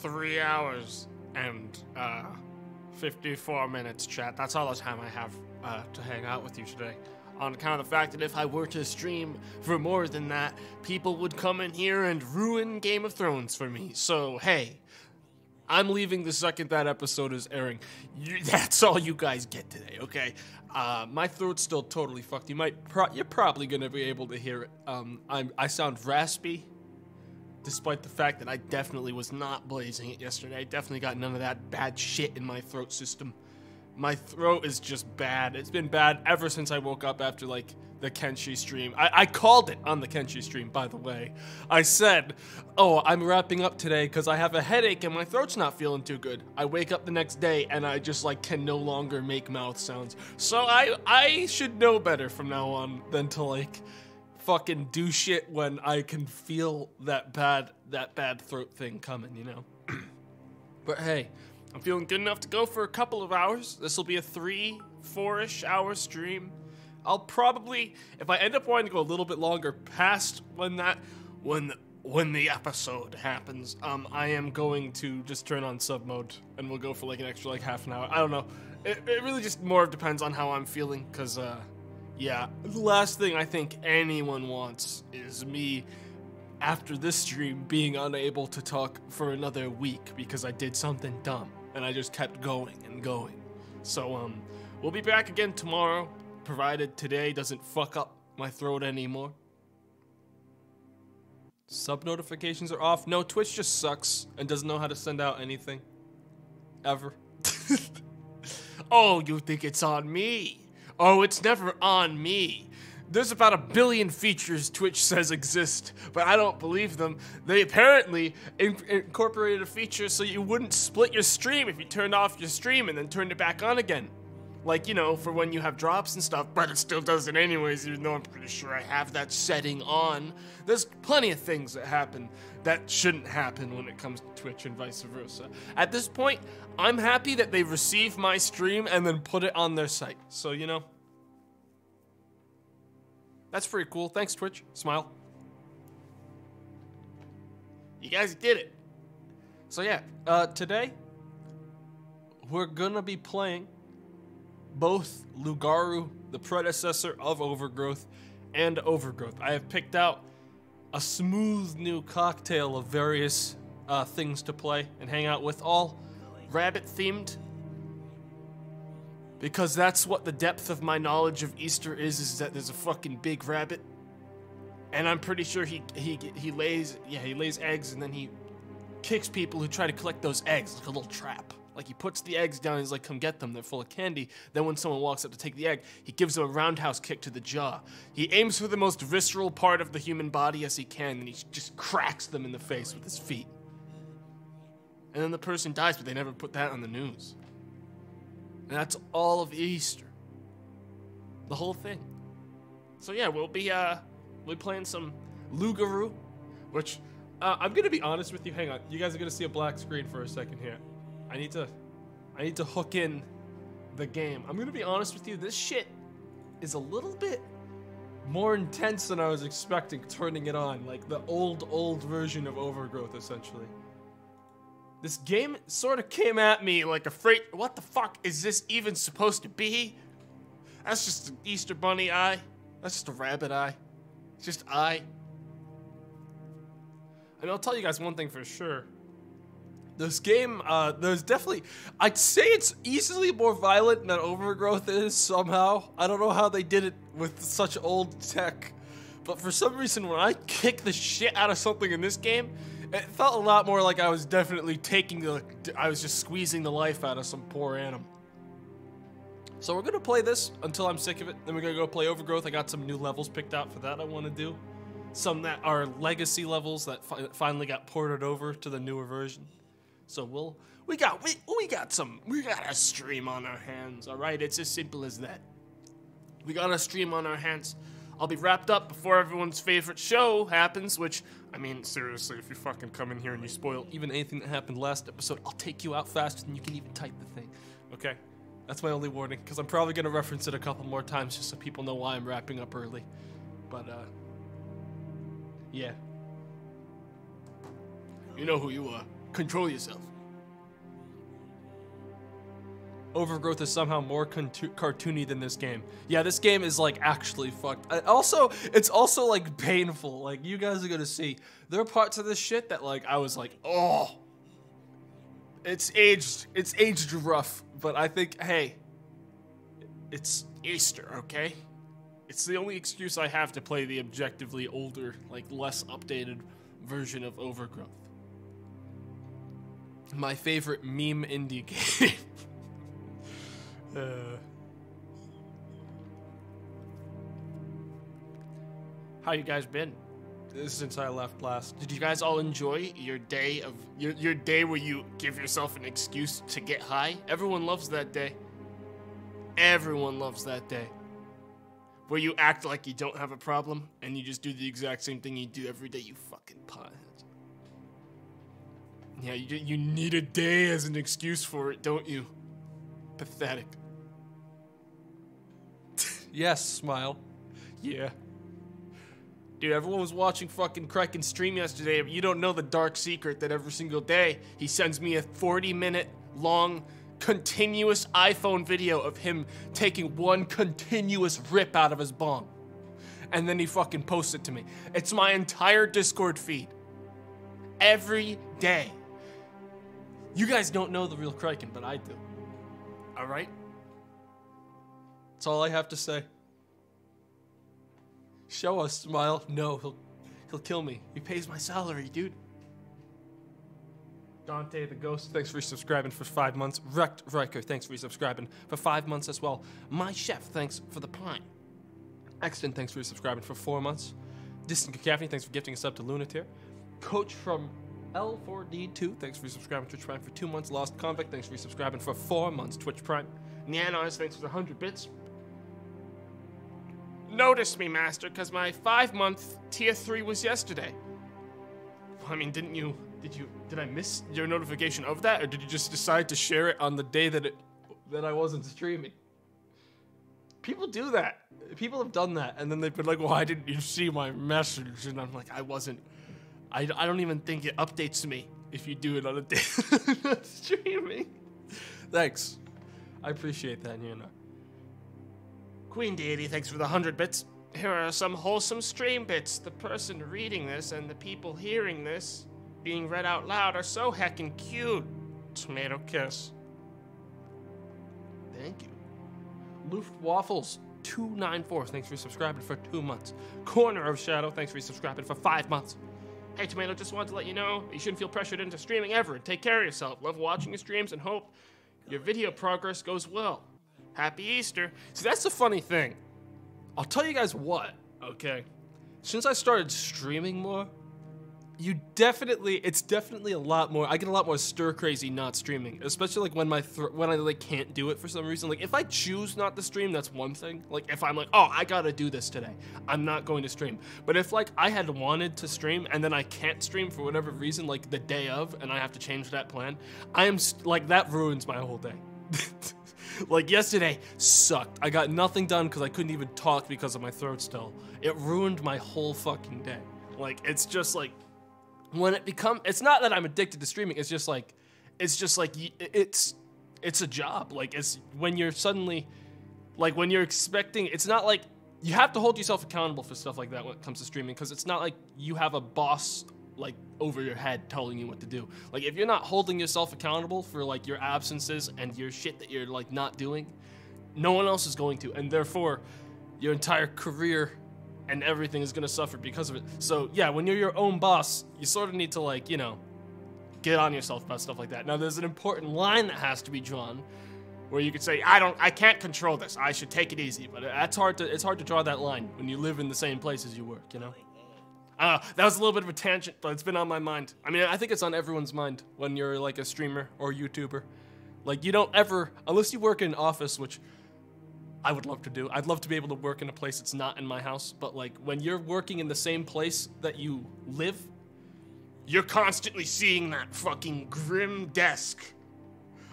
three hours and uh, 54 minutes, chat. That's all the time I have uh, to hang out with you today. On account of the fact that if I were to stream for more than that, people would come in here and ruin Game of Thrones for me. So, hey, I'm leaving the second that episode is airing. You, that's all you guys get today, okay? Uh, my throat's still totally fucked. You might, pro- you're probably gonna be able to hear it. Um, I'm, I sound raspy, despite the fact that I definitely was not blazing it yesterday. I definitely got none of that bad shit in my throat system. My throat is just bad. It's been bad ever since I woke up after like the Kenshi stream. I, I called it on the Kenshi stream, by the way. I said, Oh, I'm wrapping up today because I have a headache and my throat's not feeling too good. I wake up the next day and I just like can no longer make mouth sounds. So I I should know better from now on than to like fucking do shit when I can feel that bad that bad throat thing coming, you know. but hey, I'm feeling good enough to go for a couple of hours. This will be a three, four-ish hour stream. I'll probably, if I end up wanting to go a little bit longer past when that, when when the episode happens, um, I am going to just turn on sub mode and we'll go for like an extra like half an hour. I don't know. It, it really just more depends on how I'm feeling, cause uh, yeah, the last thing I think anyone wants is me after this stream being unable to talk for another week because I did something dumb and I just kept going and going. So um, we'll be back again tomorrow provided today doesn't fuck up my throat anymore. Sub notifications are off. No, Twitch just sucks and doesn't know how to send out anything. Ever. oh, you think it's on me? Oh, it's never on me. There's about a billion features Twitch says exist, but I don't believe them. They apparently in- incorporated a feature so you wouldn't split your stream if you turned off your stream and then turned it back on again like you know for when you have drops and stuff but it still does it anyways even though i'm pretty sure i have that setting on. There's plenty of things that happen that shouldn't happen when it comes to twitch and vice versa. At this point i'm happy that they receive my stream and then put it on their site. So you know. That's pretty cool. Thanks twitch. Smile. You guys did it. So yeah uh, today we're gonna be playing both Lugaru, the predecessor of Overgrowth, and Overgrowth. I have picked out a smooth new cocktail of various uh, things to play and hang out with, all rabbit themed. Because that's what the depth of my knowledge of Easter is, is that there's a fucking big rabbit. And I'm pretty sure he he he lays yeah, he lays eggs and then he kicks people who try to collect those eggs like a little trap. Like he puts the eggs down, he's like, come get them, they're full of candy. Then when someone walks up to take the egg, he gives them a roundhouse kick to the jaw. He aims for the most visceral part of the human body as he can, and he just cracks them in the face with his feet. And then the person dies, but they never put that on the news. And that's all of Easter. The whole thing. So yeah, we'll be uh we'll be playing some Lugaru, which uh, I'm gonna be honest with you. Hang on, you guys are gonna see a black screen for a second here. I need to I need to hook in the game. I'm gonna be honest with you, this shit is a little bit more intense than I was expecting turning it on. Like the old, old version of Overgrowth, essentially. This game sort of came at me like a freight. What the fuck is this even supposed to be? That's just an Easter bunny eye. That's just a rabbit eye. It's just eye. And I'll tell you guys one thing for sure. This game, uh, there's definitely, I'd say it's easily more violent than Overgrowth is somehow. I don't know how they did it with such old tech, but for some reason, when I kick the shit out of something in this game, it felt a lot more like I was definitely taking the, I was just squeezing the life out of some poor animal. So we're gonna play this until I'm sick of it. Then we're gonna go play Overgrowth. I got some new levels picked out for that I want to do. Some that are legacy levels that fi finally got ported over to the newer version. So we'll we got we we got some we got a stream on our hands. All right, it's as simple as that. We got a stream on our hands. I'll be wrapped up before everyone's favorite show happens, which, I mean, seriously, if you fucking come in here and you spoil even anything that happened last episode, I'll take you out faster than you can even type the thing. Okay? That's my only warning, because I'm probably going to reference it a couple more times just so people know why I'm wrapping up early. But, uh, yeah. You know who you are. Control yourself. Overgrowth is somehow more cartoony than this game. Yeah, this game is like actually fucked. Uh, also, it's also like painful. Like you guys are gonna see, there are parts of this shit that like I was like, oh, it's aged, it's aged rough. But I think, hey, it's Easter, okay? It's the only excuse I have to play the objectively older, like less updated version of Overgrowth. My favorite meme indie game. uh. How you guys been since I left last? Did you guys all enjoy your day of your your day where you give yourself an excuse to get high? Everyone loves that day. Everyone loves that day. Where you act like you don't have a problem and you just do the exact same thing you do every day, you fucking pothead. Yeah, you, you need a day as an excuse for it, don't you? Pathetic. yes, smile. Yeah. Dude, everyone was watching fucking Kraken stream yesterday, but you don't know the dark secret that every single day he sends me a 40 minute long continuous iPhone video of him taking one continuous rip out of his bong. And then he fucking posts it to me. It's my entire Discord feed. Every day. You guys don't know the real Kraken, but I do. Alright? That's all I have to say. Show us, Smile. No, he'll he'll kill me. He pays my salary, dude. Dante the Ghost, thanks for subscribing for five months. Wrecked Riker, thanks for subscribing for five months as well. My Chef, thanks for the pine. Exton, thanks for subscribing for four months. Distant Cacophony, thanks for gifting us up to Lunatir. Coach from L4D2, thanks for subscribing to Twitch Prime for two months. Lost Convict, thanks for subscribing for four months. Twitch Prime. Nyanos, thanks for the 100 bits. Notice me, Master, because my five month tier 3 was yesterday. I mean, didn't you did you did I miss your notification of that, or did you just decide to share it on the day that it that I wasn't streaming? People do that. People have done that, and then they've been like, "Why didn't you see my message?" And I'm like, "I wasn't. I, I don't even think it updates me if you do it on a day streaming." Thanks. I appreciate that, know. Queen Deity, thanks for the hundred bits. Here are some wholesome stream bits. The person reading this and the people hearing this being read out loud are so heckin' cute. Tomato kiss. Thank you. Luft Waffles 294, thanks for subscribing for two months. Corner of Shadow, thanks for subscribing for five months. Hey Tomato, just wanted to let you know you shouldn't feel pressured into streaming ever. Take care of yourself. Love watching your streams and hope your video progress goes well. Happy Easter. See, that's the funny thing. I'll tell you guys what, okay? Since I started streaming more, you definitely it's definitely a lot more i get a lot more stir crazy not streaming especially like when my when i like can't do it for some reason. Like if i choose not to stream that's one thing. Like if i'm like oh i gotta do this today i'm not going to stream. But if like i had wanted to stream and then i can't stream for whatever reason like the day of and i have to change that plan i am like that ruins my whole day. Like yesterday sucked. I got nothing done because i couldn't even talk because of my throat still. It ruined my whole fucking day. Like it's just like when it become it's not that I'm addicted to streaming. It's just like it's just like it's it's a job. Like it's when you're suddenly like when you're expecting it's not like you have to hold yourself accountable for stuff like that when it comes to streaming because it's not like you have a boss like over your head telling you what to do. Like if you're not holding yourself accountable for like your absences and your shit that you're like not doing, no one else is going to and therefore your entire career and everything is going to suffer because of it. So, yeah, when you're your own boss, you sort of need to, like, you know, get on yourself about stuff like that. Now, there's an important line that has to be drawn where you could say, I don't, I can't control this. I should take it easy. But that's hard to, it's hard to draw that line when you live in the same place as you work, you know? Uh, that was a little bit of a tangent, but it's been on my mind. I mean, I think it's on everyone's mind when you're like a streamer or YouTuber. Like, you don't ever, unless you work in office, which I would love to do. I'd love to be able to work in a place that's not in my house, but like when you're working in the same place that you live, you're constantly seeing that fucking grim desk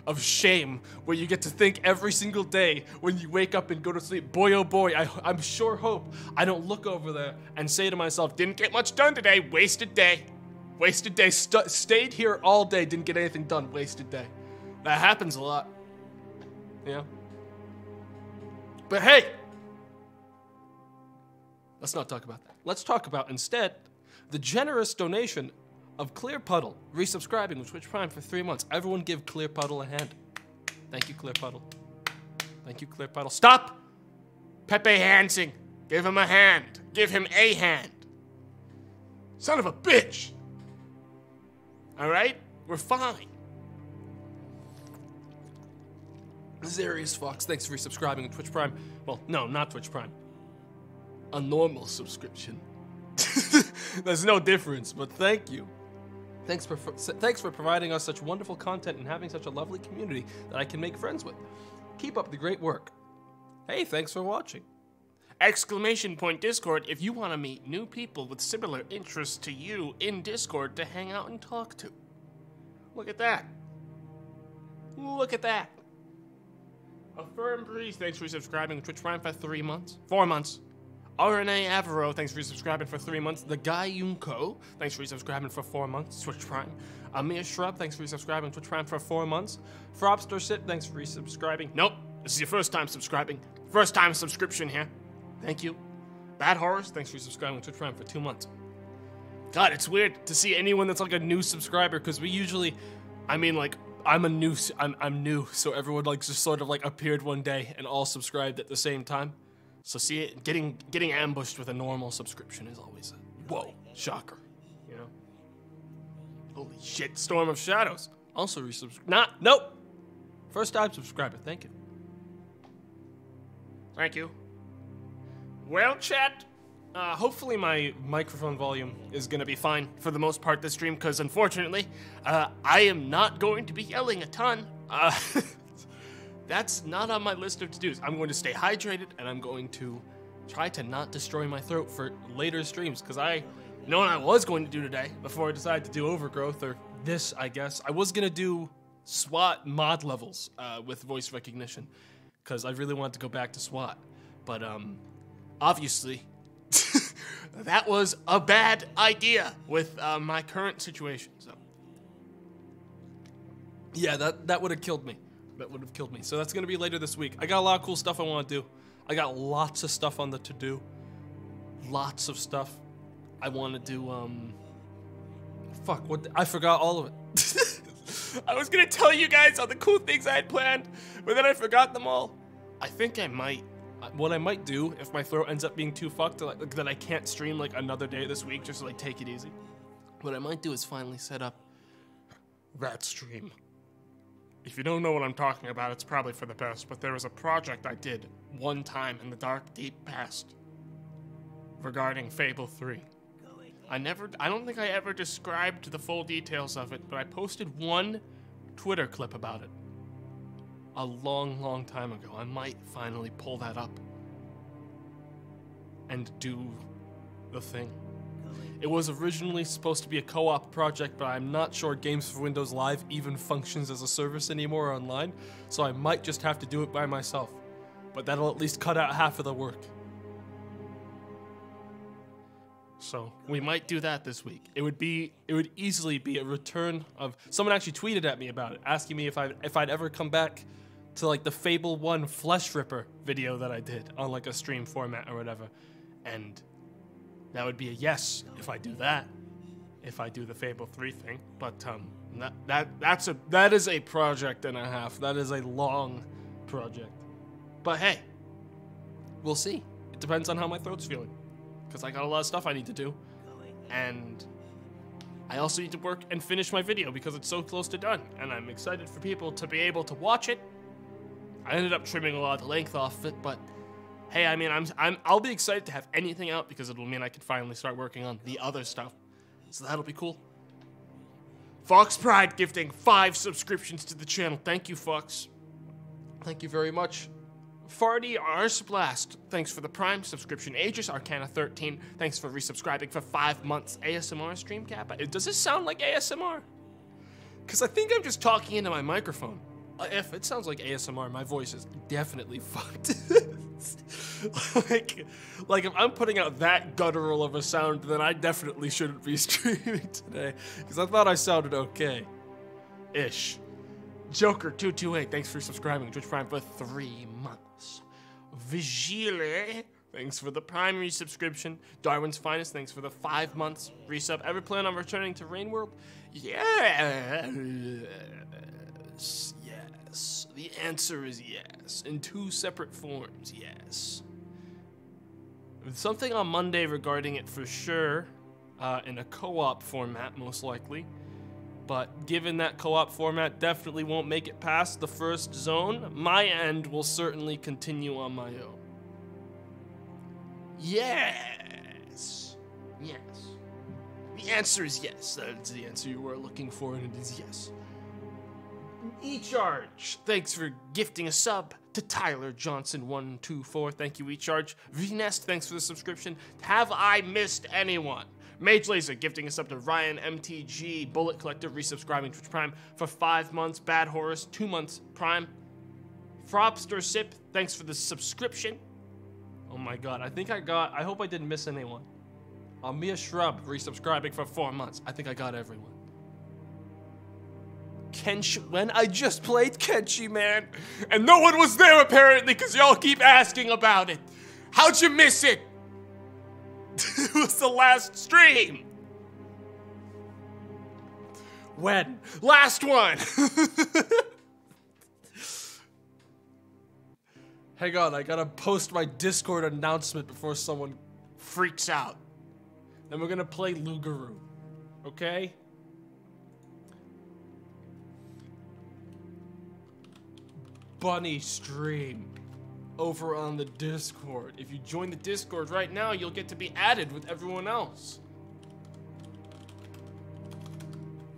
of shame where you get to think every single day when you wake up and go to sleep, boy oh boy, I, I'm sure hope I don't look over there and say to myself, didn't get much done today, wasted day. Wasted day. St- stayed here all day, didn't get anything done. Wasted day. That happens a lot. Yeah. But hey, let's not talk about that. Let's talk about instead the generous donation of Clear Puddle resubscribing with Twitch Prime for three months. Everyone give Clear Puddle a hand. Thank you, Clear Puddle. Thank you, Clear Puddle. Stop! Pepe Hansing, give him a hand. Give him a hand. Son of a bitch. All right? We're fine. Zarius Fox, thanks for subscribing to Twitch Prime. Well, no, not Twitch Prime. A normal subscription. There's no difference, but thank you. Thanks for, thanks for providing us such wonderful content and having such a lovely community that I can make friends with. Keep up the great work. Hey, thanks for watching. Exclamation point Discord if you want to meet new people with similar interests to you in Discord to hang out and talk to. Look at that. Look at that. A firm breeze, thanks for subscribing to Twitch Prime for three months. Four months. RNA Avero, thanks for subscribing for three months. The Guy Yunko, thanks for subscribing for four months. Twitch Prime. Amir Shrub, thanks for subscribing to Twitch Prime for four months. Frobster Sit, thanks for subscribing. Nope, this is your first time subscribing. First time subscription here. Thank you. Bad Horrors, thanks for subscribing to Twitch Prime for two months. God, it's weird to see anyone that's like a new subscriber because we usually, I mean, like I'm a new, I'm, I'm new, so everyone like just sort of like appeared one day and all subscribed at the same time. So see it getting getting ambushed with a normal subscription is always a whoa shocker, you know. Holy shit! Storm of Shadows also resubscribe. Not nope. First time subscriber. Thank you. Thank you. Well, chat. Uh, hopefully my microphone volume is gonna be fine for the most part this stream, because unfortunately, uh, I am not going to be yelling a ton. Uh, that's not on my list of to-dos. I'm going to stay hydrated, and I'm going to try to not destroy my throat for later streams, because I know what I was going to do today before I decided to do Overgrowth, or this, I guess. I was gonna do SWAT mod levels uh, with voice recognition, because I really wanted to go back to SWAT. But, um, obviously, that was a bad idea with uh, my current situation. So, yeah, that that would have killed me. That would have killed me. So that's gonna be later this week. I got a lot of cool stuff I want to do. I got lots of stuff on the to do. Lots of stuff. I want to do. Um, fuck. What? I forgot all of it. I was gonna tell you guys all the cool things I had planned, but then I forgot them all. I think I might what I might do if my throat ends up being too fucked like, that I can't stream like another day this week, just like take it easy. What I might do is finally set up that stream. If you don't know what I'm talking about, it's probably for the best. But there was a project I did one time in the dark, deep past regarding Fable 3. I never, I don't think I ever described the full details of it, but I posted one Twitter clip about it a long, long time ago. I might finally pull that up and do the thing. It was originally supposed to be a co op project, but I'm not sure Games for Windows Live even functions as a service anymore online, so I might just have to do it by myself. But that'll at least cut out half of the work. So we might do that this week. It would be it would easily be a return of someone actually tweeted at me about it, asking me if I if I'd ever come back to like the Fable 1 Flesh Ripper video that I did on like a stream format or whatever. And that would be a yes if I do that. If I do the Fable 3 thing. But um that that that's a that is a project and a half. That is a long project. But hey, we'll see. It depends on how my throat's feeling. Cuz I got a lot of stuff I need to do. And I also need to work and finish my video because it's so close to done. And I'm excited for people to be able to watch it I ended up trimming a lot of the length off of it, but hey, I mean, I'm, I'm, I'll be excited to have anything out because it'll mean I can finally start working on the other stuff. So that'll be cool. Fox Pride gifting five subscriptions to the channel. Thank you, Fox. Thank you very much. Farty Arsblast, thanks for the Prime subscription. Aegis Arcana 13, thanks for resubscribing for five months. ASMR stream cap. Does this sound like ASMR? Because I think I'm just talking into my microphone. Uh, if it sounds like ASMR, my voice is definitely fucked. like, like if I'm putting out that guttural of a sound, then I definitely shouldn't be streaming today because I thought I sounded okay, ish. Joker two two eight, thanks for subscribing Twitch Prime for three months. Vigile, thanks for the primary subscription. Darwin's Finest, thanks for the five months resub. Ever plan on returning to Rain World? Yes, yes. The answer is yes, in two separate forms. Yes. Something on Monday regarding it for sure, uh, in a co-op format, most likely. But given that co-op format definitely won't make it past the first zone, my end will certainly continue on my own. Yes. Yes. The answer is yes. That's the answer you were looking for, and it is yes. E-Charge, thanks for gifting a sub to Tyler Johnson124. Thank you, E-Charge. VNest, thanks for the subscription. Have I missed anyone? Mage Laser gifting us up to Ryan MTG, Bullet Collector resubscribing Twitch Prime for five months, Bad Horus, two months Prime. Frobster Sip, thanks for the subscription. Oh my god, I think I got, I hope I didn't miss anyone. Amia Shrub resubscribing for four months. I think I got everyone. Kenshi, when I just played Kenshi, man, and no one was there apparently because y'all keep asking about it. How'd you miss it? it was the last stream. When? Last one. Hang on, I gotta post my Discord announcement before someone freaks out. Then we're gonna play Lugaru. Okay? Bunny stream over on the Discord. If you join the Discord right now, you'll get to be added with everyone else.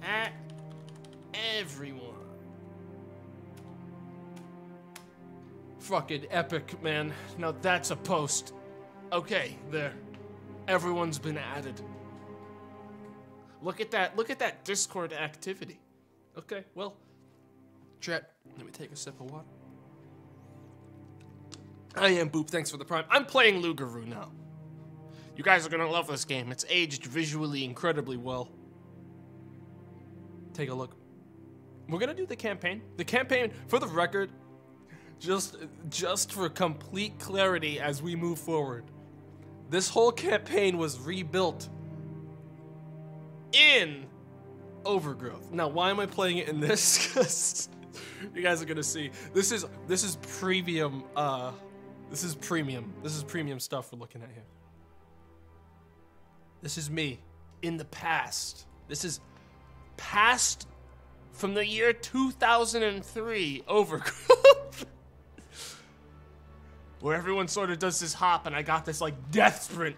At everyone. Fucking epic, man. Now that's a post. Okay, there. Everyone's been added. Look at that. Look at that Discord activity. Okay, well, chat. Let me take a sip of water. I am Boop, thanks for the prime. I'm playing Lugaru now. You guys are gonna love this game. It's aged visually incredibly well. Take a look. We're gonna do the campaign. The campaign, for the record, just just for complete clarity as we move forward. This whole campaign was rebuilt in Overgrowth. Now, why am I playing it in this? You guys are gonna see. This is this is premium. Uh, this is premium. This is premium stuff we're looking at here. This is me in the past. This is past from the year 2003 Overgrowth. Where everyone sort of does this hop and I got this like death sprint.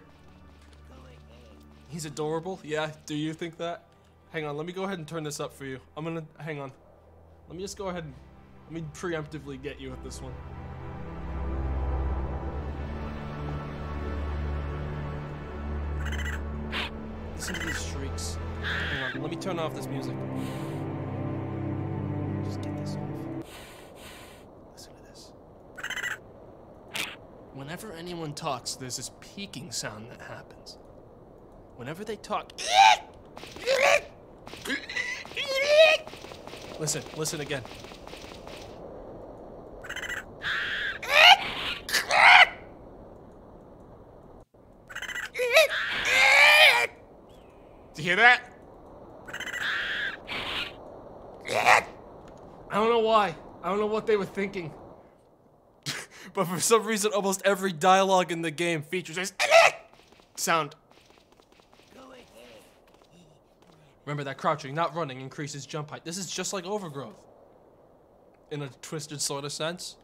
He's adorable. Yeah, do you think that? Hang on, let me go ahead and turn this up for you. I'm gonna, hang on. Let me just go ahead and, let me preemptively get you with this one. Listen to these shrieks. Hang on, let me turn off this music. Just get this off. Listen to this. Whenever anyone talks, there's this peaking sound that happens. Whenever they talk. Listen, listen again. Do you hear that? I don't know why. I don't know what they were thinking. but for some reason, almost every dialogue in the game features this sound. Remember that crouching, not running, increases jump height. This is just like overgrowth. In a twisted sort of sense.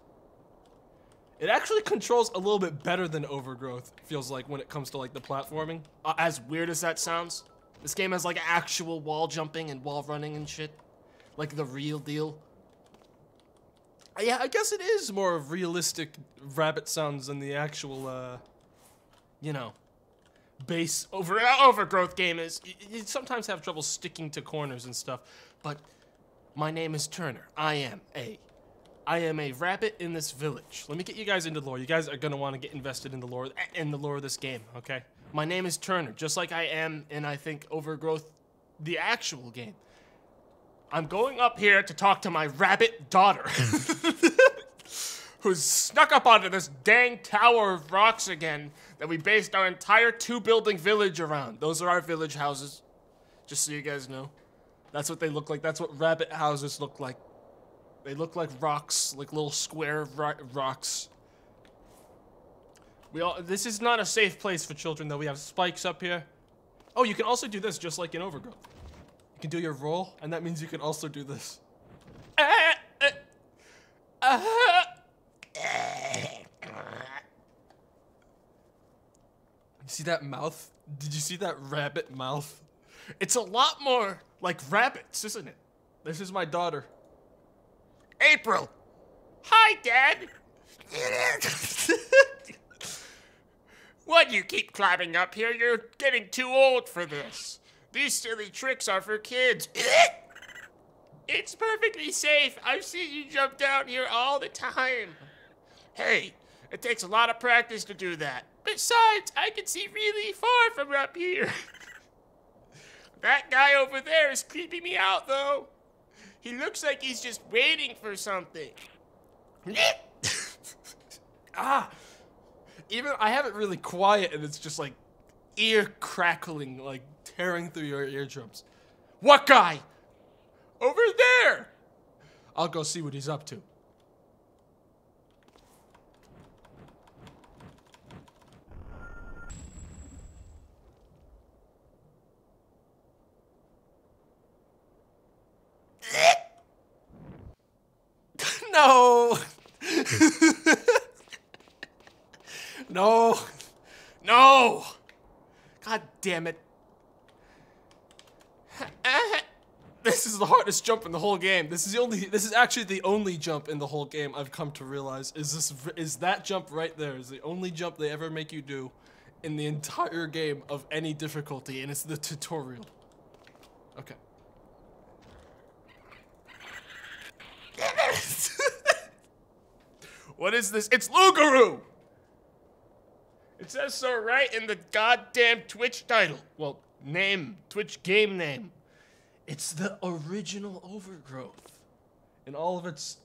It actually controls a little bit better than overgrowth, feels like, when it comes to like the platforming. Uh, as weird as that sounds, this game has like actual wall jumping and wall running and shit. Like the real deal. Uh, Yeah, I guess it is more of realistic rabbit sounds than the actual, uh, you know, base over uh, overgrowth game is. You, you sometimes have trouble sticking to corners and stuff, but my name is Turner. I am a I am a rabbit in this village. Let me get you guys into lore. You guys are gonna want to get invested in the lore in the lore of this game, okay? My name is Turner, just like I am in I think Overgrowth, the actual game. I'm going up here to talk to my rabbit daughter, who's snuck up onto this dang tower of rocks again that we based our entire two-building village around. Those are our village houses, just so you guys know. That's what they look like. That's what rabbit houses look like. They look like rocks, like little square ro rocks. We all. This is not a safe place for children, though. We have spikes up here. Oh, you can also do this just like in Overgrowth. You can do your roll, and that means you can also do this. You see that mouth? Did you see that rabbit mouth? It's a lot more like rabbits, isn't it? This is my daughter. April! Hi, Dad! Do you keep climbing up here? You're getting too old for this. These silly tricks are for kids. it's perfectly safe. I've seen you jump down here all the time. Hey, it takes a lot of practice to do that. Besides, I can see really far from up here. that guy over there is creeping me out, though. He looks like he's just waiting for something. ah! Even I have it really quiet and it's just like ear crackling, like tearing through your eardrums. What guy? Over there! I'll go see what he's up to. No! no! No! God damn it. This is the hardest jump in the whole game. This is the only this is actually the only jump in the whole game I've come to realize is this is that jump right there is the only jump they ever make you do in the entire game of any difficulty and it's the tutorial. Okay. What is this? It's Lugaru! It says so right in the goddamn Twitch title. Well, name, Twitch game name. It's the original Overgrowth. In all of its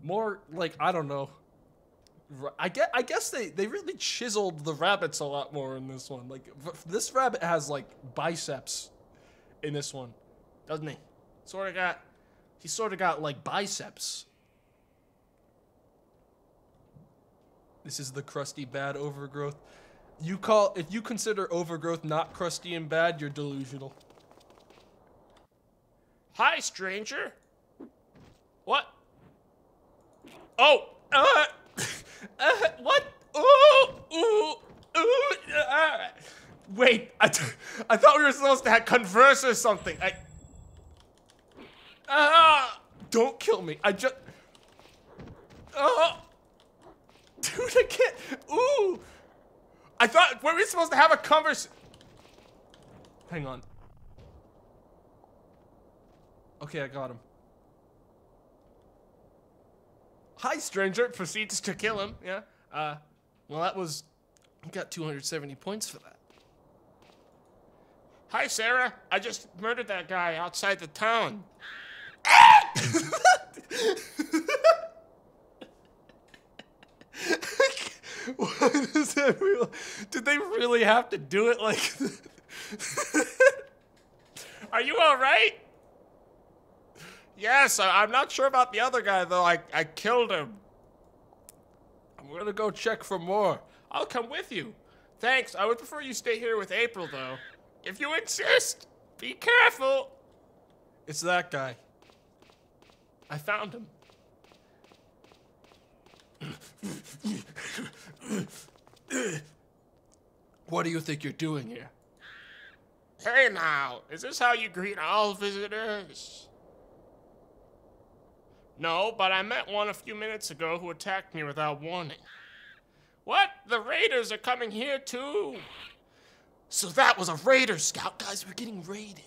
more like I don't know. I get I guess they they really chiseled the rabbits a lot more in this one. Like this rabbit has like biceps in this one, doesn't he? Sort of got he sort of got like biceps. This is the crusty bad overgrowth. You call if you consider overgrowth not crusty and bad, you're delusional. Hi, stranger. What? Oh, uh, uh what? Ooh, ooh, ooh, uh, wait, I, I thought we were supposed to have converse or something. I, uh, don't kill me. I just, uh, I can't. Ooh, I thought were we supposed to have a converse? Hang on. Okay, I got him. Hi, stranger. Proceeds to kill him. Yeah. Uh, well, that was. I got 270 points for that. Hi, Sarah. I just murdered that guy outside the town. Does everyone? Did they really have to do it like? Are you all right? Yes, I, am not sure about the other guy though. I I killed him. I'm gonna go check for more. I'll come with you. Thanks. I would prefer you stay here with April though. If you insist, be careful. It's that guy. I found him. What do you think you're doing here? Hey now, is this how you greet all visitors? No, but I met one a few minutes ago who attacked me without warning. What? The raiders are coming here too. So that was a raider scout. Guys, we're getting raided.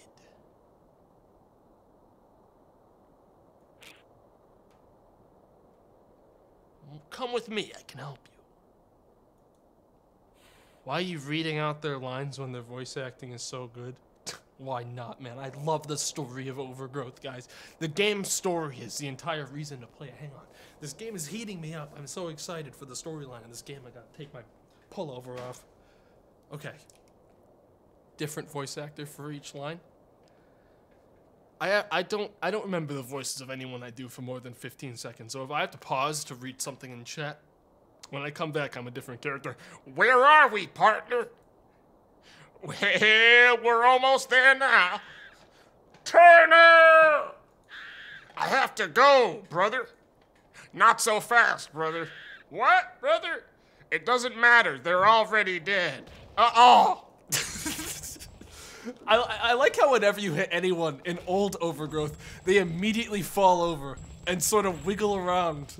Come with me. I can help you. Why are you reading out their lines when their voice acting is so good? Why not, man? I love the story of Overgrowth, guys. The game story is the entire reason to play it. Hang on. This game is heating me up. I'm so excited for the storyline in this game. I gotta take my pullover off. Okay. Different voice actor for each line. I I don't I don't remember the voices of anyone I do for more than 15 seconds. So if I have to pause to read something in chat, when I come back, I'm a different character. Where are we, partner? Well, we're almost there now. Turner! I have to go, brother. Not so fast, brother. What, brother? It doesn't matter. They're already dead. Uh oh. I, I like how whenever you hit anyone in old overgrowth, they immediately fall over and sort of wiggle around,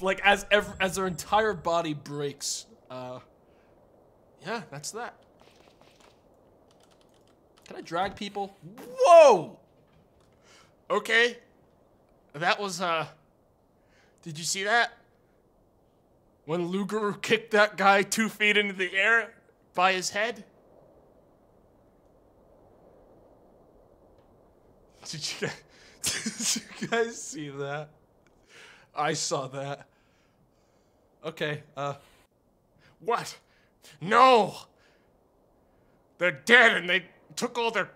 like as as their entire body breaks. Uh, yeah, that's that. Can I drag people? Whoa! Okay. That was, uh. Did you see that? When Luger kicked that guy two feet into the air by his head? Did you, guys, did you guys see that? I saw that. Okay, uh. What? No! They're dead and they took all their.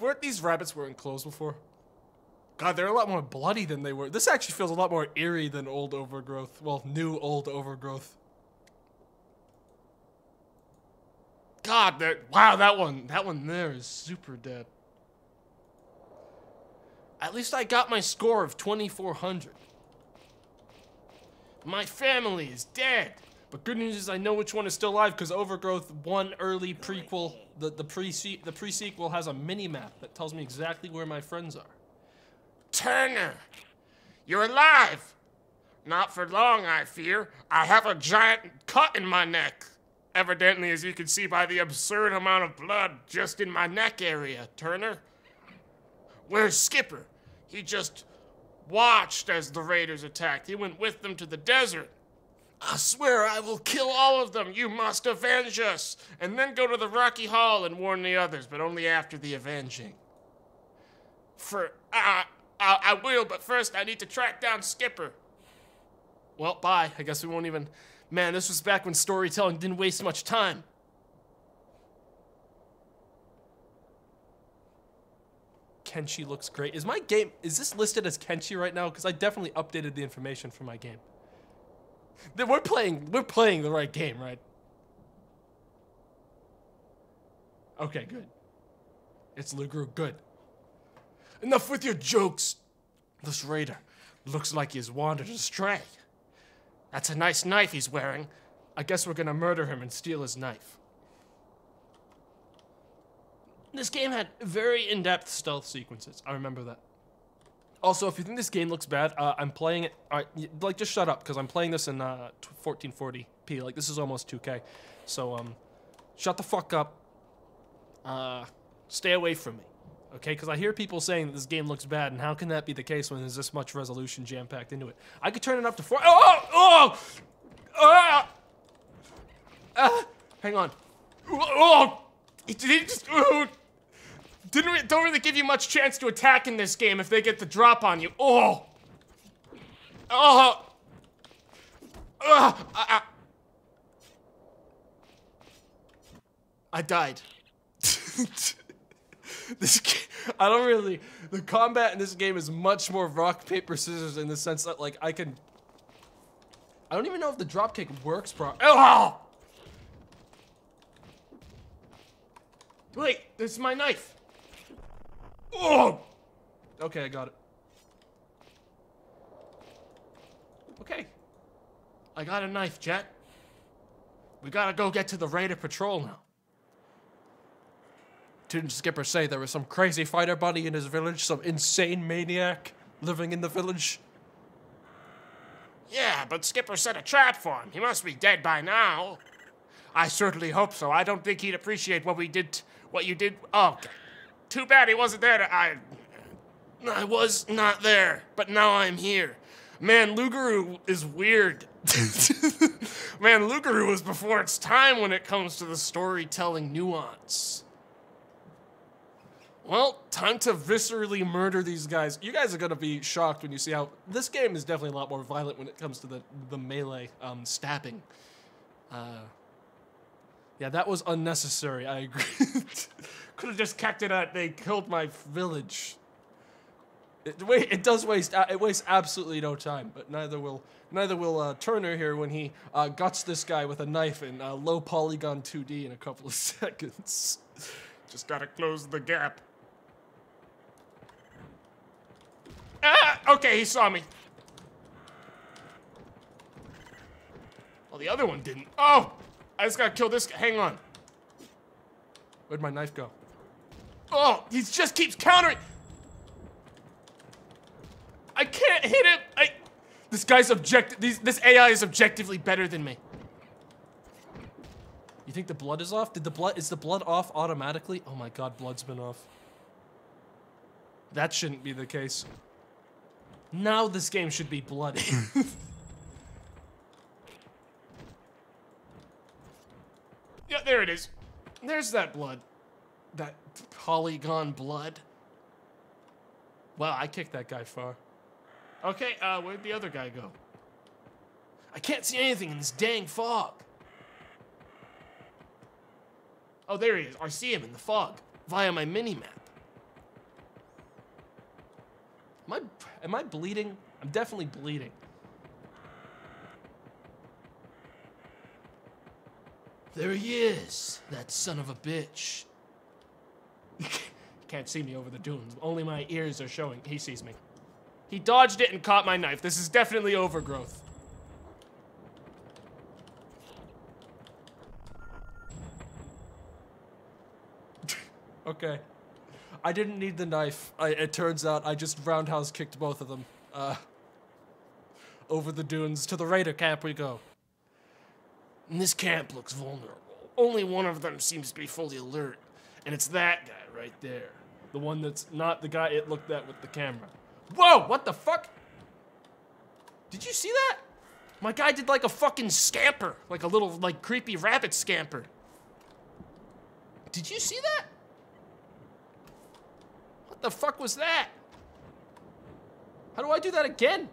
Weren't these rabbits wearing clothes before? God, they're a lot more bloody than they were. This actually feels a lot more eerie than old overgrowth. Well, new old overgrowth. God, that wow, that one, that one there is super dead. At least I got my score of 2400. My family is dead. But good news is I know which one is still alive because Overgrowth one early prequel, the the pre the pre sequel has a mini map that tells me exactly where my friends are. Turner, you're alive. Not for long, I fear. I have a giant cut in my neck. Evidently, as you can see by the absurd amount of blood just in my neck area, Turner. Where's Skipper? He just watched as the raiders attacked. He went with them to the desert. I swear I will kill all of them. You must avenge us. And then go to the Rocky Hall and warn the others, but only after the avenging. For, uh, I, I will, but first I need to track down Skipper. Well, bye. I guess we won't even. Man, this was back when storytelling didn't waste much time. Kenshi looks great. Is my game is this listed as Kenshi right now? Because I definitely updated the information for my game. We're playing we're playing the right game, right? Okay, good. It's Lugaru, good. Enough with your jokes. This raider looks like he's wandered astray. That's a nice knife he's wearing. I guess we're gonna murder him and steal his knife. This game had very in-depth stealth sequences. I remember that. Also, if you think this game looks bad, uh, I'm playing it. Right, like just shut up because I'm playing this in uh, 1440p. Like this is almost 2K. So um, shut the fuck up. Uh, stay away from me, okay? Because I hear people saying that this game looks bad, and how can that be the case when there's this much resolution jam-packed into it? I could turn it up to four. Oh, oh, ah, ah, hang on. Oh, it didn't just. Oh, didn't re- don't really give you much chance to attack in this game if they get the drop on you. Oh, oh, oh, I, I, I died. this game, I don't really. The combat in this game is much more rock paper scissors in the sense that like I can. I don't even know if the dropkick works properly. oh! Wait, this is my knife. Oh! Okay, I got it. Okay. I got a knife, Jet. We gotta go get to the Raider Patrol now. Didn't Skipper say there was some crazy fighter buddy in his village? Some insane maniac living in the village? Yeah, but Skipper set a trap for him. He must be dead by now. I certainly hope so. I don't think he'd appreciate what we did, what you did. Oh, okay. Too bad he wasn't there to. I. I was not there, but now I'm here. Man, Lugaru is weird. Man, Lugaru was before its time when it comes to the storytelling nuance. Well, time to viscerally murder these guys. You guys are gonna be shocked when you see how this game is definitely a lot more violent when it comes to the the melee um, stabbing. Uh, yeah, that was unnecessary. I agree. Could have just kept it at they killed my village. It, wait, it does waste. uh, It wastes absolutely no time. But neither will neither will uh, Turner here when he uh, guts this guy with a knife in uh, low polygon 2D in a couple of seconds. Just gotta close the gap. Ah, okay, he saw me. Well, the other one didn't. Oh, I just gotta kill this guy. Hang on. Where'd my knife go? Oh, he just keeps countering. I can't hit him. I. This guy's objective. These, this AI is objectively better than me. You think the blood is off? Did the blood is the blood off automatically? Oh my god, blood's been off. That shouldn't be the case. Now this game should be bloody. yeah, there it is. There's that blood. That polygon blood. Wow, I kicked that guy far. Okay, uh, where'd the other guy go? I can't see anything in this dang fog. Oh, there he is. I see him in the fog via my mini map. Am I, am I bleeding? I'm definitely bleeding. There he is, that son of a bitch. he can't see me over the dunes. Only my ears are showing. He sees me. He dodged it and caught my knife. This is definitely overgrowth. okay. I didn't need the knife. I, it turns out I just roundhouse kicked both of them. Uh, over the dunes to the raider camp we go. And this camp looks vulnerable. Only one of them seems to be fully alert, and it's that guy right there. The one that's not the guy it looked at with the camera. Whoa, what the fuck? Did you see that? My guy did like a fucking scamper, like a little like creepy rabbit scamper. Did you see that? What the fuck was that? How do I do that again?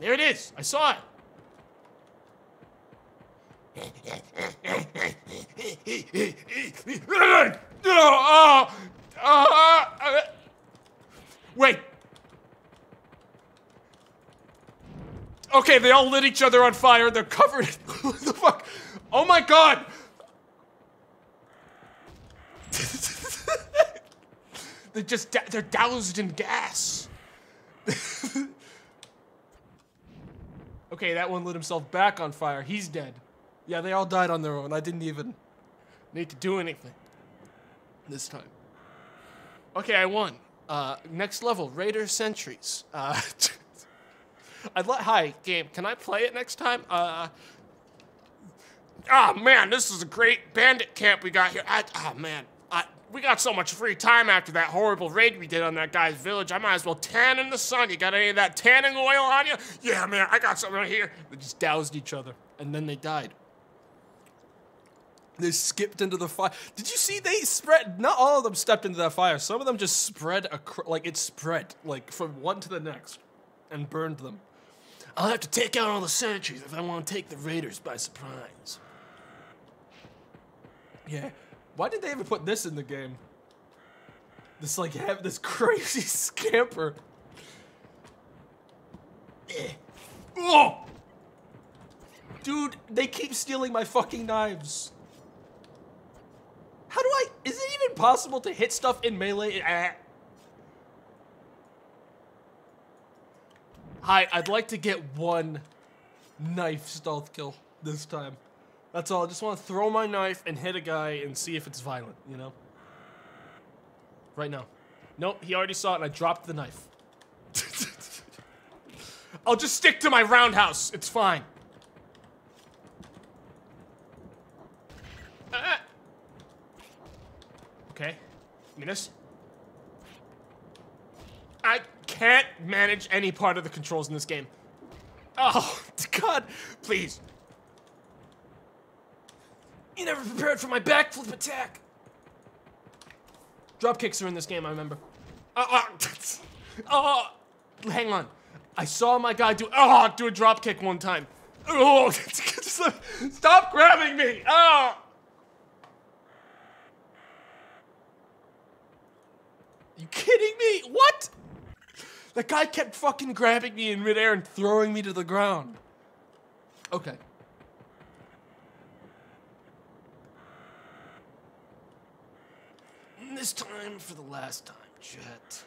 There it is. I saw it. Wait. Okay, they all lit each other on fire. They're covered. what the fuck? Oh my god. they're just they're doused in gas. okay, that one lit himself back on fire. He's dead. Yeah, they all died on their own. I didn't even need to do anything this time. Okay, I won. Uh, next level, Raider Sentries. Uh, I'd let. Hi, game. Can I play it next time? Uh. Oh man, this is a great bandit camp we got here. I, oh man, I, we got so much free time after that horrible raid we did on that guy's village. I might as well tan in the sun. You got any of that tanning oil on you? Yeah, man, I got something right here. They just doused each other, and then they died. They skipped into the fire. Did you see they spread? Not all of them stepped into that fire. Some of them just spread across, like it spread, like from one to the next, and burned them. I'll have to take out all the sentries if I want to take the raiders by surprise. Yeah. Why did they even put this in the game? This like have this crazy scamper. Oh! Dude, they keep stealing my fucking knives. How do I? Is it even possible to hit stuff in melee? Ah. Hi, I'd like to get one knife stealth kill this time. That's all. I just want to throw my knife and hit a guy and see if it's violent, you know? Right now. Nope, he already saw it and I dropped the knife. I'll just stick to my roundhouse. It's fine. Ah. Okay. Minus. I can't manage any part of the controls in this game. Oh, God, please. You never prepared for my backflip attack. Drop kicks are in this game, I remember. Uh, uh, oh, hang on. I saw my guy do oh do a drop kick one time. Oh, stop grabbing me! Oh. You kidding me? What? That guy kept fucking grabbing me in midair and throwing me to the ground. Okay. This time for the last time, Jet.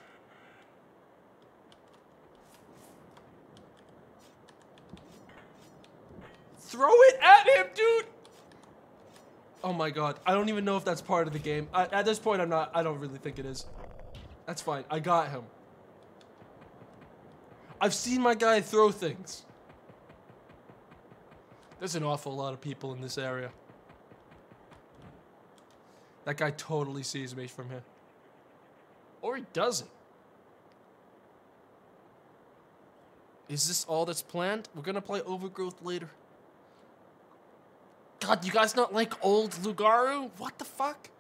Throw it at him, dude! Oh my god, I don't even know if that's part of the game. I, at this point, I'm not, I don't really think it is. That's fine, I got him. I've seen my guy throw things. There's an awful lot of people in this area. That guy totally sees me from here. Or he doesn't. Is this all that's planned? We're gonna play Overgrowth later. God, you guys not like old Lugaru? What the fuck?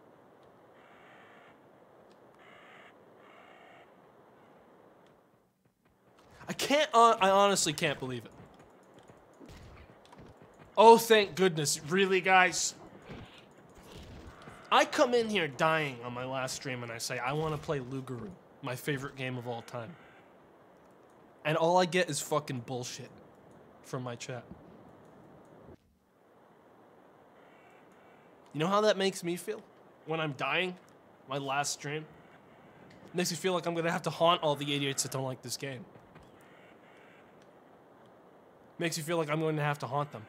I can't, uh, I honestly can't believe it. Oh, thank goodness. Really, guys? I come in here dying on my last stream and I say, I want to play Lugaru, my favorite game of all time. And all I get is fucking bullshit from my chat. You know how that makes me feel? When I'm dying, my last stream? It makes me feel like I'm gonna have to haunt all the idiots that don't like this game. Makes me feel like I'm going to have to haunt them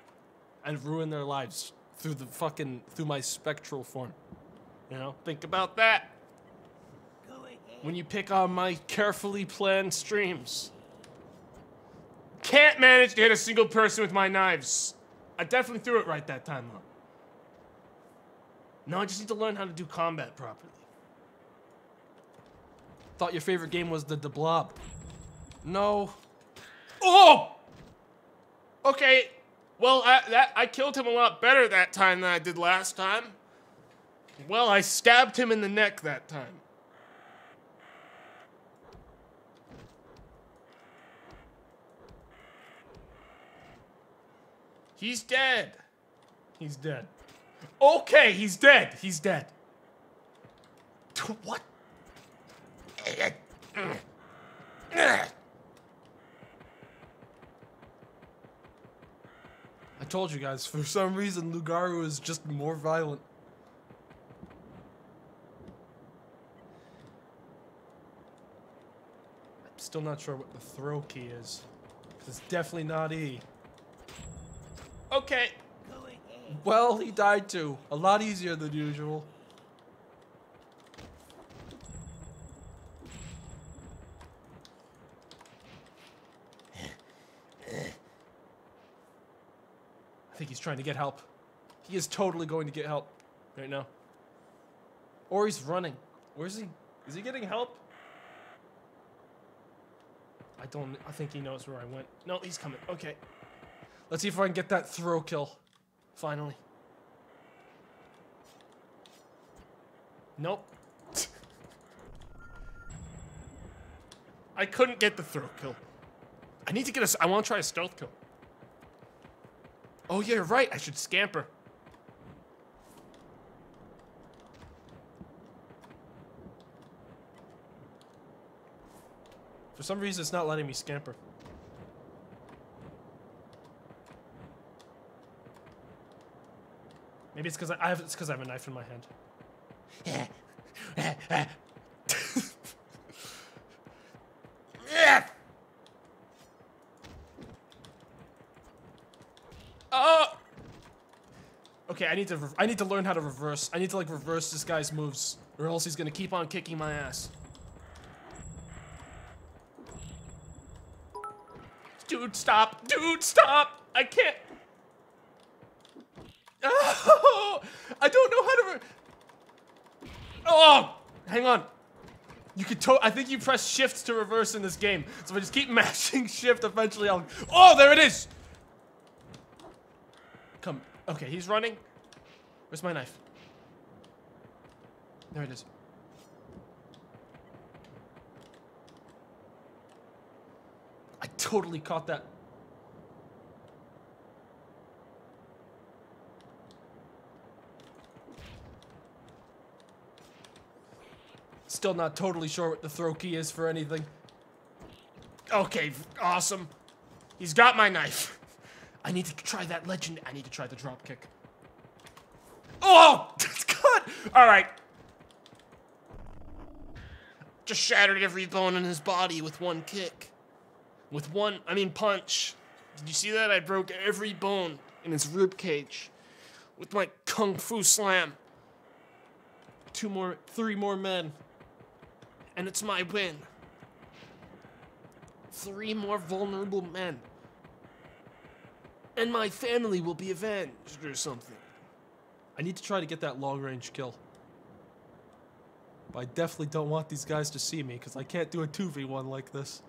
and ruin their lives through the fucking through my spectral form. You know, think about that. When you pick on my carefully planned streams. Can't manage to hit a single person with my knives. I definitely threw it right that time though. No, I just need to learn how to do combat properly. Thought your favorite game was the The Blob. No. Oh! Okay, well, I, that, I killed him a lot better that time than I did last time. Well, I stabbed him in the neck that time. He's dead. He's dead. Okay, he's dead. He's dead. What? Told you guys, for some reason, Lugaru is just more violent. I'm still not sure what the throw key is. It's definitely not E. Okay. Well, he died too. A lot easier than usual. Think he's trying to get help. He is totally going to get help right now. Or he's running. Where is he? Is he getting help? I don't, I think he knows where I went. No, he's coming. Okay. Let's see if I can get that throw kill. Finally. Nope. I couldn't get the throw kill. I need to get a, I want to try a stealth kill. Oh, yeah, you're right. I should scamper. For some reason, it's not letting me scamper. Maybe it's because I, I have it's because I have a knife in my hand. Oh. Okay, I need to I need to learn how to reverse. I need to like reverse this guy's moves, or else he's gonna keep on kicking my ass. Dude, stop! Dude, stop! I can't. Oh, I don't know how to. oh, hang on. You can to- I think you press shift to reverse in this game. So if I just keep mashing shift, eventually I'll. Oh, there it is! Come. Okay, he's running. Where's my knife? There it is. I totally caught that. Still not totally sure what the throw key is for anything. Okay, awesome. He's got my knife. I need to try that legend. I need to try the drop kick. Oh, that's good. All right. Just shattered every bone in his body with one kick. With one, I mean, punch. Did you see that? I broke every bone in his rib cage with my kung fu slam. Two more, three more men. And it's my win. Three more vulnerable men. And my family will be avenged or something. I need to try to get that long range kill. But I definitely don't want these guys to see me because I can't do a 2v1 like this.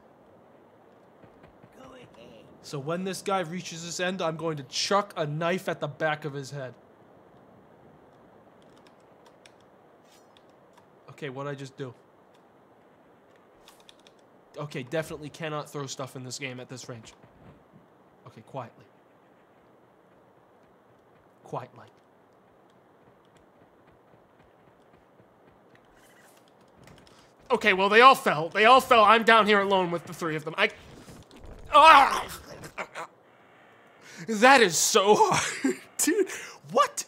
So when this guy reaches his end, I'm going to chuck a knife at the back of his head. Okay, what'd I just do? Okay, definitely cannot throw stuff in this game at this range. Okay, quietly. Quite Okay, well, they all fell. They all fell. I'm down here alone with the three of them. I. Ah! That is so hard. Dude, what?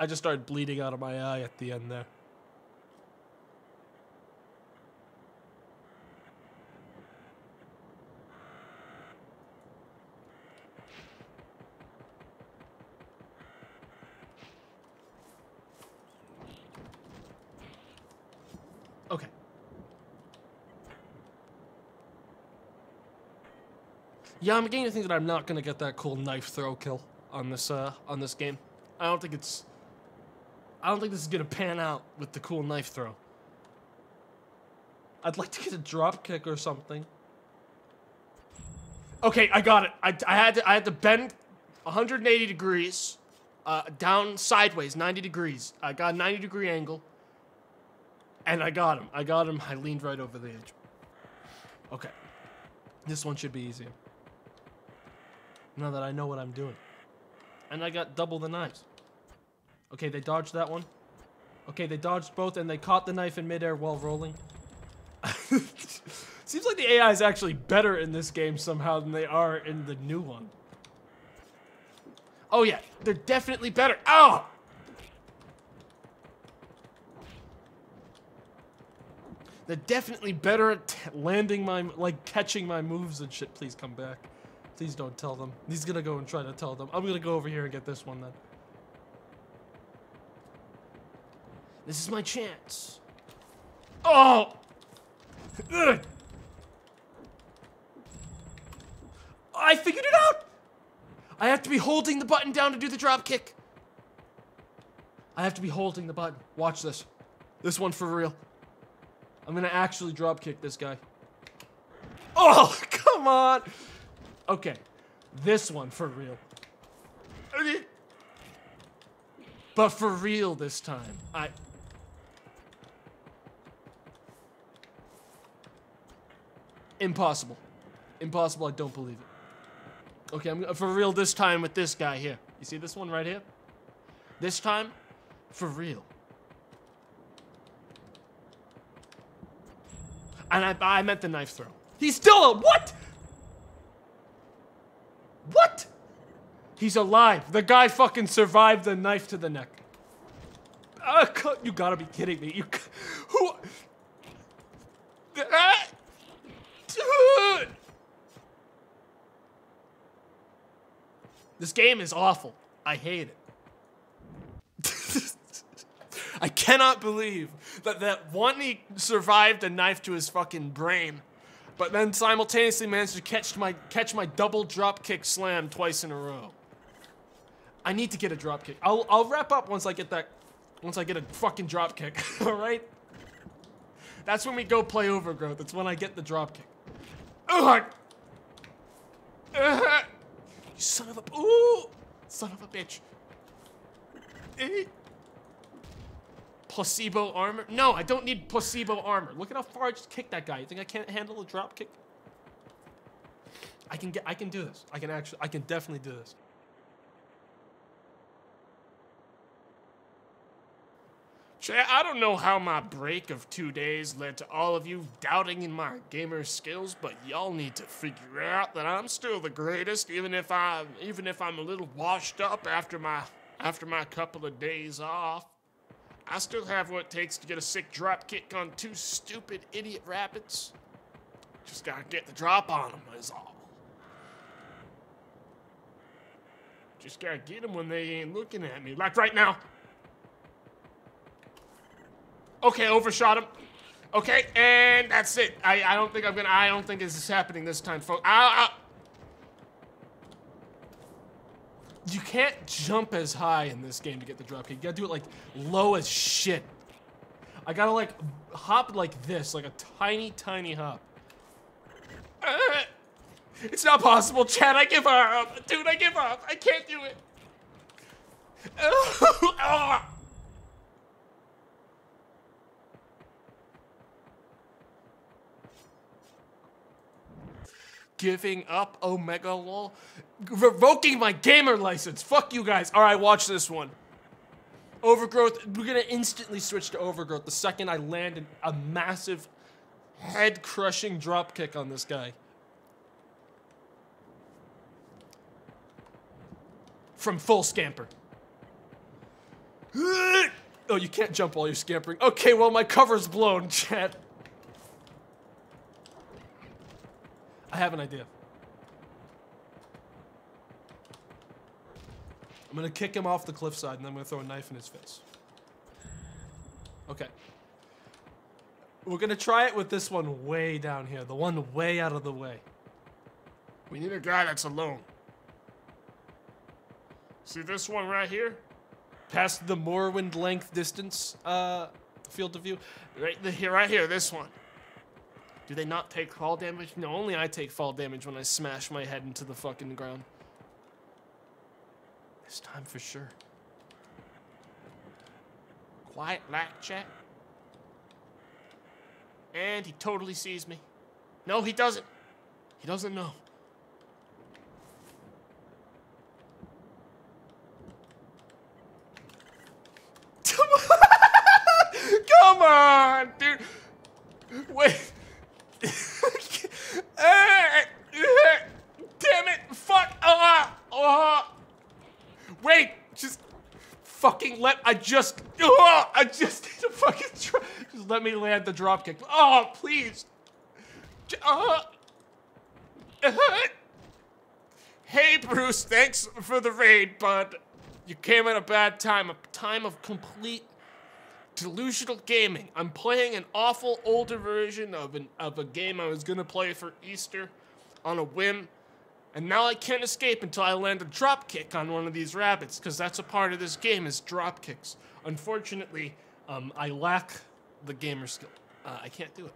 I just started bleeding out of my eye at the end there. Yeah, I'm beginning to think that I'm not gonna get that cool knife throw kill on this uh on this game. I don't think it's I don't think this is gonna pan out with the cool knife throw. I'd like to get a drop kick or something. Okay, I got it. I, I had to I had to bend 180 degrees, uh, down sideways 90 degrees. I got a 90 degree angle. And I got him. I got him. I leaned right over the edge. Okay. This one should be easier. Now that I know what I'm doing. And I got double the knives. Okay, they dodged that one. Okay, they dodged both and they caught the knife in midair while rolling. Seems like the AI is actually better in this game somehow than they are in the new one. Oh yeah, they're definitely better. Oh! They're definitely better at landing my, like, catching my moves and shit. Please come back. Please don't tell them. He's gonna go and try to tell them. I'm gonna go over here and get this one then. This is my chance. Oh! Ugh. I figured it out! I have to be holding the button down to do the drop kick. I have to be holding the button. Watch this. This one for real. I'm gonna actually drop kick this guy. Oh, come on! Okay, this one for real. But for real this time. I. Impossible. Impossible, I don't believe it. Okay, I'm for real this time with this guy here. You see this one right here? This time, for real. And I, I meant the knife throw. He's still a what? What? He's alive. The guy fucking survived the knife to the neck. Uh, you gotta be kidding me. You, who? Ah! Dude! This game is awful. I hate it. I cannot believe that that one he survived a knife to his fucking brain, but then simultaneously managed to catch my catch my double drop kick slam twice in a row. I need to get a drop kick. I'll I'll wrap up once I get that once I get a fucking drop kick. All right. That's when we go play overgrowth. That's when I get the drop kick. Ugh. Ugh. You son of a ooh, son of a bitch. Eh? Placebo armor? No, I don't need placebo armor. Look at how far I just kicked that guy. You think I can't handle a drop kick? I can get I can do this. I can actually I can definitely do this. I don't know how my break of two days led to all of you doubting in my gamer skills, but y'all need to figure out that I'm still the greatest, even if I'm even if I'm a little washed up after my after my couple of days off. I still have what it takes to get a sick drop kick on two stupid idiot rabbits. Just gotta get the drop on them, is all. Just gotta get them when they ain't looking at me, like right now. Okay, overshot him. Okay, and that's it. I, I don't think I'm gonna. I don't think this is happening this time, folks. I, I, you can't jump as high in this game to get the drop kick. You gotta do it like low as shit. I gotta like hop like this, like a tiny, tiny hop. It's not possible, Chad. I give up, dude. I give up. I can't do it. Ah! Giving up Omega Lol, revoking my gamer license. Fuck you guys. All right, watch this one. Overgrowth. We're gonna instantly switch to overgrowth the second I land a massive, head-crushing drop kick on this guy. From full scamper. Oh, you can't jump while you're scampering. Okay, well my cover's blown, chat. I have an idea. I'm gonna kick him off the cliffside and then I'm gonna throw a knife in his face. Okay. We're gonna try it with this one way down here, the one way out of the way. We need a guy that's alone. See this one right here? Past the Morrowind length distance uh, field of view. Right the, here, right here, this one. Do they not take fall damage? No, only I take fall damage when I smash my head into the fucking ground. This time for sure. Quiet black chat. And he totally sees me. No, he doesn't. He doesn't know. Come on, dude. Wait. Damn it! Fuck! Uh, uh. Wait! Just let. I just. Uh, I just need to fucking try. Just let me land the drop kick. Oh, please. Uh. Hey, Bruce. Thanks for the raid, but You came at a bad time. A time of complete delusional gaming. I'm playing an awful older version of an of a game I was gonna play for Easter on a whim. And now I can't escape until I land a drop kick on one of these rabbits, because that's a part of this game is drop kicks. Unfortunately, um, I lack the gamer skill. Uh, I can't do it.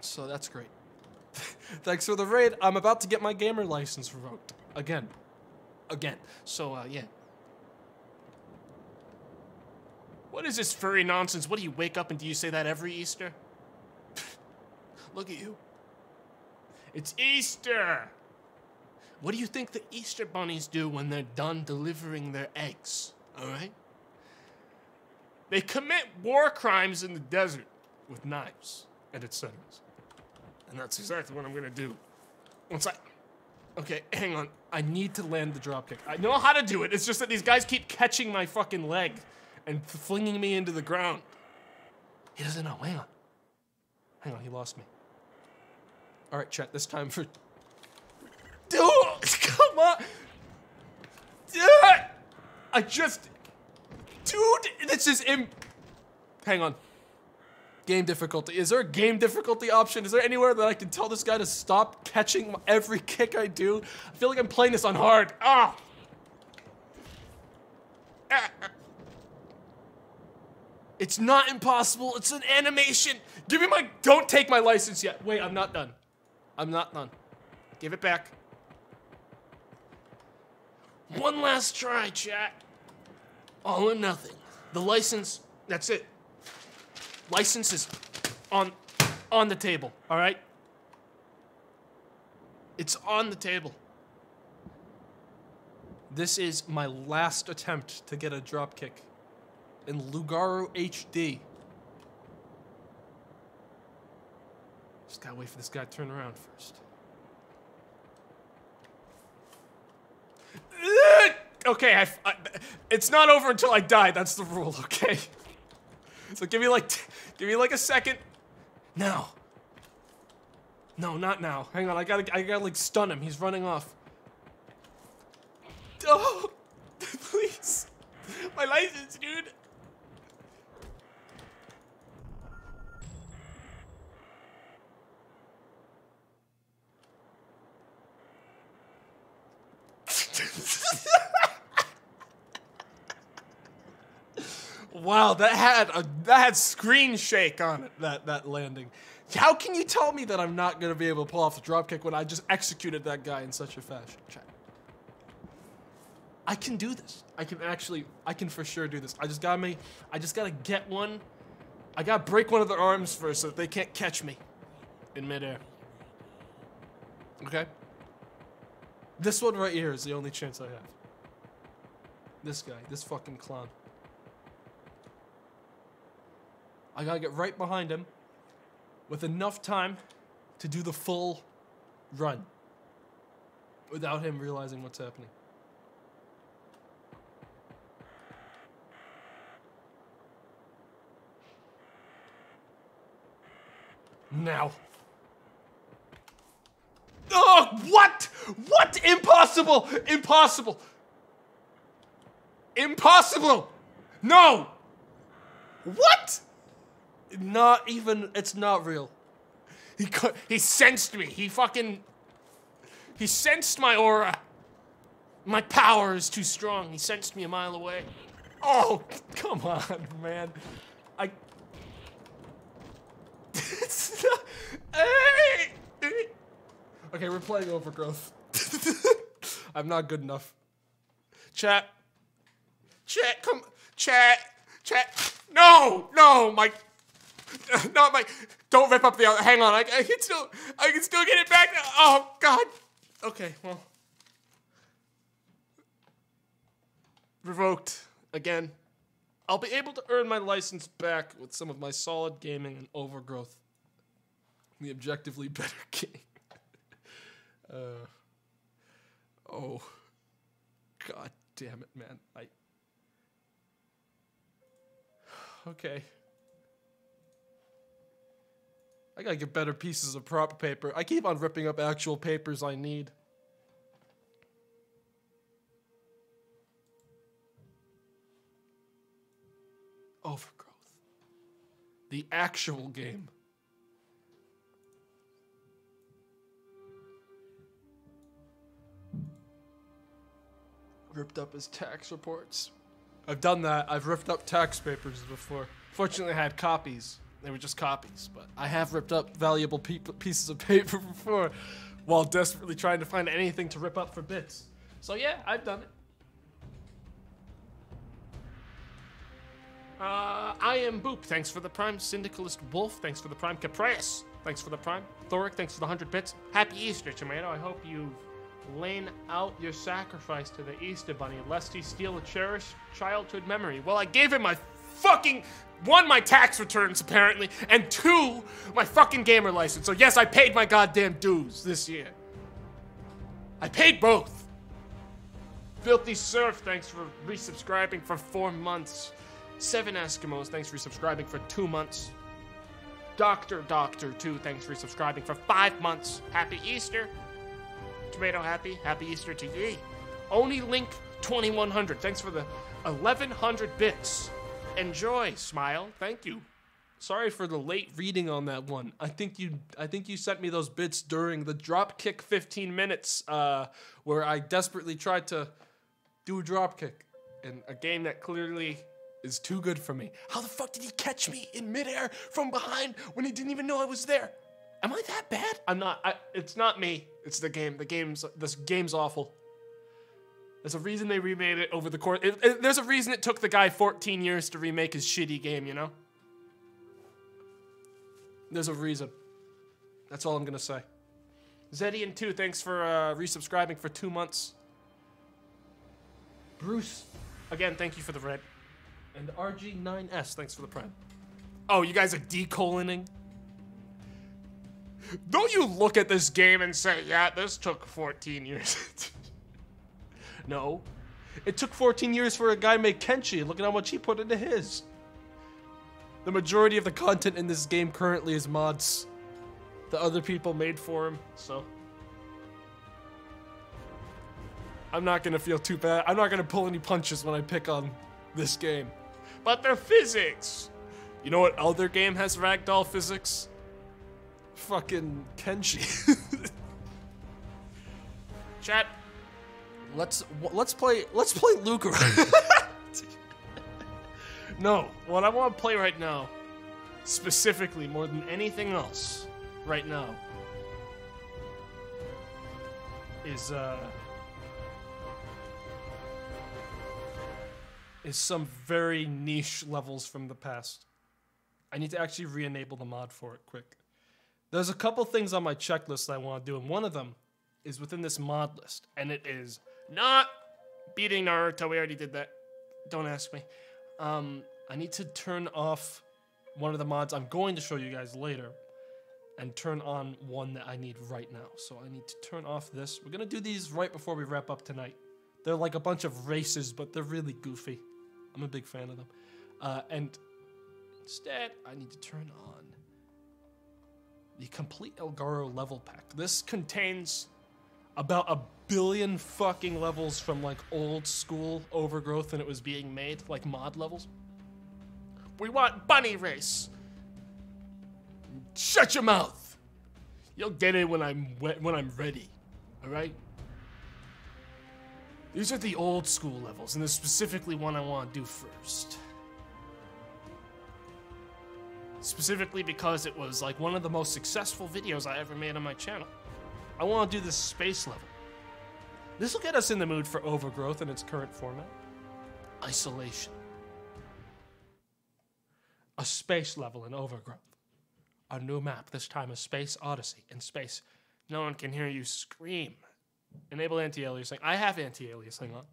So that's great. Thanks for the raid. I'm about to get my gamer license revoked. Again. Again. So, uh, yeah. What is this furry nonsense? What do you wake up and do you say that every Easter? Look at you. It's Easter! What do you think the Easter bunnies do when they're done delivering their eggs? Alright? They commit war crimes in the desert with knives and etc. And that's exactly what I'm gonna do. Once I. Okay, hang on. I need to land the dropkick. I know how to do it. It's just that these guys keep catching my fucking leg and flinging me into the ground. He doesn't know. Hang on. Hang on, he lost me. All right, Chet, this time for. On. I just. Dude, this is Im. Hang on. Game difficulty. Is there a game difficulty option? Is there anywhere that I can tell this guy to stop catching every kick I do? I feel like I'm playing this on hard. Ah. It's not impossible. It's an animation. Give me my. Don't take my license yet. Wait, I'm not done. I'm not done. Give it back. One last try, chat. All or nothing. The license. That's it. License is on on the table. All right. It's on the table. This is my last attempt to get a dropkick in Lugaru HD. Just gotta wait for this guy to turn around first. Okay, I, I, it's not over until I die. That's the rule. Okay. So give me like, give me like a second. Now. No, not now. Hang on. I gotta, I gotta like stun him. He's running off. Oh, please. My license, dude. Wow, that had a that had screen shake on it. That that landing. How can you tell me that I'm not gonna be able to pull off the dropkick when I just executed that guy in such a fashion? Check. I can do this. I can actually, I can for sure do this. I just gotta make, I just gotta get one. I gotta break one of their arms first so that they can't catch me in midair. Okay? This one right here is the only chance I have. This guy, this fucking clown. I gotta get right behind him with enough time to do the full run without him realizing what's happening. Now. Oh, what? What? Impossible! Impossible! Impossible! No! What? Not even, it's not real. He, he sensed me. He fucking, he sensed my aura. My power is too strong. He sensed me a mile away. Oh, come on, man. I, Hey! okay, we're playing Overgrowth. I'm not good enough. Chat. Chat, come. Chat. Chat. No, no, my. Not my. Don't rip up the. Hang on. I, I can still. I can still get it back. Oh God. Okay. Well. Revoked again. I'll be able to earn my license back with some of my solid gaming and overgrowth. The objectively better game. uh, oh, god damn it, man! I okay. I gotta get better pieces of prop paper. I keep on ripping up actual papers I need. Overgrowth. The actual game. Ripped up his tax reports. I've done that. I've ripped up tax papers before. Fortunately, I had copies. They were just copies, but I have ripped up valuable pieces of paper before while desperately trying to find anything to rip up for bits. So yeah, I've done it. Uh, I am Boop. Thanks for the Prime. Syndicalist Wolf. Thanks for the Prime. Caprice. Thanks for the Prime. Thoric. Thanks for the 100 bits. Happy Easter, Tomato. I hope you've lain out your sacrifice to the Easter Bunny, lest he steal a cherished childhood memory. Well, I gave him my fucking one, my tax returns apparently, and two, my fucking gamer license. So yes, I paid my goddamn dues this year. I paid both. Filthy Surf, thanks for resubscribing for four months. Seven Eskimos, thanks for subscribing for two months. Doctor Doctor 2, thanks for subscribing for five months. Happy Easter. Tomato Happy, Happy Easter to ye. Only Link 2100, thanks for the 1100 bits. Enjoy, smile, thank you. Sorry for the late reading on that one. I think you I think you sent me those bits during the drop kick 15 minutes uh, where I desperately tried to do a drop kick in a game that clearly is too good for me. How the fuck did he catch me in midair from behind when he didn't even know I was there? Am I that bad? I'm not. I, it's not me. It's the game. The game's this game's awful. There's a reason they remade it over the course. It, it, there's a reason it took the guy 14 years to remake his shitty game. You know. There's a reason. That's all I'm gonna say. Zedian 2, thanks for uh, resubscribing for two months. Bruce, again, thank you for the red. And RG9S, thanks for the prime. Oh, you guys are decoloning? Don't you look at this game and say, yeah, this took 14 years. no. It took 14 years for a guy made Kenshi. Look at how much he put into his. The majority of the content in this game currently is mods that other people made for him, so. I'm not gonna feel too bad. I'm not gonna pull any punches when I pick on this game. But the physics! You know what other game has ragdoll physics? Fucking Kenshi. Chat. Let's let's play let's play Luca. no, what I want to play right now, specifically more than anything else, right now, is uh is some very niche levels from the past. I need to actually re-enable the mod for it quick. There's a couple things on my checklist I want to do, and one of them is within this mod list, and it is not beating Naruto. We already did that. Don't ask me. Um, I need to turn off one of the mods I'm going to show you guys later, and turn on one that I need right now. So I need to turn off this. We're gonna do these right before we wrap up tonight. They're like a bunch of races, but they're really goofy. I'm a big fan of them. Uh, and instead, I need to turn on the complete Lugaru level pack. This contains about a billion fucking levels from like old school overgrowth and it was being made, like mod levels. We want bunny race. Shut your mouth. You'll get it when I'm when I'm ready. All right. These are the old school levels, and there's specifically one I want to do first. Specifically because it was like one of the most successful videos I ever made on my channel. I want to do this space level. This will get us in the mood for overgrowth in its current format. Isolation. A space level in overgrowth. A new map, this time a space odyssey in space. No one can hear you scream Enable anti-aliasing. I have anti-aliasing on.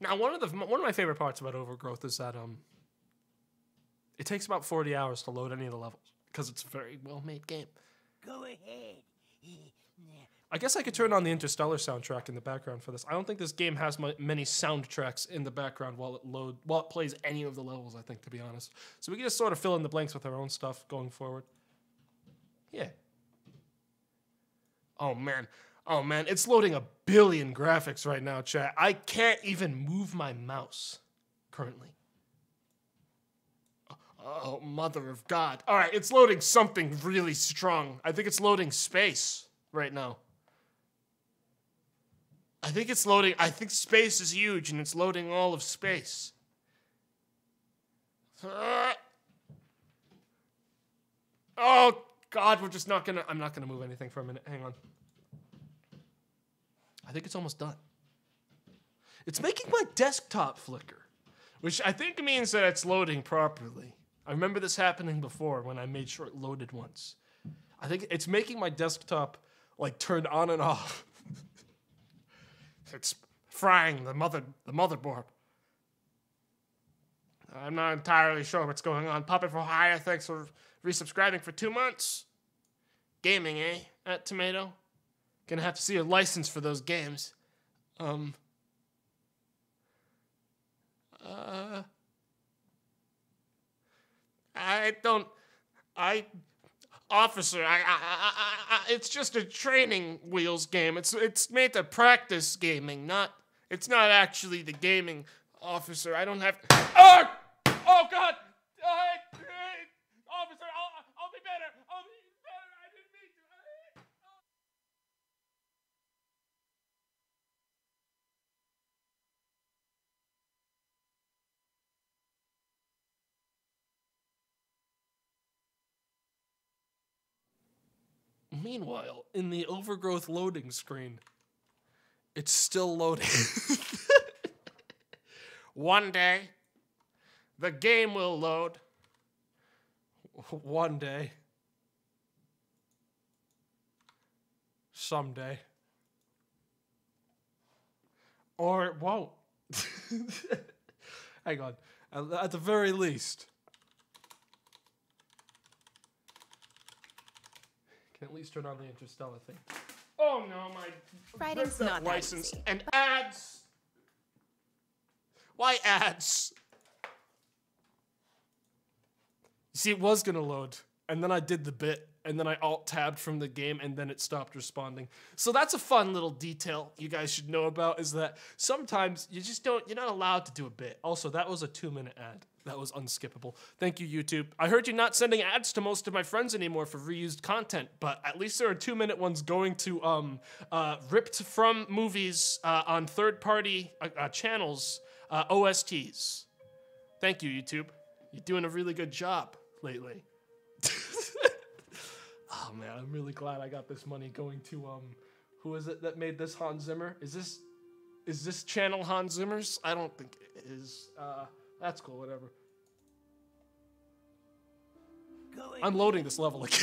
Now, one of the one of my favorite parts about Overgrowth is that um, it takes about forty hours to load any of the levels because it's a very well-made game. Go ahead. I guess I could turn on the Interstellar soundtrack in the background for this. I don't think this game has many soundtracks in the background while it load while it plays any of the levels. I think, to be honest, so we can just sort of fill in the blanks with our own stuff going forward. Yeah. Oh man. Oh man, it's loading a billion graphics right now, chat. I can't even move my mouse currently. Oh, mother of God. All right, it's loading something really strong. I think it's loading space right now. I think it's loading. I think space is huge and it's loading all of space. Oh, God, we're just not gonna. I'm not gonna move anything for a minute. Hang on. I think it's almost done. It's making my desktop flicker, which I think means that it's loading properly. I remember this happening before when I made short loaded once. I think it's making my desktop like turn on and off. it's frying the mother the motherboard. I'm not entirely sure what's going on. Puppet for Hire, thanks for resubscribing for two months. Gaming, eh? At Tomato. Gonna have to see a license for those games. Um. Uh. I don't. I. Officer, I, I, I, it's just a training wheels game. It's it's made to practice gaming, not. It's not actually the gaming officer. I don't have. Oh, oh God! Meanwhile, in the overgrowth loading screen, it's still loading. One day, the game will load. One day. Someday. Or it won't. Hang on. At, at the very least. Can at least turn on the interstellar thing. Oh no, my Writing's not that license easy. and ads. Why ads? See, it was gonna load, and then I did the bit, and then I alt tabbed from the game, and then it stopped responding. So that's a fun little detail you guys should know about. Is that sometimes you just don't, you're not allowed to do a bit. Also, that was a two minute ad. That was unskippable. Thank you, YouTube. I heard you're not sending ads to most of my friends anymore for reused content, but at least there are two minute ones going to um uh, ripped from movies uh, on third party uh, uh, channels uh, OSTs. Thank you, YouTube. You're doing a really good job lately. oh man, I'm really glad I got this money going to um who is it that made this Hans Zimmer? Is this is this channel Hans Zimmer's? I don't think it is. Uh that's cool, whatever. I'm loading this level again.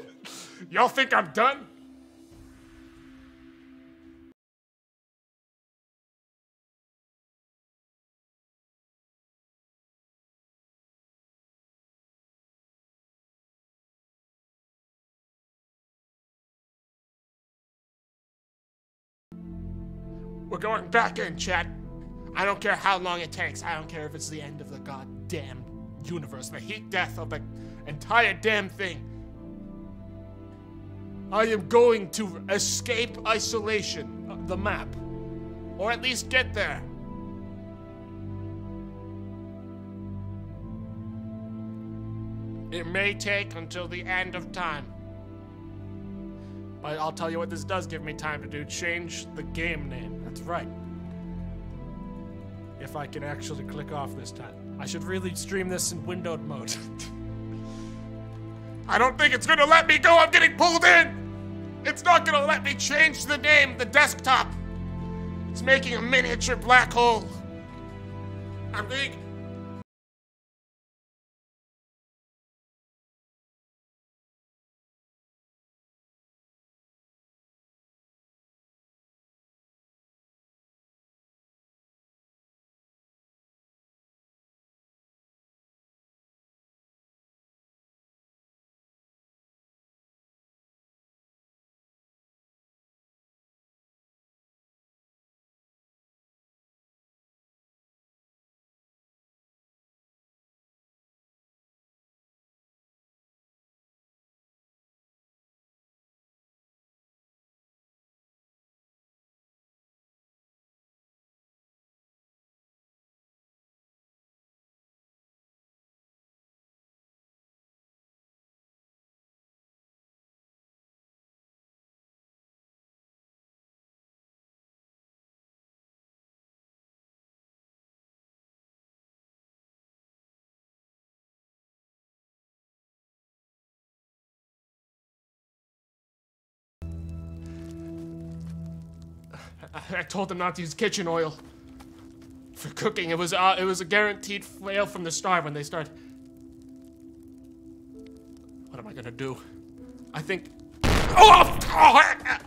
Y'all think I'm done? We're going back in, chat. I don't care how long it takes. I don't care if it's the end of the goddamn universe, the heat death of the entire damn thing. I am going to escape isolation, uh, the map, or at least get there. It may take until the end of time. But I'll tell you what this does give me time to do change the game name. That's right. If I can actually click off this time. I should really stream this in windowed mode. I don't think it's gonna let me go. I'm getting pulled in. It's not gonna let me change the name, the desktop. It's making a miniature black hole. I'm being. I, I told them not to use kitchen oil for cooking. It was uh, it was a guaranteed fail from the start when they start. What am I gonna do? I think. Oh! oh!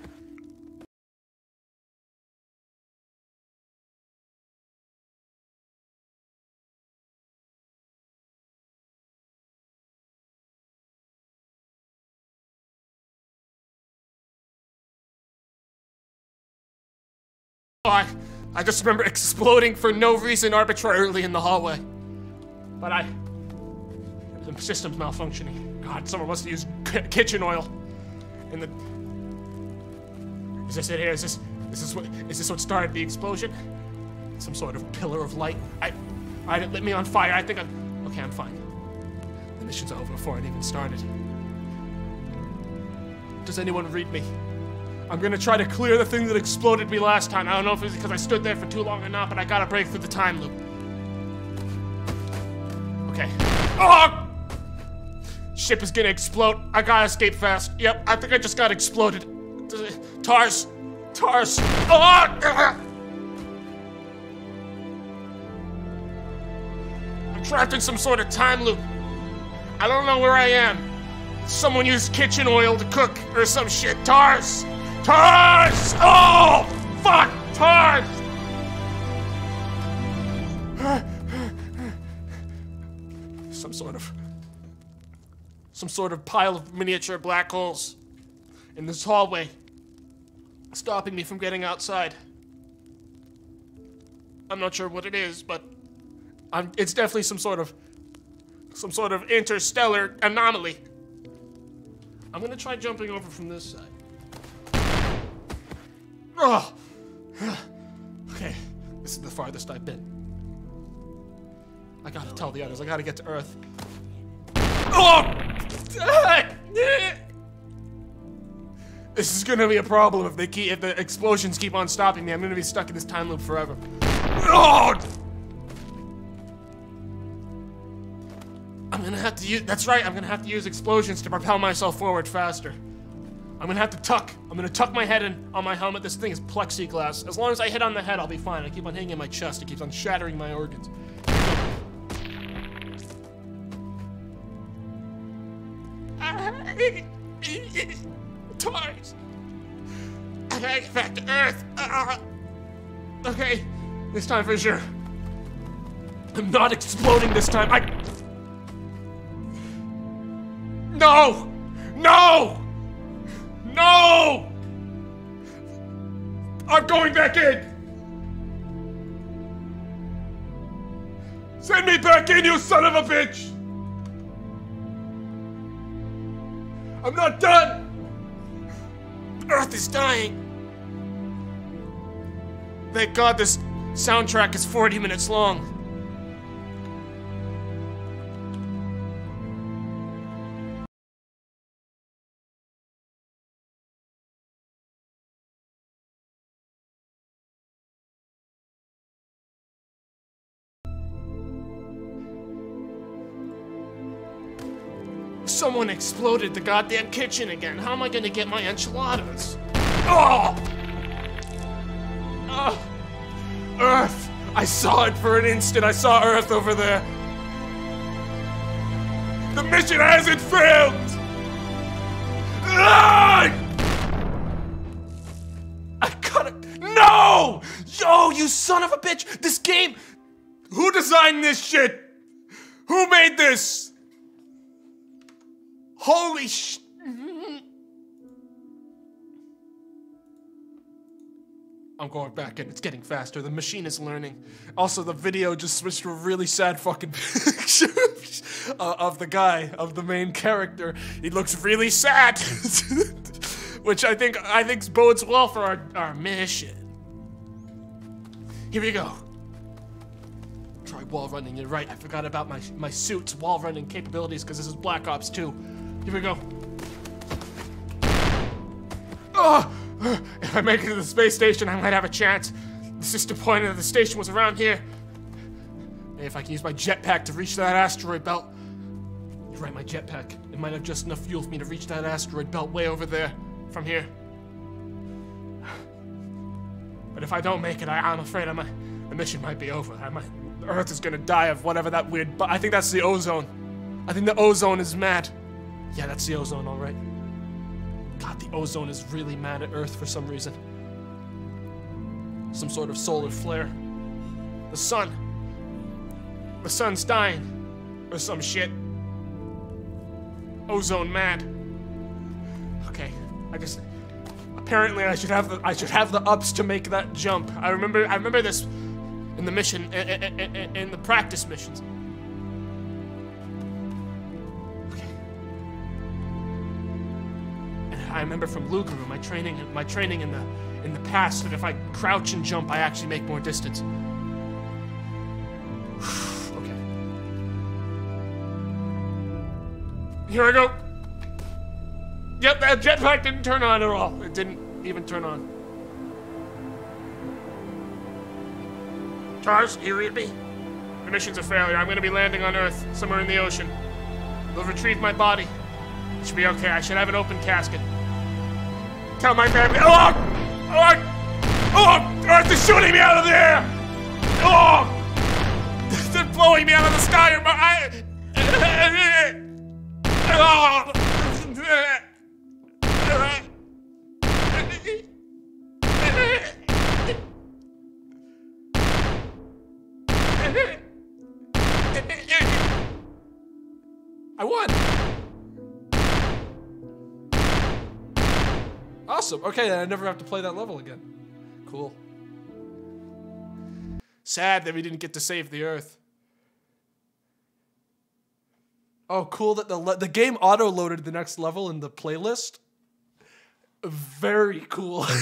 I, I just remember exploding for no reason arbitrarily in the hallway. But I. The system's malfunctioning. God, someone must have used ki- kitchen oil. In the. Is this it here? Is this. Is this what. Is this what started the explosion? Some sort of pillar of light? I. I it lit me on fire. I think I'm. Okay, I'm fine. The mission's over before it even started. Does anyone read me? I'm gonna try to clear the thing that exploded me last time. I don't know if it's because I stood there for too long or not, but I gotta break through the time loop. Okay. Oh! Ship is gonna explode. I gotta escape fast. Yep, I think I just got exploded. Tars. Tars. Oh! I'm trapped in some sort of time loop. I don't know where I am. Someone used kitchen oil to cook or some shit. Tars! Tars! Oh! Fuck! Tars! Some sort of. Some sort of pile of miniature black holes in this hallway, stopping me from getting outside. I'm not sure what it is, but I'm, it's definitely some sort of some sort of interstellar anomaly. I'm gonna try jumping over from this side. Oh! Okay, this is the farthest I've been. I gotta tell the others, I gotta get to Earth. Oh! This is gonna be a problem if they keep if the explosions keep on stopping me. I'm gonna be stuck in this time loop forever. Oh! I'm gonna have to use. That's right. I'm gonna have to use explosions to propel myself forward faster. I'm gonna have to tuck. I'm gonna tuck my head in on my helmet. This thing is plexiglass. As long as I hit on the head, I'll be fine. I keep on hitting in my chest. It keeps on shattering my organs. Tars. I to Earth. Uh, okay, this time for sure. I'm not exploding this time. I. No! No! No! I'm going back in! Send me back in, you son of a bitch! I'm not done! Earth is dying! Thank God this soundtrack is 40 minutes long. Someone exploded the goddamn kitchen again. How am I gonna get my enchiladas? Oh! Earth! I saw it for an instant. I saw Earth over there. The mission hasn't failed! Ah! I gotta. No! Yo, you son of a bitch! This game. Who designed this shit? Who made this? Holy sh. I'm going back and it's getting faster. The machine is learning. Also, the video just switched to a really sad fucking picture uh, of the guy, of the main character. He looks really sad, which I think I think bodes well for our, our mission. Here we go. Try wall running. You're right. I forgot about my my suit's wall running capabilities because this is Black Ops 2. Here we go. Oh! If I make it to the space station, I might have a chance. The sister point of the station was around here. Maybe if I can use my jetpack to reach that asteroid belt. You're right, my jetpack. It might have just enough fuel for me to reach that asteroid belt way over there from here. But if I don't make it, I, am afraid I might, the mission might be over. I might, Earth is gonna die of whatever that weird. But I think that's the ozone. I think the ozone is mad. Yeah, that's the ozone, all right. God, the ozone is really mad at Earth for some reason. Some sort of solar flare. The sun. The sun's dying. Or some shit. Ozone mad. Okay, I just apparently I should have the I should have the ups to make that jump. I remember I remember this in the mission in, in, in the practice missions. I remember from Lugaru, my training, my training in the in the past, that if I crouch and jump, I actually make more distance. okay. Here I go. Yep, that jetpack didn't turn on at all. It didn't even turn on. Tars, you read me? The mission's a failure. I'm gonna be landing on Earth, somewhere in the ocean. They'll retrieve my body. It should be okay. I should have an open casket. Tell my family. Oh! Oh! Oh! oh they're shooting me out of the air! Oh! They're blowing me out of the sky. I... Oh! I won! Awesome. Okay, then I never have to play that level again. Cool. Sad that we didn't get to save the Earth. Oh, cool that the the game auto loaded the next level in the playlist. Very cool.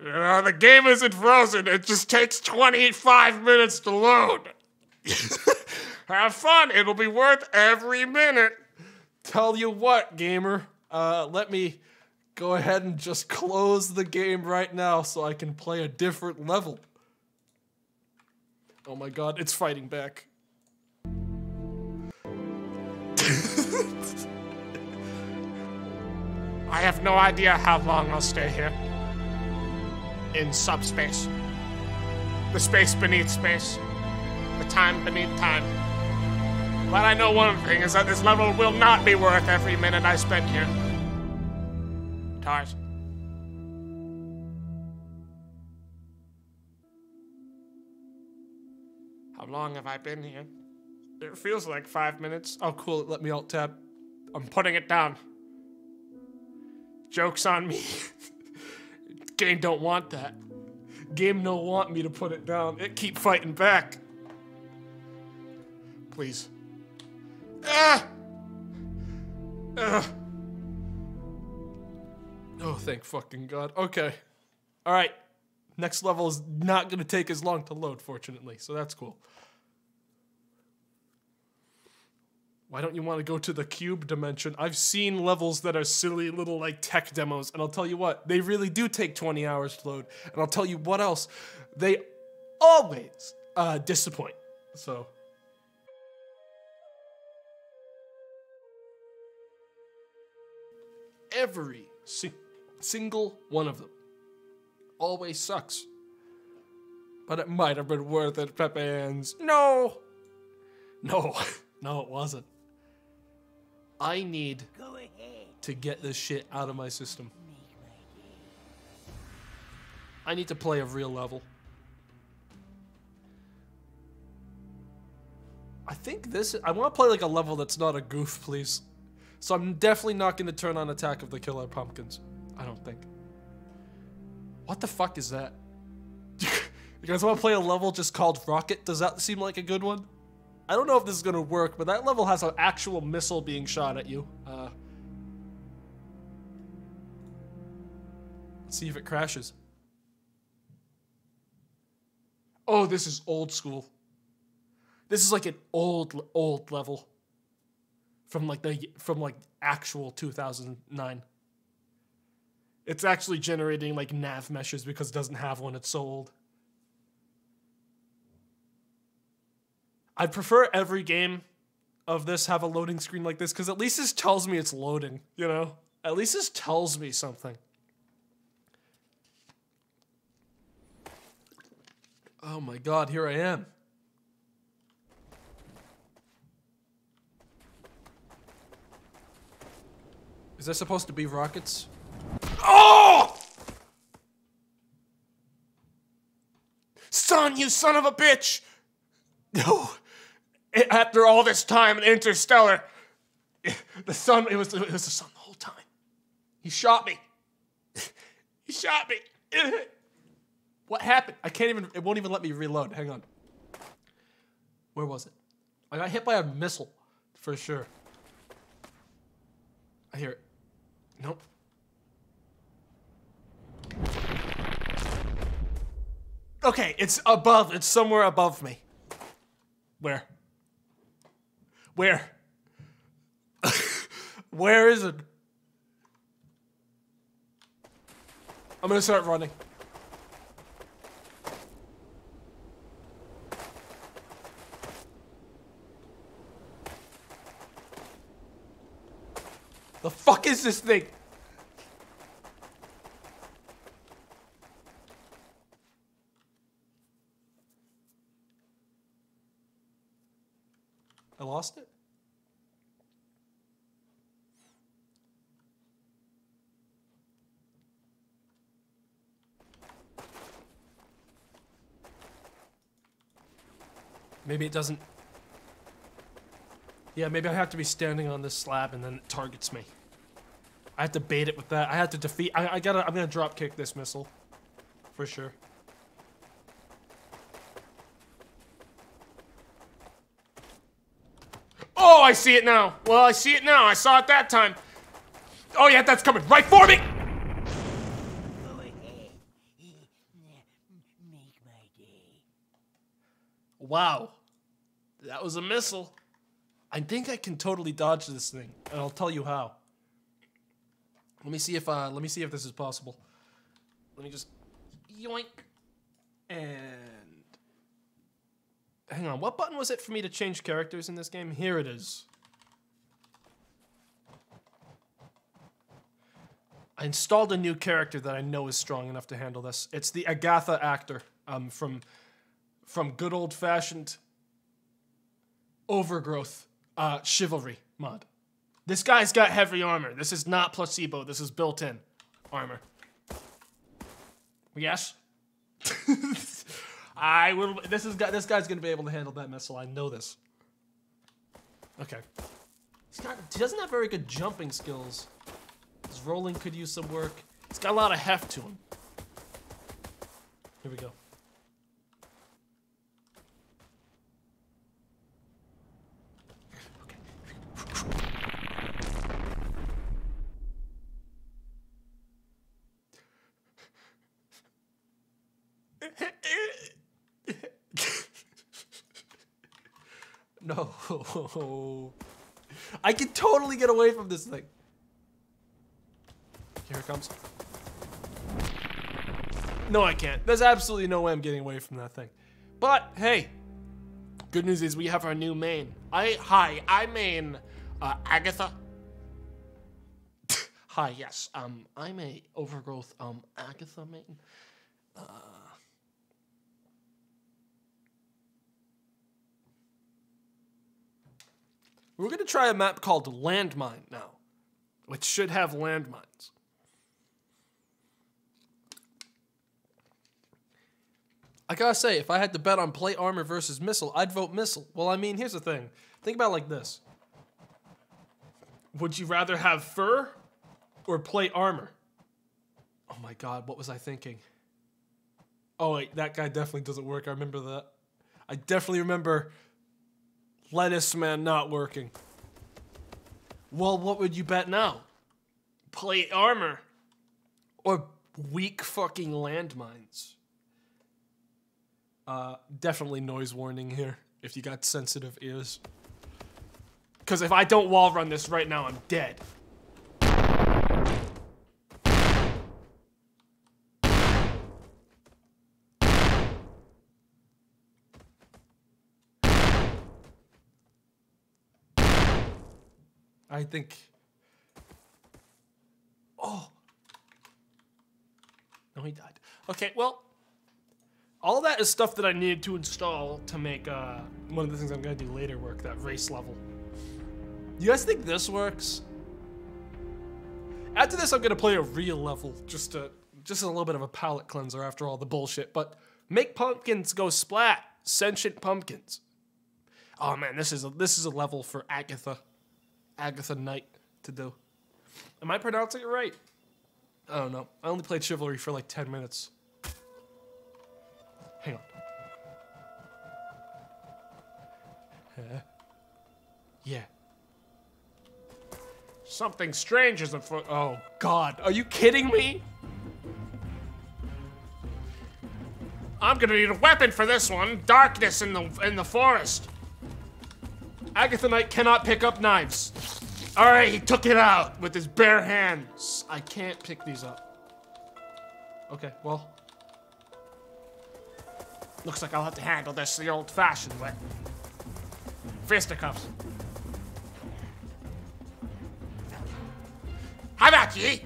Uh, the game isn't frozen. It just takes 25 minutes to load. Have fun. It'll be worth every minute. Tell you what, gamer. Uh, let me go ahead and just close the game right now so I can play a different level. Oh my god, it's fighting back. I have no idea how long I'll stay here in subspace. The space beneath space. The time beneath time. But I know one thing is that this level will not be worth every minute I spend here. Tars. How long have I been here? It feels like five minutes. Oh, cool. Let me alt tab. I'm putting it down. Joke's on me. Game don't want that. Game don't want me to put it down. It keep fighting back. Please. Ah! Ah! Oh, thank fucking God. Okay. All right. Next level is not going to take as long to load, fortunately, so that's cool. Why don't you want to go to the cube dimension? I've seen levels that are silly little like tech demos, and I'll tell you what, they really do take 20 hours to load. And I'll tell you what else, they always uh, disappoint. So. Every si single one of them always sucks. But it might have been worth it, Pepans. No! No, no, it wasn't. I need to get this shit out of my system. I need to play a real level. I think this. I want to play like a level that's not a goof, please. So I'm definitely not going to turn on Attack of the Killer Pumpkins. I don't think. What the fuck is that? you guys want to play a level just called Rocket? Does that seem like a good one? I don't know if this is gonna work, but that level has an actual missile being shot at you. Uh, let's see if it crashes. Oh, this is old school. This is like an old, old level from like the from like actual 2009. It's actually generating like nav meshes because it doesn't have one. It's old. I'd prefer every game of this have a loading screen like this because at least this tells me it's loading, you know? At least this tells me something. Oh my god, here I am. Is that supposed to be rockets? Oh! Son, you son of a bitch! No after all this time in Interstellar, the sun, it was, it was the sun the whole time. He shot me. he shot me. what happened? I can't even, it won't even let me reload. Hang on. Where was it? I got hit by a missile, for sure. I hear it. Nope. Okay, it's above. It's somewhere above me. Where? Where? Where is it? I'm gonna start running. Is this thing? I lost it? Maybe it doesn't. Yeah, maybe I have to be standing on this slab and then it targets me. I have to bait it with that. I have to defeat. I, I gotta. I'm gonna drop kick this missile, for sure. Oh, I see it now. Well, I see it now. I saw it that time. Oh yeah, that's coming right for me. Wow, that was a missile. I think I can totally dodge this thing, and I'll tell you how. Let me see if uh, let me see if this is possible. Let me just yoink and hang on. What button was it for me to change characters in this game? Here it is. I installed a new character that I know is strong enough to handle this. It's the Agatha actor um, from from good old fashioned overgrowth uh, chivalry mod. This guy's got heavy armor. This is not placebo. This is built in armor. Yes. I will. This is this guy's gonna be able to handle that missile. I know this. Okay. He's got, he doesn't have very good jumping skills. His rolling could use some work. He's got a lot of heft to him. Here we go. No. I can totally get away from this thing. Here it comes. No, I can't. There's absolutely no way I'm getting away from that thing. But hey, good news is we have our new main. I hi, I main uh, Agatha. hi, yes. Um, I'm a overgrowth um Agatha main. Uh, We're gonna try a map called Landmine now, which should have landmines. I gotta say, if I had to bet on plate armor versus missile, I'd vote missile. Well, I mean, here's the thing. Think about like this. Would you rather have fur or plate armor? Oh my god, what was I thinking? Oh wait, that guy definitely doesn't work. I remember that. I definitely remember Lettuce man not working. Well, what would you bet now? Plate armor or weak fucking landmines? Uh, definitely noise warning here if you got sensitive ears. Because if I don't wall run this right now, I'm dead. I think. Oh. No, he died. Okay, well, all that is stuff that I needed to install to make uh, one of the things I'm gonna do later work. That race level. You guys think this works? After this, I'm gonna play a real level just to just a little bit of a palate cleanser after all the bullshit. But make pumpkins go splat. Sentient pumpkins. Oh man, this is a, this is a level for Agatha. Agatha Knight to do. Am I pronouncing it right? I don't know. I only played Chivalry for like 10 minutes. Hang on. Yeah. Something strange is afoot. Oh, God. Are you kidding me? I'm gonna need a weapon for this one. Darkness in the in the forest. Agatha Knight cannot pick up knives. All right, he took it out with his bare hands. I can't pick these up. Okay, well. Looks like I'll have to handle this the old-fashioned way. Fisticuffs. ye!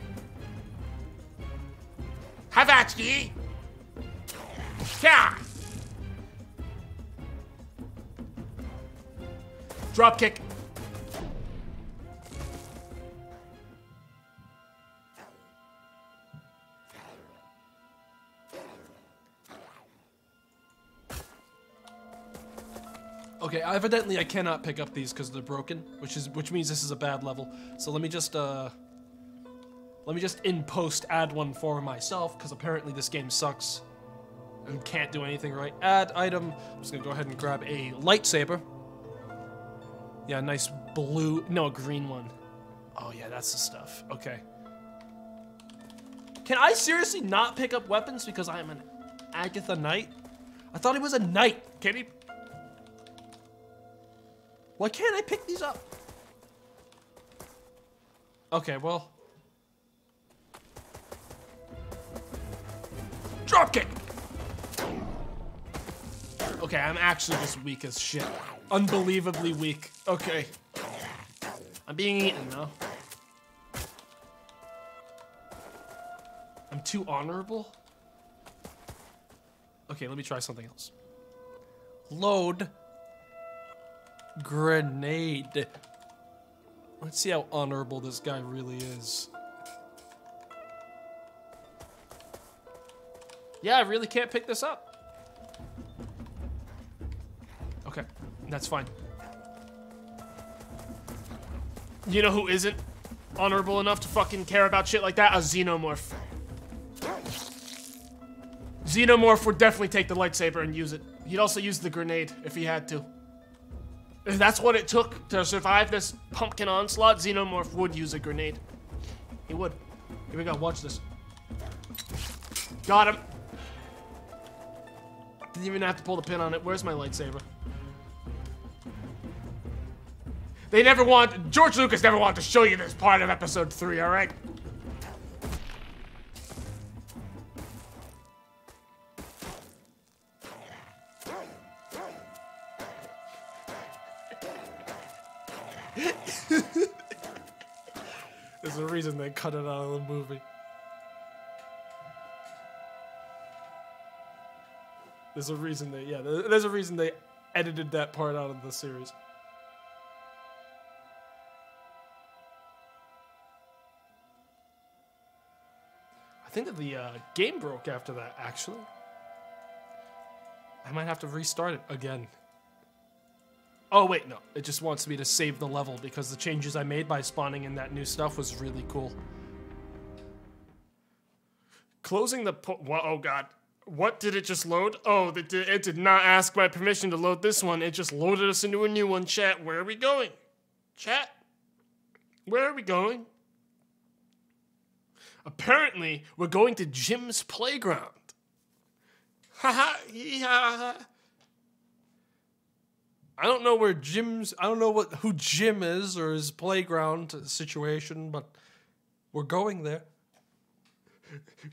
Have at ye! Yeah! Drop kick. Okay, evidently I cannot pick up these because they're broken, which is which means this is a bad level. So let me just uh let me just in post add one for myself because apparently this game sucks and can't do anything right. Add item. I'm just gonna go ahead and grab a lightsaber. Yeah, nice blue. No, a green one. Oh yeah, that's the stuff. Okay. Can I seriously not pick up weapons because I am an Agatha Knight? I thought he was a knight. Can he? Why can't I pick these up? Okay, well. Drop kick! Okay, I'm actually just weak as shit. Unbelievably weak. Okay. I'm being eaten now. I'm too honorable? Okay, let me try something else. Load. Grenade. Let's see how honorable this guy really is. Yeah, I really can't pick this up. That's fine. You know who isn't honorable enough to fucking care about shit like that? A xenomorph. Xenomorph would definitely take the lightsaber and use it. He'd also use the grenade if he had to. If that's what it took to survive this pumpkin onslaught, Xenomorph would use a grenade. He would. Here we go, watch this. Got him. Didn't even have to pull the pin on it. Where's my lightsaber? They never want. George Lucas never wanted to show you this part of episode three, alright? There's a reason they cut it out of the movie. There's a reason they, yeah, there's a reason they edited that part out of the series. Think that the uh, game broke after that, actually. I might have to restart it again. Oh, wait, no. It just wants me to save the level because the changes I made by spawning in that new stuff was really cool. Closing the oh god. What did it just load? Oh, it did, it did not ask my permission to load this one. It just loaded us into a new one. Chat, where are we going? Chat, where are we going? Apparently, we're going to Jim's playground. Haha, yeah. I don't know where Jim's. I don't know what who Jim is or his playground situation, but we're going there.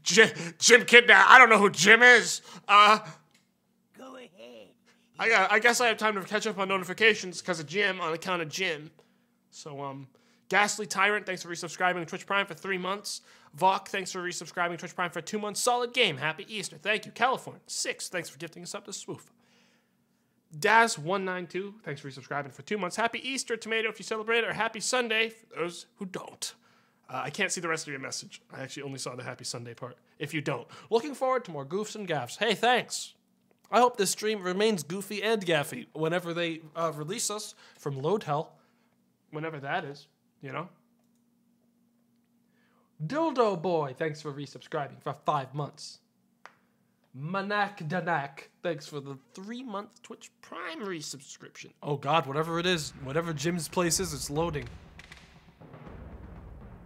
Jim, Jim Kidnap. I don't know who Jim is. Uh, Go ahead. I got, I guess I have time to catch up on notifications because of Jim on account of Jim. So um, Ghastly Tyrant, thanks for resubscribing to Twitch Prime for three months. Vok, thanks for resubscribing Twitch Prime for two months. Solid game. Happy Easter. Thank you. California, six. Thanks for gifting us up to Swoof. Daz192, thanks for resubscribing for two months. Happy Easter, Tomato, if you celebrate or Happy Sunday for those who don't. Uh, I can't see the rest of your message. I actually only saw the Happy Sunday part. If you don't. Looking forward to more goofs and gaffs. Hey, thanks. I hope this stream remains goofy and gaffy whenever they uh, release us from Load Hell. Whenever that is, you know? Dildo Boy, thanks for resubscribing for five months. Manak Danak, thanks for the three month Twitch Prime resubscription. Oh god, whatever it is, whatever Jim's place is, it's loading.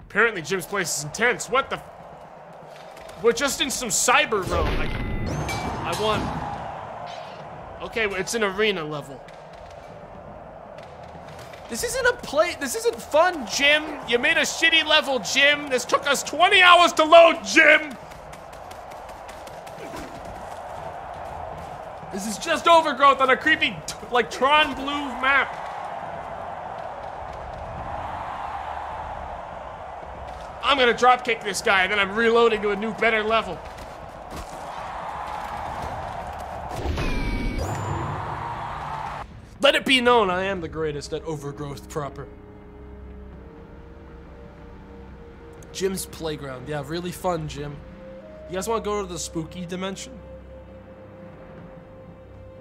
Apparently, Jim's place is intense. What the? We're just in some cyber road. I, I won. Okay, it's an arena level. This isn't a play, this isn't fun, Jim, you made a shitty level, Jim. This took us 20 hours to load, Jim. This is just overgrowth on a creepy, like Tron Blue map. I'm gonna drop kick this guy, and then I'm reloading to a new, better level. Be known I am the greatest at overgrowth proper. Jim's playground. Yeah, really fun, Jim. You guys want to go to the spooky dimension?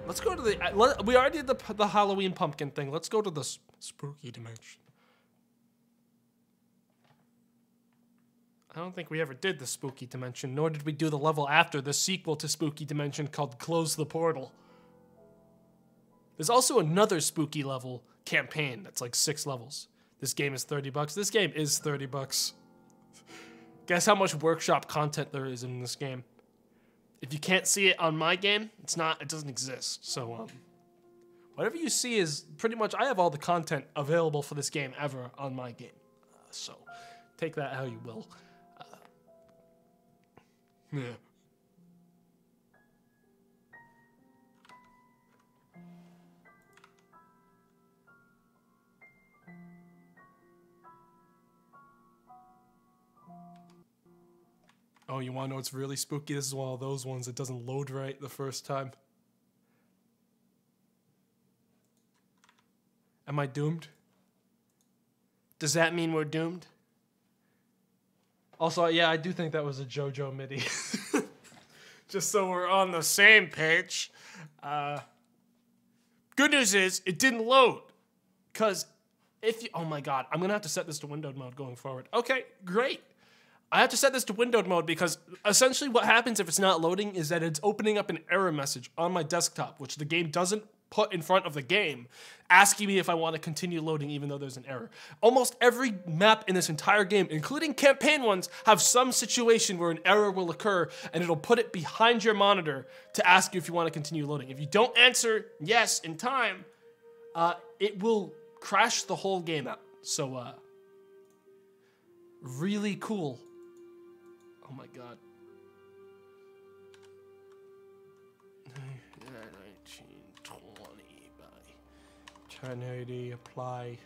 Let's go to the. let- We already did the, the Halloween pumpkin thing. Let's go to the s- spooky dimension. I don't think we ever did the spooky dimension, nor did we do the level after the sequel to spooky dimension called Close the Portal. There's also another spooky level campaign that's like six levels. This game is 30 bucks. This game is 30 bucks. Guess how much workshop content there is in this game? If you can't see it on my game, it's not it doesn't exist. So um whatever you see is pretty much I have all the content available for this game ever on my game. Uh, so take that how you will. Uh, yeah. Oh, you want to know what's really spooky? This is one of those ones that doesn't load right the first time. Am I doomed? Does that mean we're doomed? Also, yeah, I do think that was a JoJo MIDI. Just so we're on the same page. Uh, good news is it didn't load. Because if you, oh my god, I'm gonna have to set this to windowed mode going forward. Okay, great. I have to set this to windowed mode because essentially what happens if it's not loading is that it's opening up an error message on my desktop, which the game doesn't put in front of the game, asking me if I want to continue loading even though there's an error. Almost every map in this entire game, including campaign ones, have some situation where an error will occur and it'll put it behind your monitor to ask you if you want to continue loading. If you don't answer yes in time, uh, it will crash the whole game out. So, uh, really cool. Oh my god. 1920 by 1080 apply.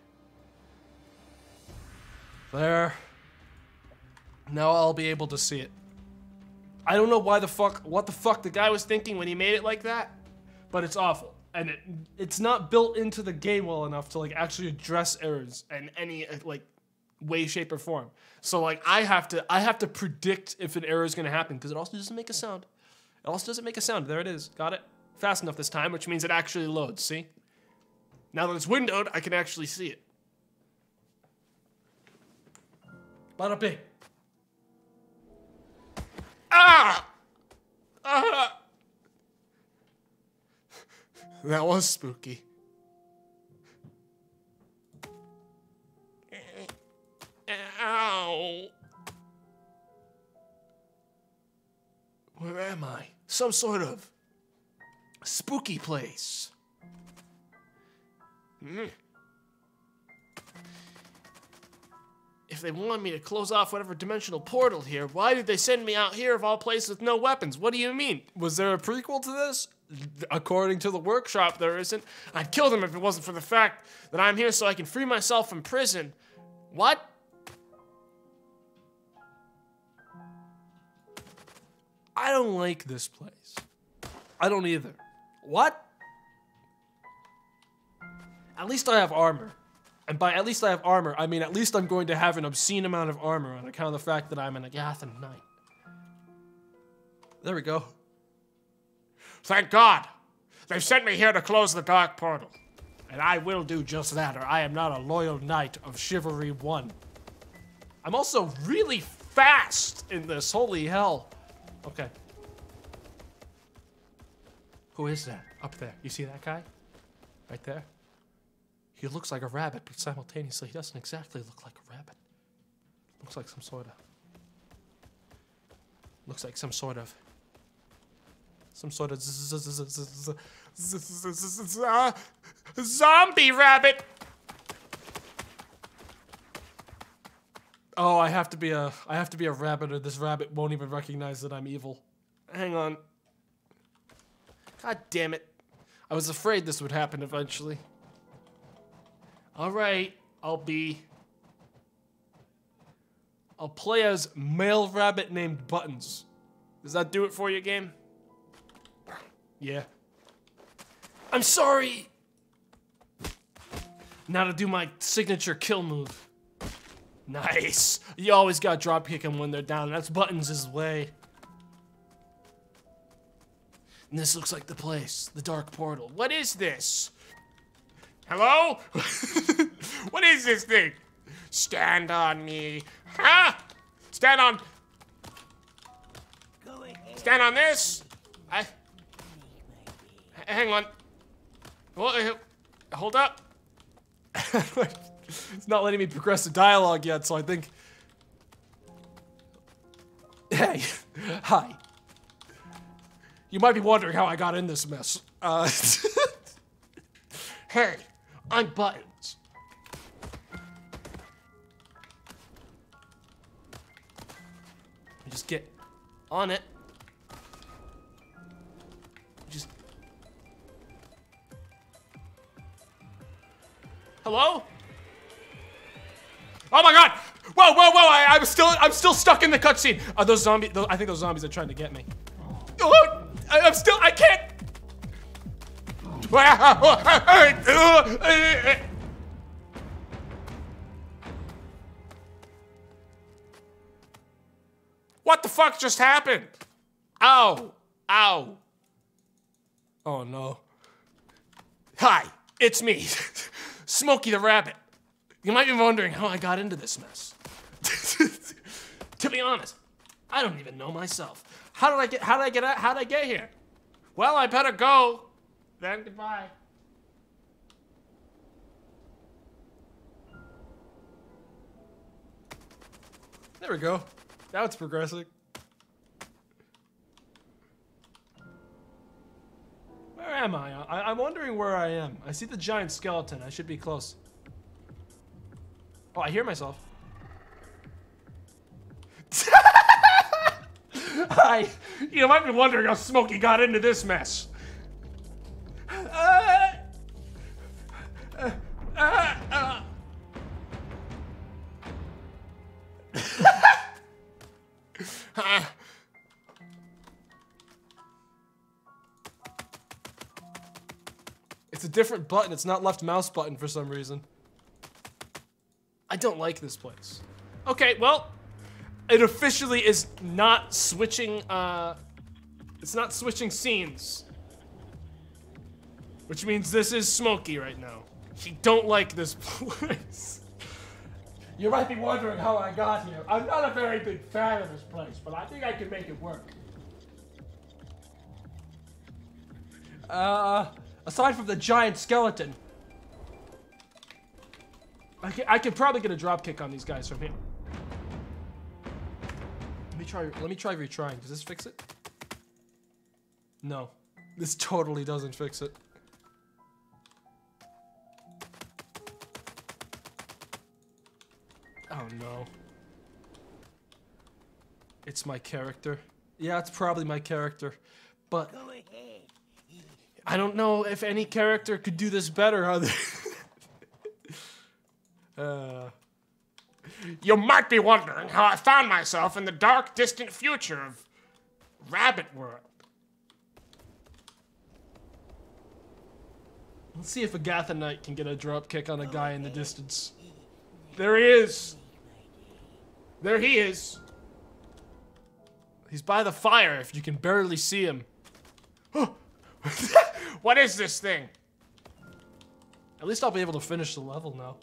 There. Now I'll be able to see it. I don't know why the fuck, what the fuck the guy was thinking when he made it like that, but it's awful. And it, it's not built into the game well enough to like actually address errors and any like way, shape, or form. So like I have to I have to predict if an error is gonna happen because it also doesn't make a sound. It also doesn't make a sound. There it is. Got it? Fast enough this time, which means it actually loads. See? Now that it's windowed, I can actually see it. Bada bing. Ah! Ah! That was spooky. Where am I? Some sort of spooky place. Hmm. If they wanted me to close off whatever dimensional portal here, why did they send me out here of all places with no weapons? What do you mean? Was there a prequel to this? According to the workshop, there isn't. I'd kill them if it wasn't for the fact that I'm here so I can free myself from prison. What? I don't like this place. I don't either. What? At least I have armor. And by at least I have armor, I mean at least I'm going to have an obscene amount of armor on account of the fact that I'm an Agathan knight. There we go. Thank God. They've sent me here to close the dark portal. And I will do just that, or I am not a loyal knight of chivalry one. I'm also really fast in this. Holy hell. Okay. Who is that? Up there. You see that guy? Right there? He looks like a rabbit, but simultaneously he doesn't exactly look like a rabbit. Looks like some sort of. Looks like some sort of. Some sort of. uh, Zombie rabbit! Oh, I have to be a. I have to be a rabbit, or this rabbit won't even recognize that I'm evil. Hang on. God damn it! I was afraid this would happen eventually. All right, I'll be. I'll play as male rabbit named Buttons. Does that do it for you, game? Yeah. I'm sorry. Now to do my signature kill move. Nice. You always got drop kick them when they're down. That's Buttons' way. And this looks like the place, the dark portal. What is this? Hello? what is this thing? Stand on me. Huh? Stand on. Stand on this. I. Hang on. Hold, hold up. it's not letting me progress the dialogue yet, so I think. Hey, hi. You might be wondering how I got in this mess. Uh, Hey, I'm Buttons. just get on it. Just. Hello? Oh my god! Whoa, whoa, whoa! I, I'm still, I'm still stuck in the cutscene. Are those zombies? Those, I think those zombies are trying to get me. Oh, I, I'm still, I can't. What the fuck just happened? Ow! Ow! Oh no. Hi, it's me, Smokey the Rabbit. You might be wondering how I got into this mess. to be honest, I don't even know myself. How did I get? How did I get? How did I get here? Well, I better go. Then goodbye. There we go. Now it's progressing. Where am I? I? I'm wondering where I am. I see the giant skeleton. I should be close. Oh, I hear myself. You might be wondering how Smokey got into this mess. Uh, uh, uh, uh. Uh, It's a different button. It's not left mouse button for some reason. I don't like this place. Okay, well, it officially is not switching. Uh, it's not switching scenes, which means this is Smokey right now. He don't like this place. You might be wondering how I got here. I'm not a very big fan of this place, but I think I can make it work. Uh, aside from the giant skeleton, I can, I could probably get a drop kick on these guys from here. Let me try. Let me try retrying. Does this fix it? No, this totally doesn't fix it. Oh no. It's my character. Yeah, it's probably my character. But I don't know if any character could do this better other uh, You might be wondering how I found myself in the dark, distant future of Rabbit World. let's see if Agatha Knight can get a drop kick on a guy in the distance. There he is. There he is. He's by the fire if you can barely see him. What is this thing? At least I'll be able to finish the level now.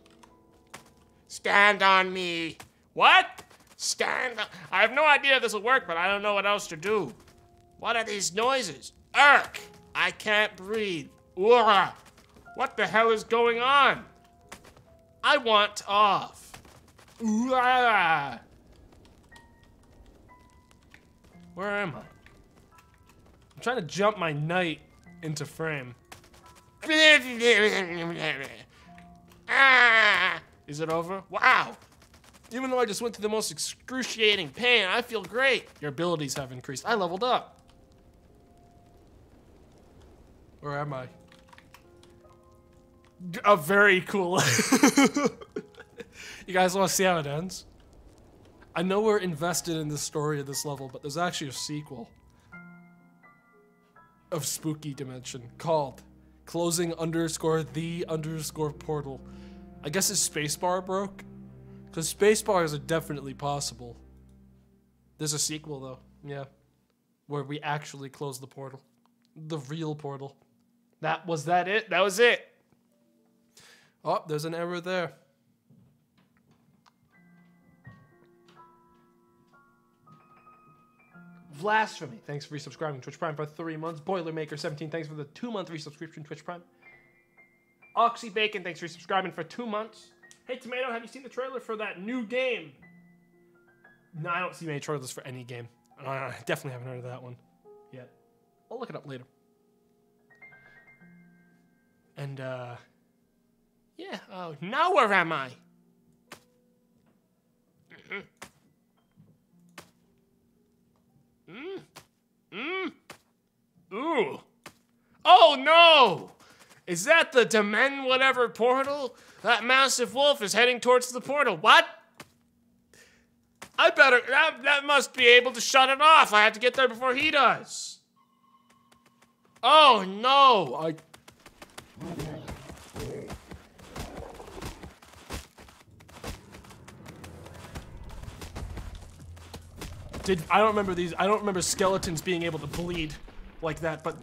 Stand on me. What? Stand on. I have no idea if this will work, but I don't know what else to do. What are these noises? Urk! I can't breathe. Ugh. What the hell is going on? I want off. Ugh. Where am I? I'm trying to jump my knight into frame. Ah. Is it over? Wow. Even though I just went through the most excruciating pain, I feel great. Your abilities have increased. I leveled up. Where am I? A very cool. You guys want to see how it ends? I know we're invested in the story of this level, but there's actually a sequel of Spooky Dimension called Closing underscore the underscore portal. I guess his spacebar broke. Because spacebars are definitely possible. There's a sequel though, yeah. Where we actually close the portal. The real portal. That was that it? That was it. Oh, there's an error there. Blasphemy. Thanks for resubscribing. Twitch Prime for three months. Boilermaker17, thanks for the two month resubscription. Twitch Prime. Oxy Bacon, thanks for subscribing for two months. Hey, Tomato, have you seen the trailer for that new game? No, I don't see many trailers for any game. Uh, I definitely haven't heard of that one yet. I'll look it up later. And, uh. Yeah, oh, now where am I? Mm. Mm. Ooh. Oh no! Is that the Demen whatever portal? That massive wolf is heading towards the portal. What? I better. That, that must be able to shut it off. I have to get there before he does. Oh no! I. Did I don't remember these I don't remember skeletons being able to bleed like that, but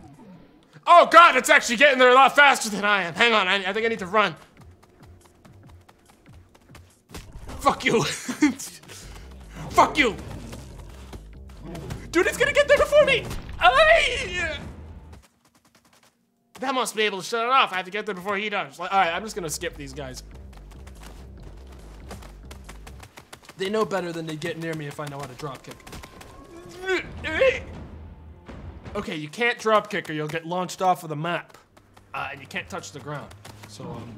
Oh god, it's actually getting there a lot faster than I am. Hang on, I, I think I need to run. Fuck you. Fuck you. Dude, it's gonna get there before me. I... That must be able to shut it off. I have to get there before he does. All right, I'm just gonna skip these guys. They know better than to get near me if I know how to drop kick. Okay, you can't drop kick or you'll get launched off of the map, uh, and you can't touch the ground. So um,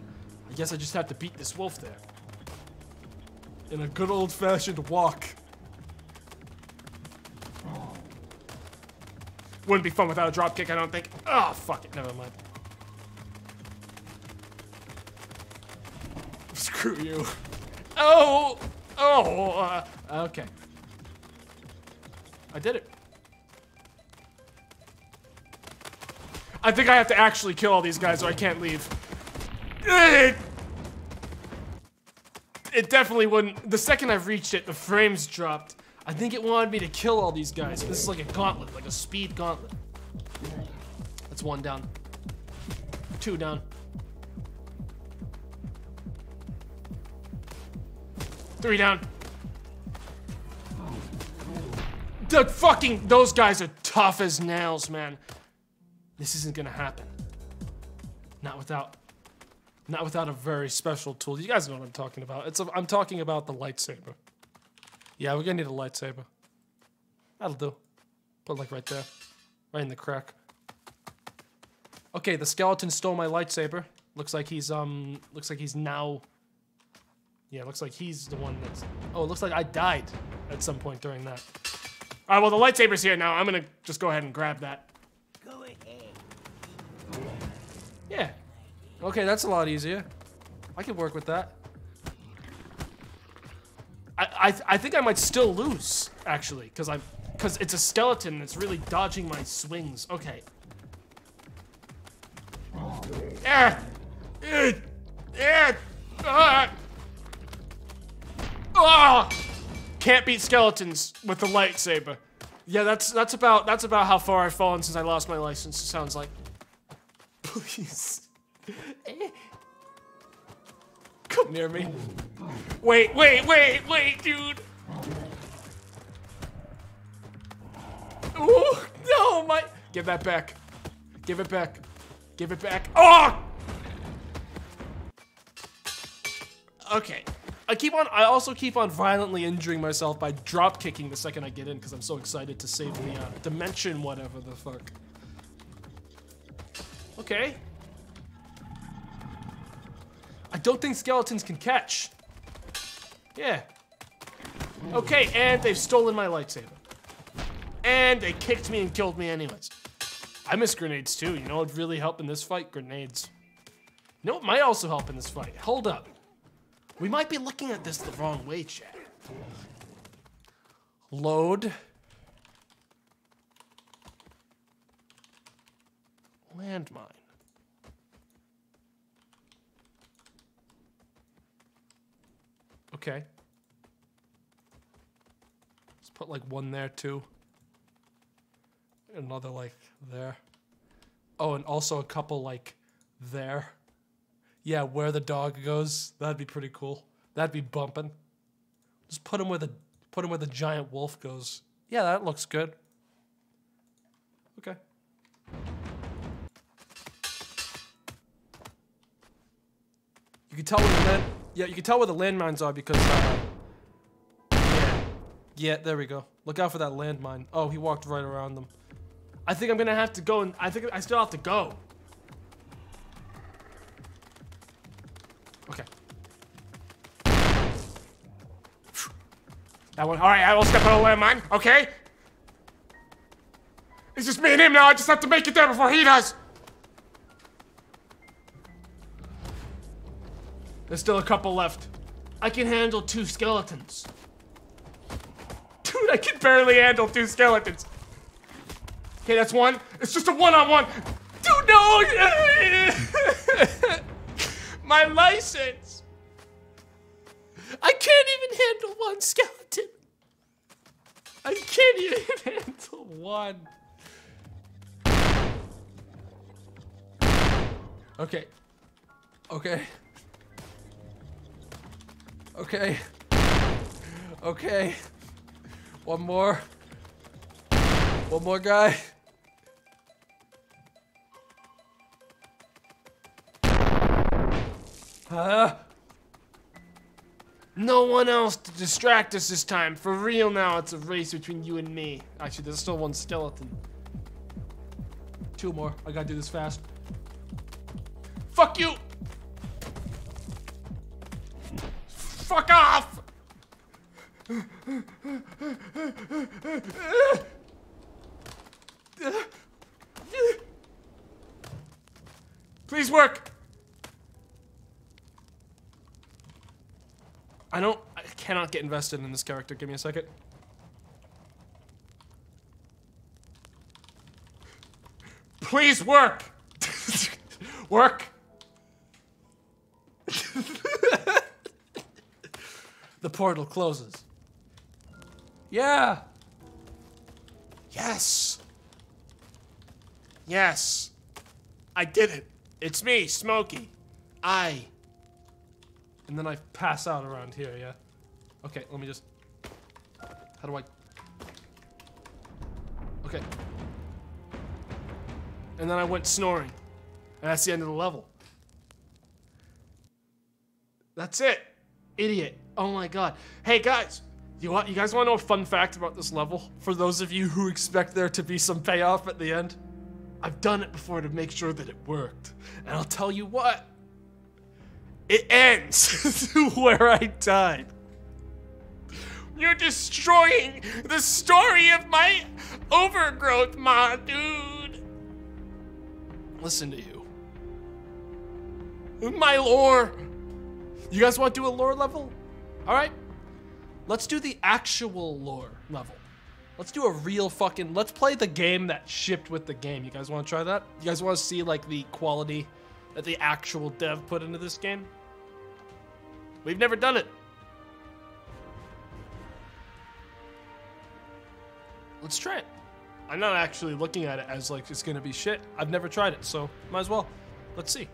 I guess I just have to beat this wolf there. In a good old-fashioned walk. Wouldn't be fun without a drop kick, I don't think. Oh, fuck it. Never mind. Screw you. Oh! Oh! Uh, Okay. I did it. I think I have to actually kill all these guys or I can't leave. It, it definitely wouldn't. The second I reached it, the frames dropped. I think it wanted me to kill all these guys. This is like a gauntlet, like a speed gauntlet. That's one down. Two down. Three down. The fucking, those guys are tough as nails, man. This isn't gonna happen. Not without, not without a very special tool. You guys know what I'm talking about. It's a, I'm talking about the lightsaber. Yeah, we're gonna need a lightsaber. That'll do. Put it like right there, right in the crack. Okay, the skeleton stole my lightsaber. Looks like he's um, looks like he's now. Yeah, looks like he's the one that's. Oh, it looks like I died at some point during that. All right, well, the lightsaber's here now. I'm gonna just go ahead and grab that. Go ahead. Yeah. Okay, that's a lot easier. I could work with that. I, I, I think I might still lose, actually, because I'm, because it's a skeleton and it's really dodging my swings. Okay. Ah! Eh! Ah! Ah! Can't beat skeletons with the lightsaber. Yeah, that's that's about that's about how far I've fallen since I lost my license. It sounds like. Please. Eh. Come near me. Wait, wait, wait, wait, dude. Ooh, no, my. Give that back. Give it back. Give it back. Oh! Okay. I keep on. I also keep on violently injuring myself by drop kicking the second I get in because I'm so excited to save the uh, dimension, whatever the fuck. Okay. I don't think skeletons can catch. Yeah. Okay, and they've stolen my lightsaber. And they kicked me and killed me anyways. I miss grenades too. You know what would really help in this fight? Grenades. You know what might also help in this fight? Hold up. We might be looking at this the wrong way, Chad. Load. Landmine. Okay. Let's put like one there too. Another like there. Oh, and also a couple like there. Yeah, where the dog goes. That'd be pretty cool. That'd be bumping. Just put him where the put him where the giant wolf goes. Yeah, that looks good. You can tell where the land, yeah, you can tell where the landmines are because uh, yeah, yeah, there we go. Look out for that landmine. Oh, he walked right around them. I think I'm gonna have to go and I think I still have to go. Okay. That one. All right, I will step on a landmine. Okay. It's just me and him now. I just have to make it there before he does. There's still a couple left. I can handle two skeletons. Dude, I can barely handle two skeletons. Okay, that's one. It's just a one-on-one. Dude, no! My license. I can't even handle one skeleton. I can't even handle one. Okay. Okay. Okay. Okay. One more. One more guy. Ah. No one else to distract us this time. For real now, it's a race between you and me. Actually, there's still one skeleton. Two more. I gotta do this fast. Fuck you! Fuck off! Please work! I don't. I cannot get invested in this character. Give me a second. Please work! work! The portal closes. Yeah. Yes! Yes! I did it! It's me, Smokey. I. And then I pass out around here, yeah? Okay, let me just... How do I... Okay. And then I went snoring. And that's the end of the level. That's it. Idiot. Oh my god. Hey guys, you want you guys want to know a fun fact about this level? For those of you who expect there to be some payoff at the end, I've done it before to make sure that it worked. And I'll tell you what. It ends where I died. You're destroying the story of my overgrowth, ma, dude. listen to you. My lore. You guys want to do a lore level? All right. Let's do the actual lore level. Let's do a real fucking. Let's play the game that shipped with the game. You guys want to try that? You guys want to see like the quality that the actual dev put into this game? We've never done it. Let's try it. I'm not actually looking at it as like it's gonna be shit. I've never tried it, so might as well. Let's see.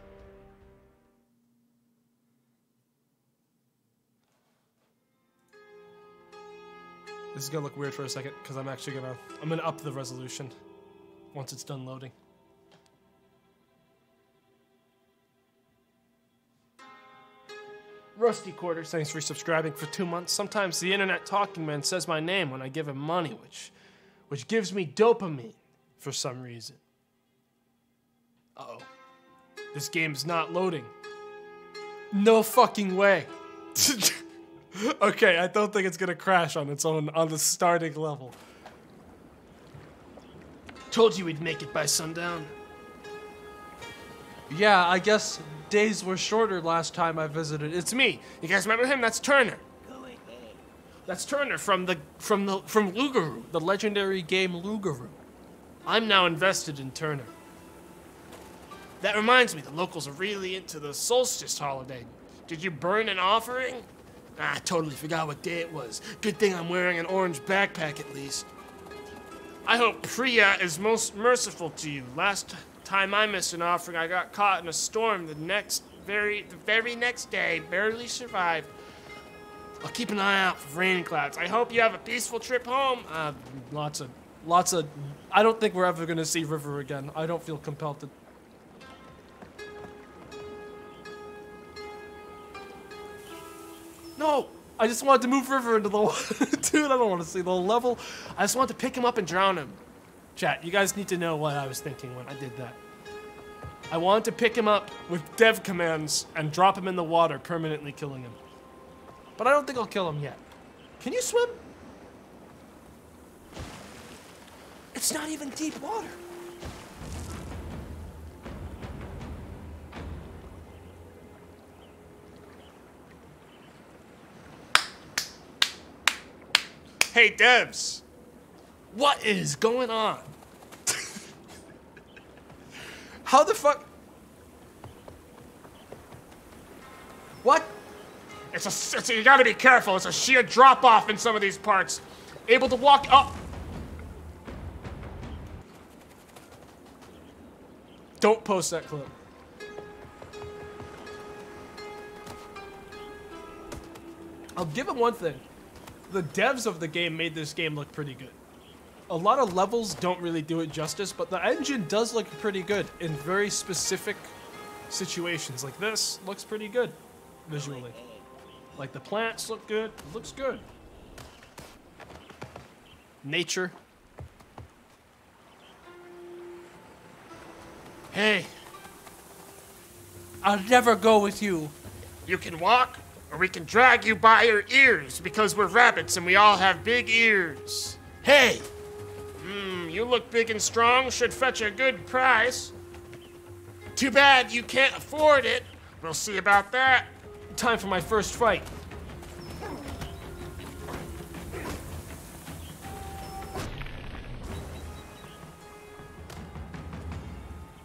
This is gonna look weird for a second because I'm actually gonna I'm gonna up the resolution once it's done loading. Rusty Quarters, thanks for subscribing for two months. Sometimes the internet talking man says my name when I give him money, which which gives me dopamine for some reason. Uh oh. This game's not loading. No fucking way. okay, I don't think it's gonna crash on its own on the starting level. Told you we'd make it by sundown. Yeah, I guess days were shorter last time I visited. It's It's me. You guys remember him? That's Turner. That's Turner from the from the from Lugaru. The legendary game Lugaru. I'm now invested in Turner. That reminds me, the locals are really into the solstice holiday. Did you burn an offering? Ah, I totally forgot what day it was. Good thing I'm wearing an orange backpack at least. I hope Priya is most merciful to you. Last time I missed an offering, I got caught in a storm the next very the very next day, barely survived. I'll keep an eye out for rain clouds. I hope you have a peaceful trip home. Uh, lots of, lots of. I don't think we're ever gonna see River again. I don't feel compelled to. No, I just wanted to move River into the water. Dude, I don't want to see the level. I just want to pick him up and drown him. Chat, you guys need to know what I was thinking when I did that. I wanted to pick him up with dev commands and drop him in the water, permanently killing him. But I don't think I'll kill him yet. Can you swim? It's not even deep water. Hey, Devs. What is going on? How the fuck? What? It's a, it's a- you gotta be careful. It's a sheer drop off in some of these parts. Able to walk up. Don't post that clip. I'll give him one thing. The devs of the game made this game look pretty good. A lot of levels don't really do it justice, but the engine does look pretty good in very specific situations. Like this looks pretty good visually. Like the plants look good. It looks good. Nature. Hey, I'll never go with you. you can walk, or we can drag you by your ears because we're rabbits and we all have big ears. Hey, hmm, you look big and strong. Should fetch a good price. Too bad you can't afford it. We'll see about that. Time for my first fight.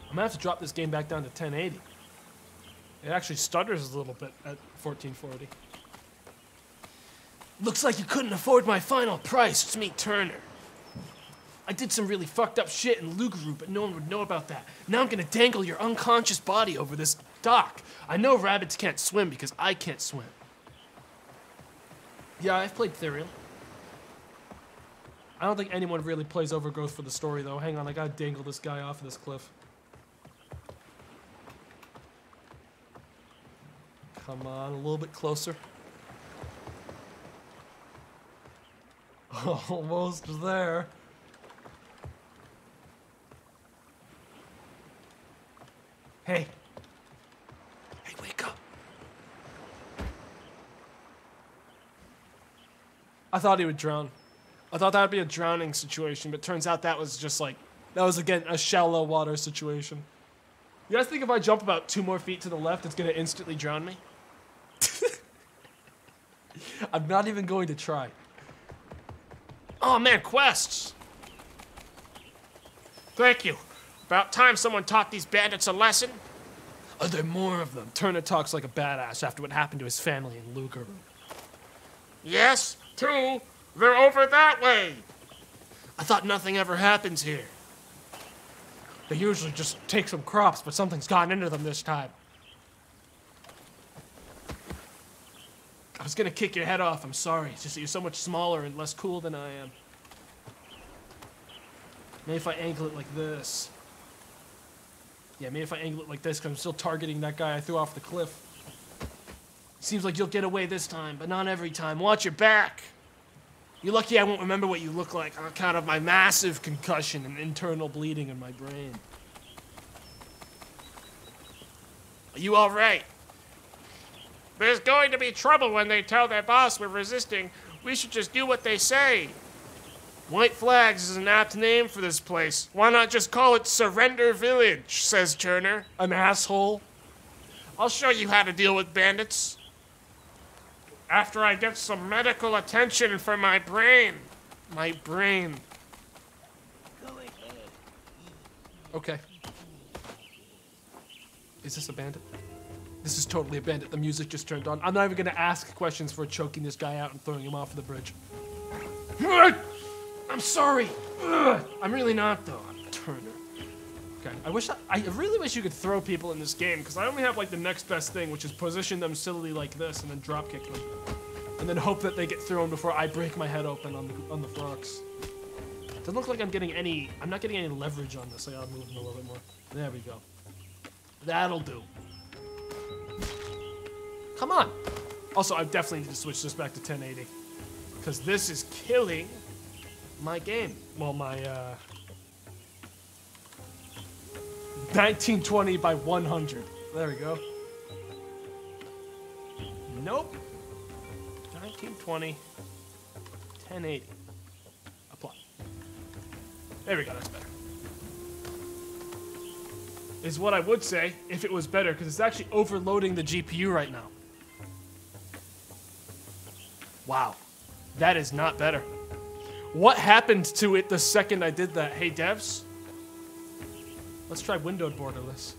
I'm gonna have to drop this game back down to 1080. It actually stutters a little bit at 1440. Looks like you couldn't afford my final price. It's me, Turner. I did some really fucked up shit in Lugaru, but no one would know about that. Now I'm gonna dangle your unconscious body over this dock. I know rabbits can't swim because I can't swim. Yeah, I've played Therium. I don't think anyone really plays Overgrowth for the story, though. Hang on, I gotta dangle this guy off of this cliff. Come on, a little bit closer. Almost there. Hey. Hey, wake up. I thought he would drown. I thought that would be a drowning situation, but turns out that was just like, that was again a shallow water situation. You guys think if I jump about two more feet to the left, it's gonna instantly drown me? I'm not even going to try. Oh man, quests! Thank you. About time someone taught these bandits a lesson. Are there more of them? Turner talks like a badass after what happened to his family in Lugar. Yes, two. They're over that way. I thought nothing ever happens here. They usually just take some crops, but something's gotten into them this time. I was gonna kick your head off, I'm sorry. It's just that you're so much smaller and less cool than I am. Maybe if I angle it like this. Yeah, maybe if I angle it like this, because I'm still targeting that guy I threw off the cliff. Seems like you'll get away this time, but not every time. Watch your back. You're lucky I won't remember what you look like on account of my massive concussion and internal bleeding in my brain. Are you all right? There's going to be trouble when they tell their boss we're resisting. We should just do what they say. White Flags is an apt name for this place. Why not just call it Surrender Village, says Turner. An asshole. I'll show you how to deal with bandits. after I get some medical attention for my brain. My brain. Okay. Is this a bandit? This is totally a bandit. The music just turned on. I'm not even gonna ask questions for choking this guy out and throwing him off the bridge. I'm sorry. I'm really not though. I'm Turner. Okay. I wish I, I really wish you could throw people in this game because I only have like the next best thing, which is position them silly like this and then drop kick them, and then hope that they get thrown before I break my head open on the on the frogs. Doesn't look like I'm getting any. I'm not getting any leverage on this. I gotta move them a little bit more. There we go. That'll do. Come on. Also, I definitely need to switch this back to 1080 because this is killing my game. Well, my uh, 1920 by 100. There we go. Nope. 1920, 1080. Apply. There we go, that's better. Is what I would say if it was better, because it's actually overloading the GPU right now. Wow. That is not better. What happened to it the second I did that? Hey, devs? Let's try windowed borderless.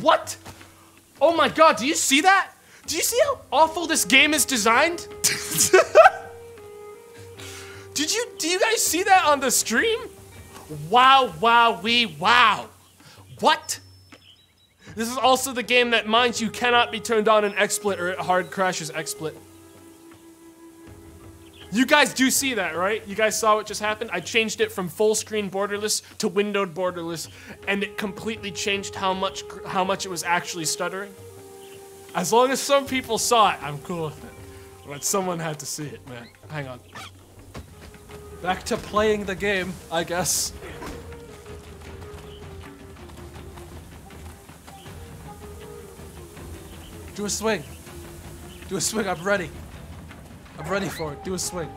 What? Oh my god, do you see that? Do you see how awful this game is designed? Did you do you guys see that on the stream? Wow, wow, we wow. What? This is also the game that minds you cannot be turned on in XSplit or it hard crashes XSplit. You guys do see that, right? You guys saw what just happened? I changed it from full screen borderless to windowed borderless, and it completely changed how much how much it was actually stuttering. As long as some people saw it, I'm cool with it. But someone had to see it, man. Hang on. Back to playing the game, I guess. Do a swing. Do a swing, I'm ready. I'm ready for it. Do a swing.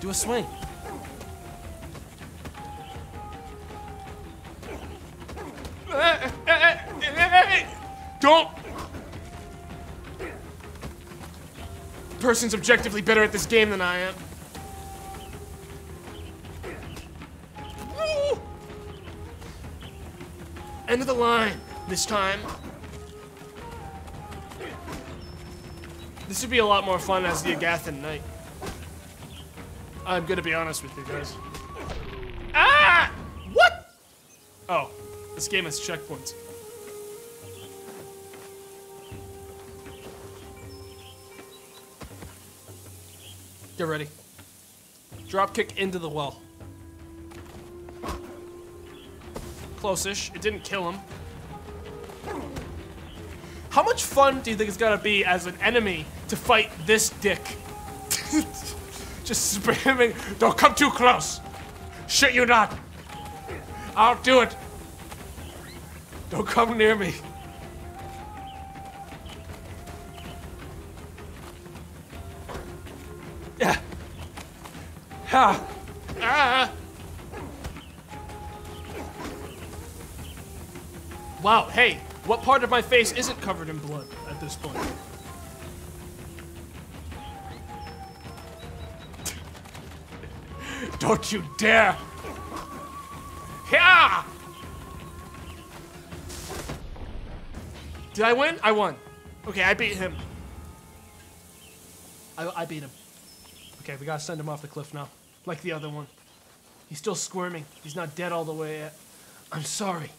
Do a swing. Don't. Person's objectively better at this game than I am. End of the line this time. This would be a lot more fun as the Agathan Knight. I'm gonna be honest with you guys. Ah! What? Oh, this game has checkpoints. Get ready. Drop kick into the well. Close-ish. It didn't kill him. How much fun do you think it's gonna be as an enemy to fight this dick? Just spamming. Don't come too close. Shit you not. I'll do it. Don't come near me. Yeah. Ha. Ah. Wow, hey, what part of my face isn't covered in blood at this point? Don't you dare! Yeah! Did I win? I won. Okay, I beat him. I, I beat him. Okay, we gotta send him off the cliff now. Like the other one. He's still squirming. He's not dead all the way yet. I'm sorry.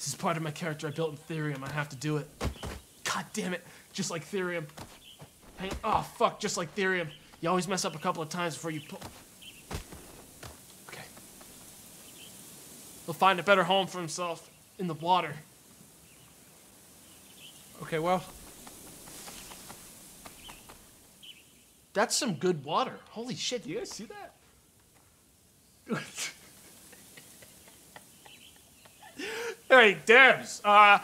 This is part of my character I built in Therium. I have to do it. God damn it. Just like Therium. Oh, fuck. Just like Therium. You always mess up a couple of times before you pull. Okay. He'll find a better home for himself in the water. Okay, well. That's some good water. Holy shit, do you guys see that? Hey, Debs, uh,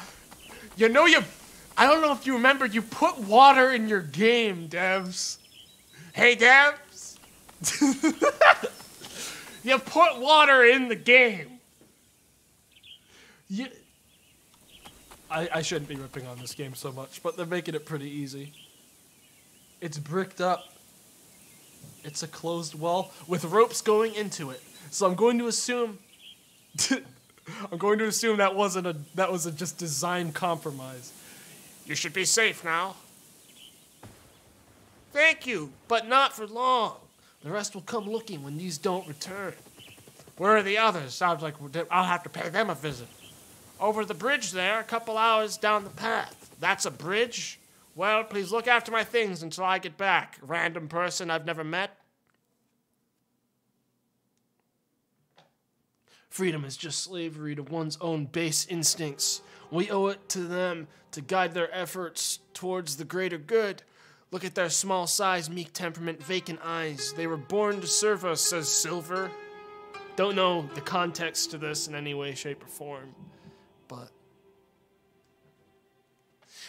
you know you. I don't know if you remember, you put water in your game, Debs. Hey, Debs. you put water in the game. You. I, I shouldn't be ripping on this game so much, but they're making it pretty easy. It's bricked up. It's a closed wall with ropes going into it. So I'm going to assume I'm going to assume that wasn't a that was a just design compromise. You should be safe now. Thank you, but not for long. The rest will come looking when these don't return. Where are the others? Sounds like I'll have to pay them a visit. Over the bridge there, a couple hours down the path. That's a bridge? Well, please look after my things until I get back. Random person I've never met. Freedom is just slavery to one's own base instincts. We owe it to them to guide their efforts towards the greater good. Look at their small size, meek temperament, vacant eyes. They were born to serve us, says Silver. Don't know the context to this in any way, shape, or form, but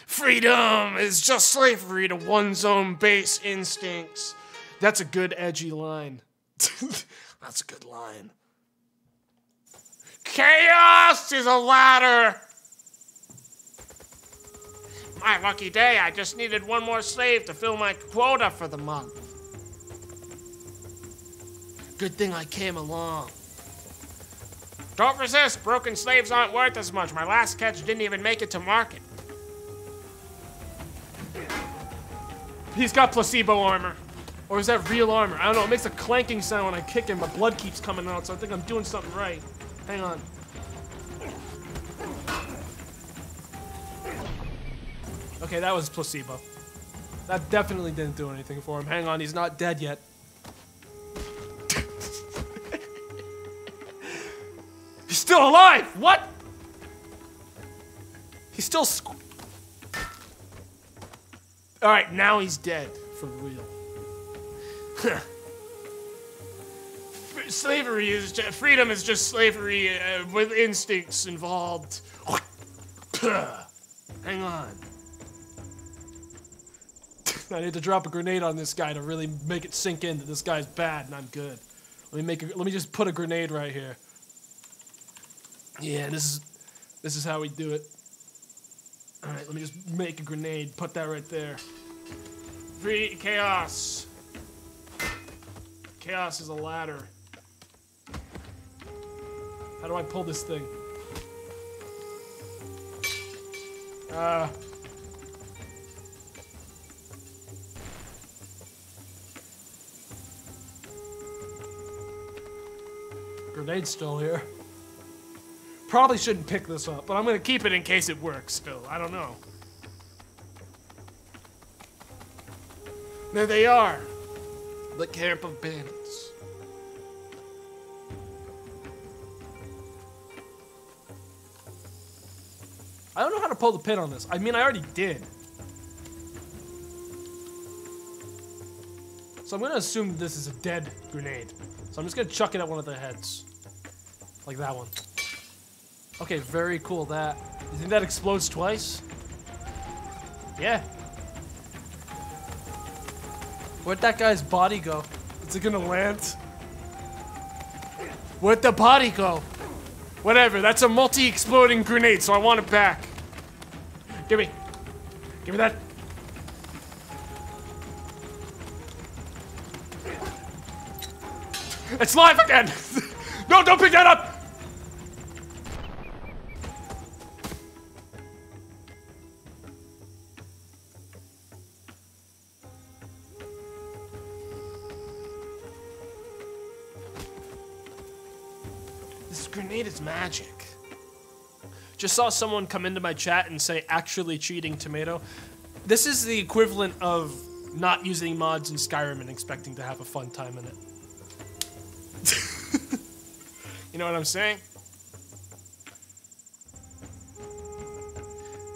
Freedom is just slavery to one's own base instincts. that's a good edgy line. That's a good line. Chaos is a ladder. My lucky day, I just needed one more slave to fill my quota for the month. Good thing I came along. Don't resist, broken slaves aren't worth as much. My last catch didn't even make it to market. He's got placebo armor. Or is that real armor? I don't know. It makes a clanking sound when I kick him, but blood keeps coming out, so I think I'm doing something right. Hang on. Okay, that was placebo. That definitely didn't do anything for him. Hang on, he's not dead yet. he's still alive! What? He's still Alright, now he's dead. For real. Slavery is just, freedom is just slavery uh, with instincts involved. Hang on. I need to drop a grenade on this guy to really make it sink in that this guy's bad and I'm good. Let me make a, let me just put a grenade right here. Yeah, this is this is how we do it. All right, let me just make a grenade. Put that right there. Free chaos. Chaos is a ladder. How do I pull this thing? Uh. Grenade's still here. Probably shouldn't pick this up, but I'm gonna keep it in case it works still. I don't know. There they are. The camp of bandits. I don't know how to pull the pin on this. I mean, I already did. So I'm gonna assume this is a dead grenade. So I'm just gonna chuck it at one of the heads. Like that one. Okay, very cool. That. You think that explodes twice? Yeah. Where'd that guy's body go? Is it gonna land? Where'd the body go? Whatever, that's a multi-exploding grenade, so I want it back. Give me. Give me that. It's live again! no, don't pick that up! Grenade is magic. Just saw someone come into my chat and say actually cheating tomato. This is the equivalent of not using mods in Skyrim and expecting to have a fun time in it. You know what I'm saying?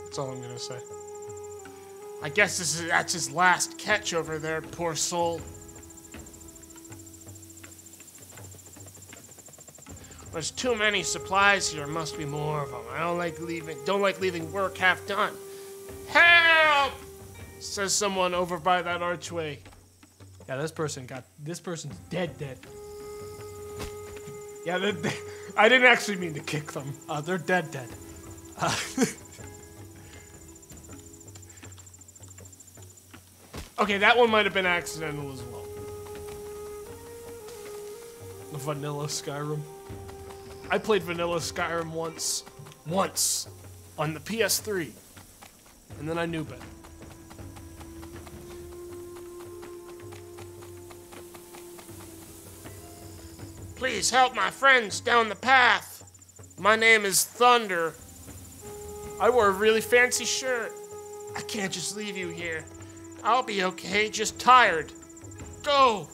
That's all I'm gonna say. I guess this is that's his last catch over there, poor soul. There's too many supplies here. Must be more of them. I don't like leaving. Don't like leaving work half done. Help! Says someone over by that archway. Yeah, this person got. This person's dead, dead. Yeah, they, they, I didn't actually mean to kick them. Uh, they're dead, dead. Uh, okay, that one might have been accidental as well. The vanilla Skyrim. I played vanilla Skyrim once. Once. On the PS3. And then I knew better. Please help my friends down the path. My name is Thunder. I wore a really fancy shirt. I can't just leave you here. I'll be okay, just tired. Go!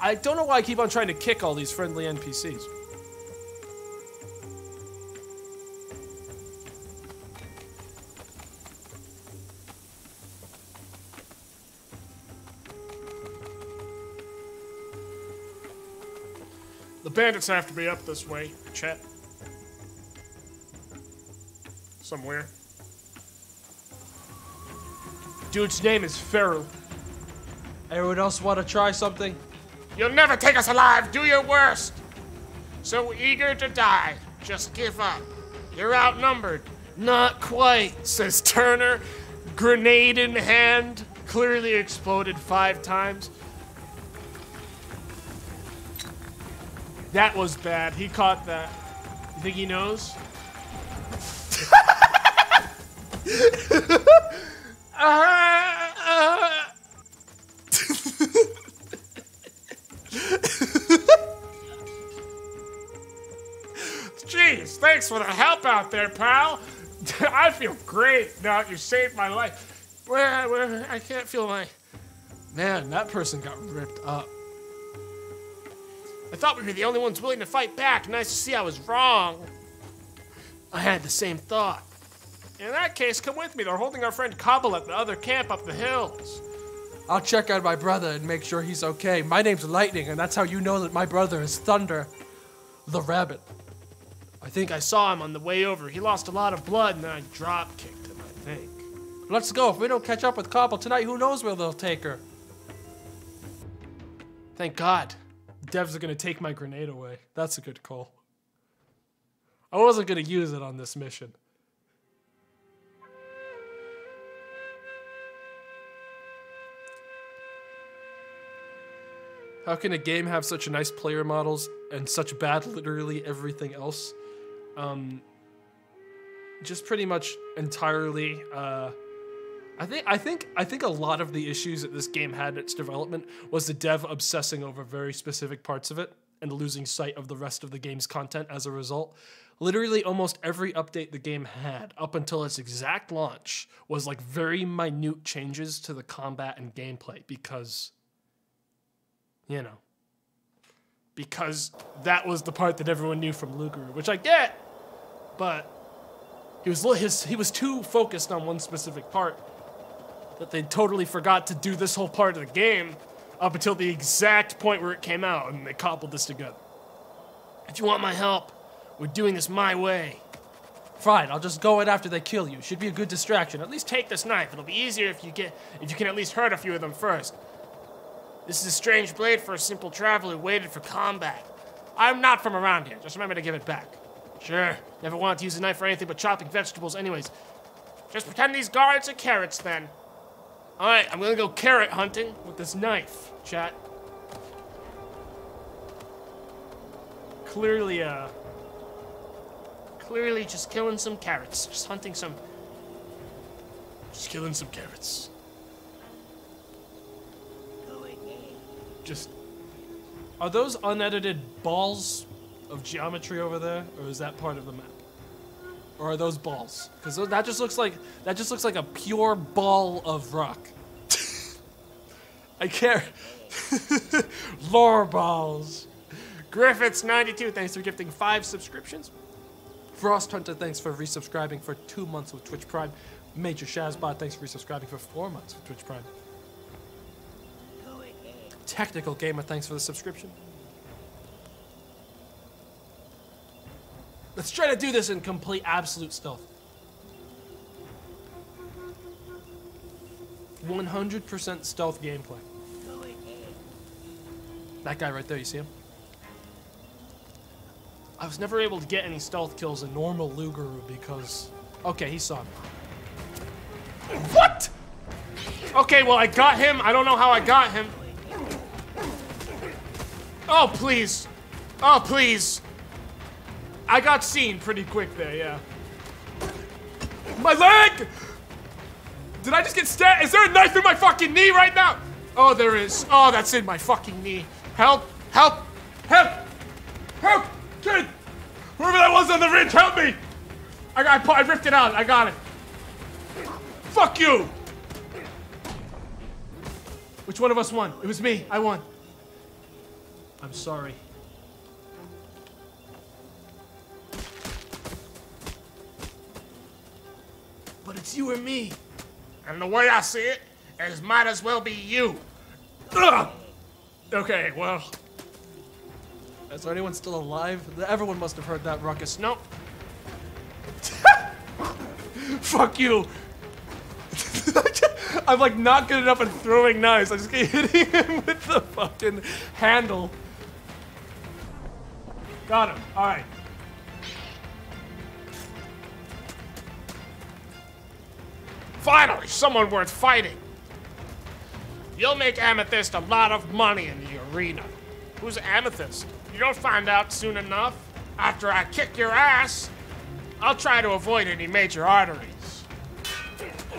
I I don't know why I keep on trying to kick all these friendly NPCs. The bandits have to be up this way, Chet. Somewhere. Dude's name is Feral. Anyone else want to try something? You'll never take us alive. Do your worst. So eager to die. Just give up. You're outnumbered. Not quite, says Turner. Grenade in hand. Clearly exploded five times. That was bad. He caught that. You think he knows? Jeez, thanks for the help out there, pal. I feel great now you saved my life. Where, where, I can't feel my. Man, that person got ripped up. I thought we were the only ones willing to fight back. Nice to see I was wrong. I had the same thought. In that case, come with me. They're holding our friend Cobble at the other camp up the hills. I'll check on my brother and make sure he's okay. My name's Lightning, and that's how you know that my brother is Thunder, the rabbit. I think I saw him on the way over. He lost a lot of blood and then I drop kicked him, I think. Let's go. If we don't catch up with Cobble tonight, who knows where they'll take her? Thank God. Devs are gonna take my grenade away. That's a good call. I wasn't gonna use it on this mission. How can a game have such nice player models and such bad literally everything else? Um, just pretty much entirely. Uh, I think I think I think a lot of the issues that this game had in its development was the dev obsessing over very specific parts of it and losing sight of the rest of the game's content as a result. Literally almost every update the game had up until its exact launch was like very minute changes to the combat and gameplay because you know because that was the part that everyone knew from Lugaru, which I get, but he was his he was too focused on one specific part that they totally forgot to do this whole part of the game up until the exact point where it came out, and they cobbled this together. If you want my help, we're doing this my way. Fine, I'll just go in after they kill you. Should be a good distraction. At least Take this knife. It'll be easier if you get if you can at least hurt a few of them first. This is a strange blade for a simple traveler who waited for combat. I'm not from around here. Just remember to give it back. Sure. Never wanted to use a knife for anything but chopping vegetables, anyways. Just pretend these guards are carrots then. Alright, I'm gonna go carrot hunting with this knife, chat. Clearly, uh. Clearly just killing some carrots. Just hunting some. Just killing some carrots. Just are those unedited balls of geometry over there, or is that part of the map? Or are those balls? Because that just looks like that just looks like a pure ball of rock. I can't. Lore balls. Griffiths92, thanks for gifting five subscriptions. Frost Hunter, thanks for resubscribing for two months with Twitch Prime. Major Shazbot, thanks for resubscribing for four months with Twitch Prime. Technical Gamer, thanks for the subscription. Let's try to do this in complete absolute stealth. 100% stealth gameplay. That guy right there, you see him? I was never able to get any stealth kills in normal Lugaru because. Okay, he saw me. What? Okay, well, I got him. I don't know how I got him. Oh, please. Oh, please. I got seen pretty quick there, yeah. My leg! Did I just get stabbed? Is there a knife in my fucking knee right now? Oh, there is. Oh, that's in my fucking knee. Help! Help! Help! Help! Kid! Whoever that was on the ridge, help me! I, got, I ripped it out. I got it. Fuck you! Which one of us won? It was me. I won. I'm sorry. But it's you or me. And the way I see it, it might as well be you. Ugh! Okay, well. Is there anyone still alive? Everyone must have heard that ruckus. Nope. Fuck you. I'm like not good enough at throwing knives. I just keep hitting him with the fucking handle. Got him. All right. Finally, someone worth fighting. You'll make Amethyst a lot of money in the arena. Who's Amethyst? You'll find out soon enough. After I kick your ass, I'll try to avoid any major arteries.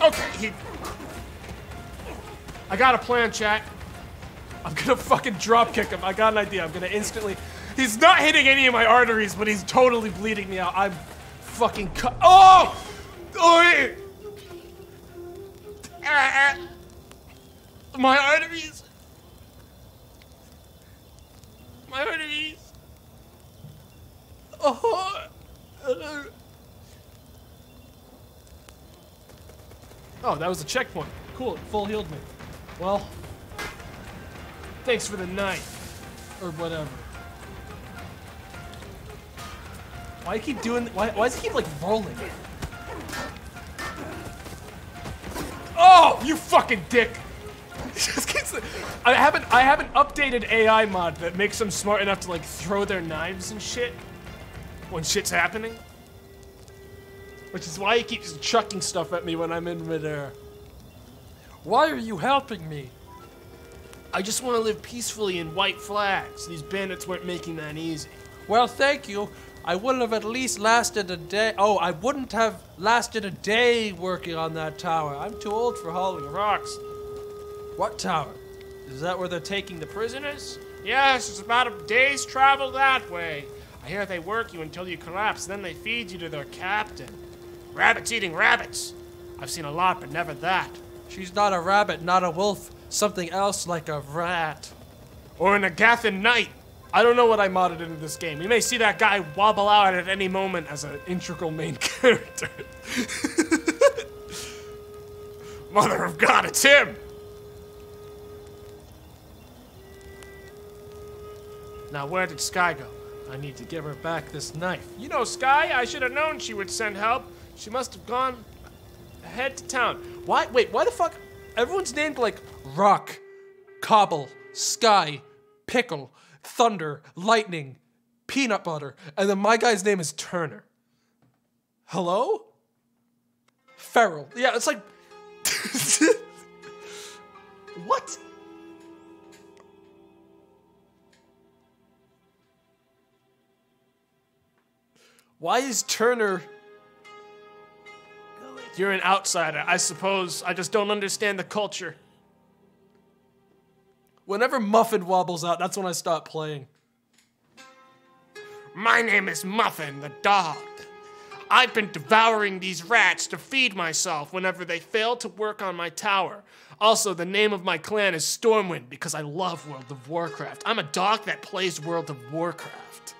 Okay, he. I got a plan, chat. I'm gonna fucking drop kick him. I got an idea. I'm gonna instantly. He's not hitting any of my arteries, but he's totally bleeding me out. I'm fucking cut. Oh! Oh! Ah, my arteries. My arteries. Oh. Oh, that was a checkpoint. Cool, it full healed me. Well, thanks for the knife. Or whatever. Why do you keep doing, why, why does he keep like rolling? Oh, you fucking dick! I haven't, I have an updated AI mod that makes them smart enough to like throw their knives and shit when shit's happening. Which is why he keeps chucking stuff at me when I'm in midair. Why are you helping me? I just want to live peacefully in white flags. These bandits weren't making that easy. Well, thank you. I wouldn't have at least lasted a day. Oh, I wouldn't have lasted a day working on that tower. I'm too old for hauling rocks. What tower? Is that where they're taking the prisoners? Yes, it's about a day's travel that way. I hear they work you until you collapse, then they feed you to their captain. Rabbits eating rabbits. I've seen a lot, but never that. She's not a rabbit, not a wolf. Something else like a rat. Or an Agathan Knight. I don't know what I modded into this game. You may see that guy wobble out at any moment as an integral main character. Mother of God, it's him! Now, where did Sky go? I need to give her back this knife. You know, Sky, I should have known she would send help. She must have gone ahead to town. Why? Wait, why the fuck? Everyone's named like Rock, Cobble, Sky, Pickle, Thunder, Lightning, Peanut Butter, and then my guy's name is Turner. Hello? Feral. Yeah, it's like. what? Why is Turner You're an outsider. I suppose I just don't understand the culture. Whenever Muffin wobbles out, that's when I stop playing. My name is Muffin, the dog. I've been devouring these rats to feed myself whenever they fail to work on my tower. Also, the name of my clan is Stormwind because I love World of Warcraft. I'm a dog that plays World of Warcraft.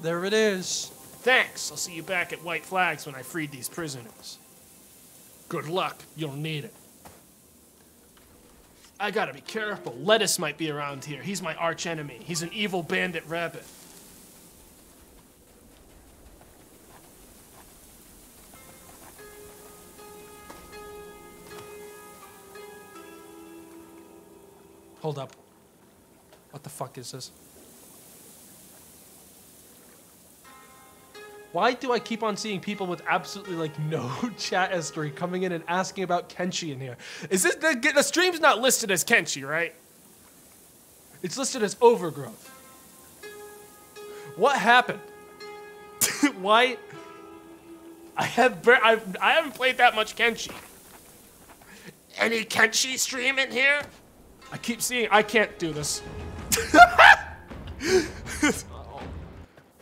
There it is. Thanks. I'll see you back at White Flags when I freed these prisoners. Good luck. You'll need it. I gotta be careful. Lettuce might be around here. He's my arch enemy. He's an evil bandit rabbit. Hold up. What the fuck is this? Why do I keep on seeing people with absolutely like no chat history coming in and asking about Kenshi in here? Is this the, the stream's not listed as Kenshi, right? It's listed as overgrowth. What happened? Why? I have bar- I, I haven't played that much Kenshi. Any Kenshi stream in here? I keep seeing I can't do this.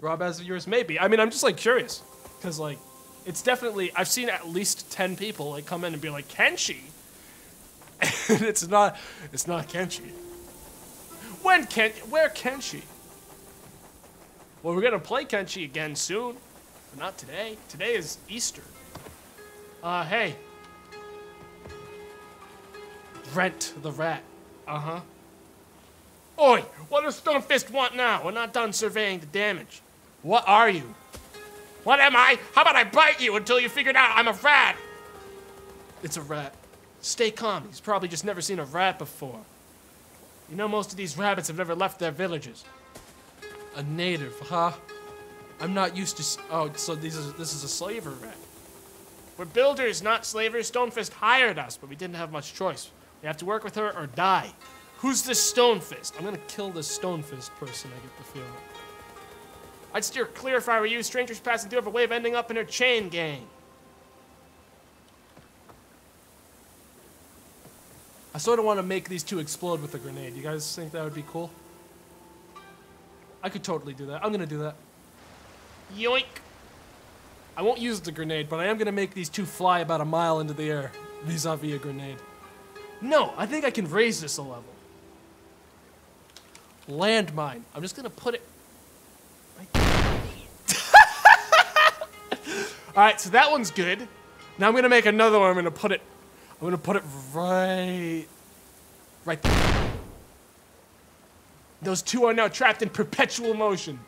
Rob has yours? maybe. I mean, I'm just like curious, because like, it's definitely I've seen at least ten people like come in and be like Kenshi, and it's not it's not Kenshi. When Ken where Kenshi? Well, we're gonna play Kenshi again soon, but not today. Today is Easter. Uh, hey. Rent the rat. Uh huh. Oi, what does Stonefist want now? We're not done surveying the damage. What are you? What am I? How about I bite you until you figured out I'm a rat? It's a rat. Stay calm. He's probably just never seen a rat before. You know, most of these rabbits have never left their villages. A native, huh? I'm not used to. Oh, so this is this is a slaver rat. We're builders, not slavers. Stonefist hired us, but we didn't have much choice. We have to work with her or die. Who's this Stonefist? I'm gonna kill this Stonefist person. I get the feeling. I'd steer clear if I were you. Strangers passing through have a way of ending up in a chain gang. I sort of want to make these two explode with a grenade. You guys think that would be cool? I could totally do that. I'm gonna do that. Yoink. I won't use the grenade, but I am gonna make these two fly about a mile into the air vis-a-vis a grenade. No, I think I can raise this a level. Landmine. I'm just gonna put it. All right, so that one's good. Now I'm gonna make another one. I'm gonna put it. I'm gonna put it right, right there. Those two are now trapped in perpetual motion.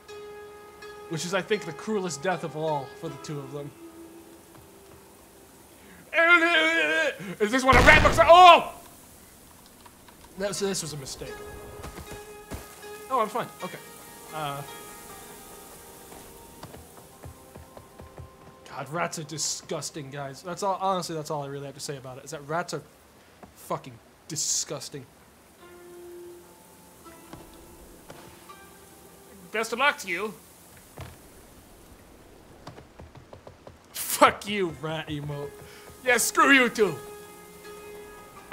Which is, I think, the cruelest death of all for the two of them. Is this one a rat looks like? Oh! That, so this was a mistake. Oh, I'm fine. Okay. Uh, God, rats are disgusting, guys. That's all. Honestly, that's all I really have to say about it. Is that rats are fucking disgusting. Best of luck to you. Fuck you. Rat emote. Yeah, screw you too.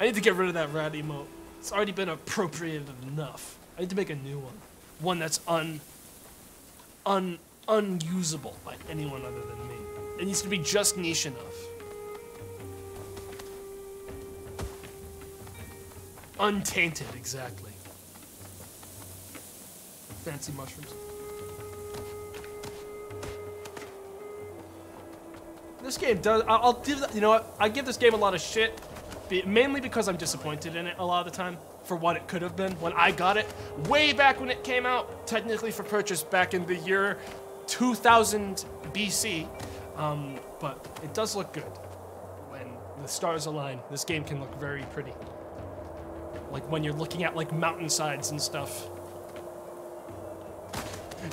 I need to get rid of that rat emote. It's already been appropriated enough. I need to make a new one. One that's un, un, unusable by anyone other than me. It needs to be just niche enough. Untainted, exactly. Fancy mushrooms. This game does. I'll give. You know what? I give this game a lot of shit, mainly because I'm disappointed in it a lot of the time for what it could have been when I got it way back when it came out, technically for purchase back in the year 2000 BC. Um, but it does look good when the stars align. This game can look very pretty. Like when you're looking at like mountainsides and stuff.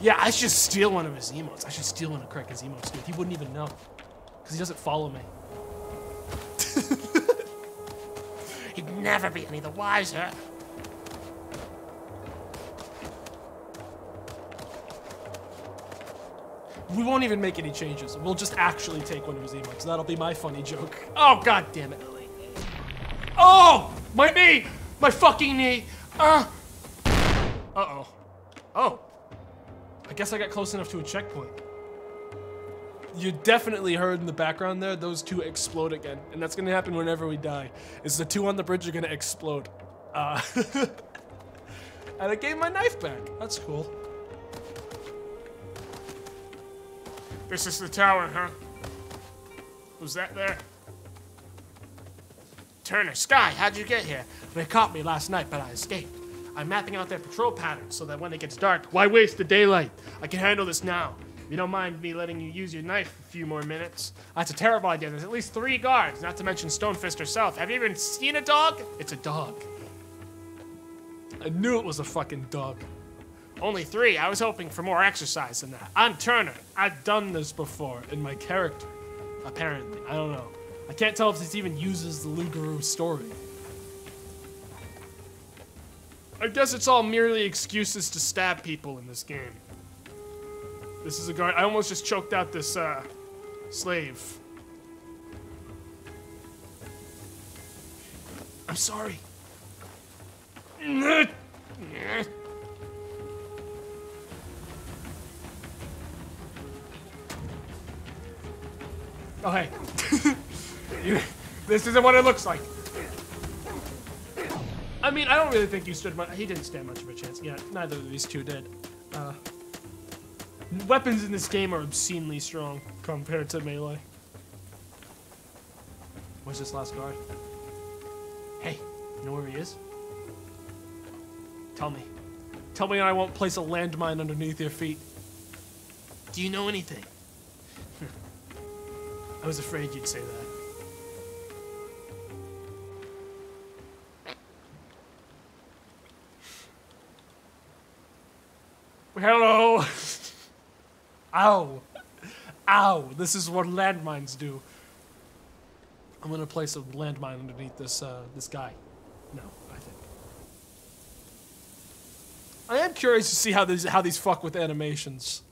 Yeah, I should steal one of his emotes. I should steal one of Kraken's emotes, dude. He wouldn't even know. Because he doesn't follow me. He'd never be any the wiser. We won't even make any changes. We'll just actually take one of his emotes. That'll be my funny joke. Oh god damn it. Oh! My knee! My fucking knee! Uh Uh-oh. Oh. I guess I got close enough to a checkpoint. You definitely heard in the background there, those two explode again. And that's gonna happen whenever we die. Is the two on the bridge are gonna explode. Uh, and I gave my knife back. That's cool. This is the tower, huh? Who's that there? Turner, Sky, how'd you get here? They caught me last night, but I escaped. I'm mapping out their patrol patterns so that when it gets dark, why waste the daylight? I can handle this now. If you don't mind me letting you use your knife a few more minutes. That's a terrible idea. There's at least three guards, not to mention Stonefist herself. Have you even seen a dog? It's a dog. I knew it was a fucking dog. Only three. I was hoping for more exercise than that. I'm Turner. I've done this before in my character. Apparently. I don't know. I can't tell if this even uses the Lugaru story. I guess it's all merely excuses to stab people in this game. This is a guard. I almost just choked out this uh, slave. I'm sorry. Oh, hey. You- this isn't what it looks like. I mean, I don't really think you stood much. He didn't stand much of a chance. Yeah, neither of these two did. Uh, weapons in this game are obscenely strong compared to melee. Where's this last guard? Hey, you know where he is? Tell me. Tell me and I won't place a landmine underneath your feet. Do you know anything? I was afraid you'd say that. Hello. Ow! Ow! This is what landmines do. I'm gonna place a landmine underneath this uh, this guy. No, I think. I am curious to see how these how these fuck with animations.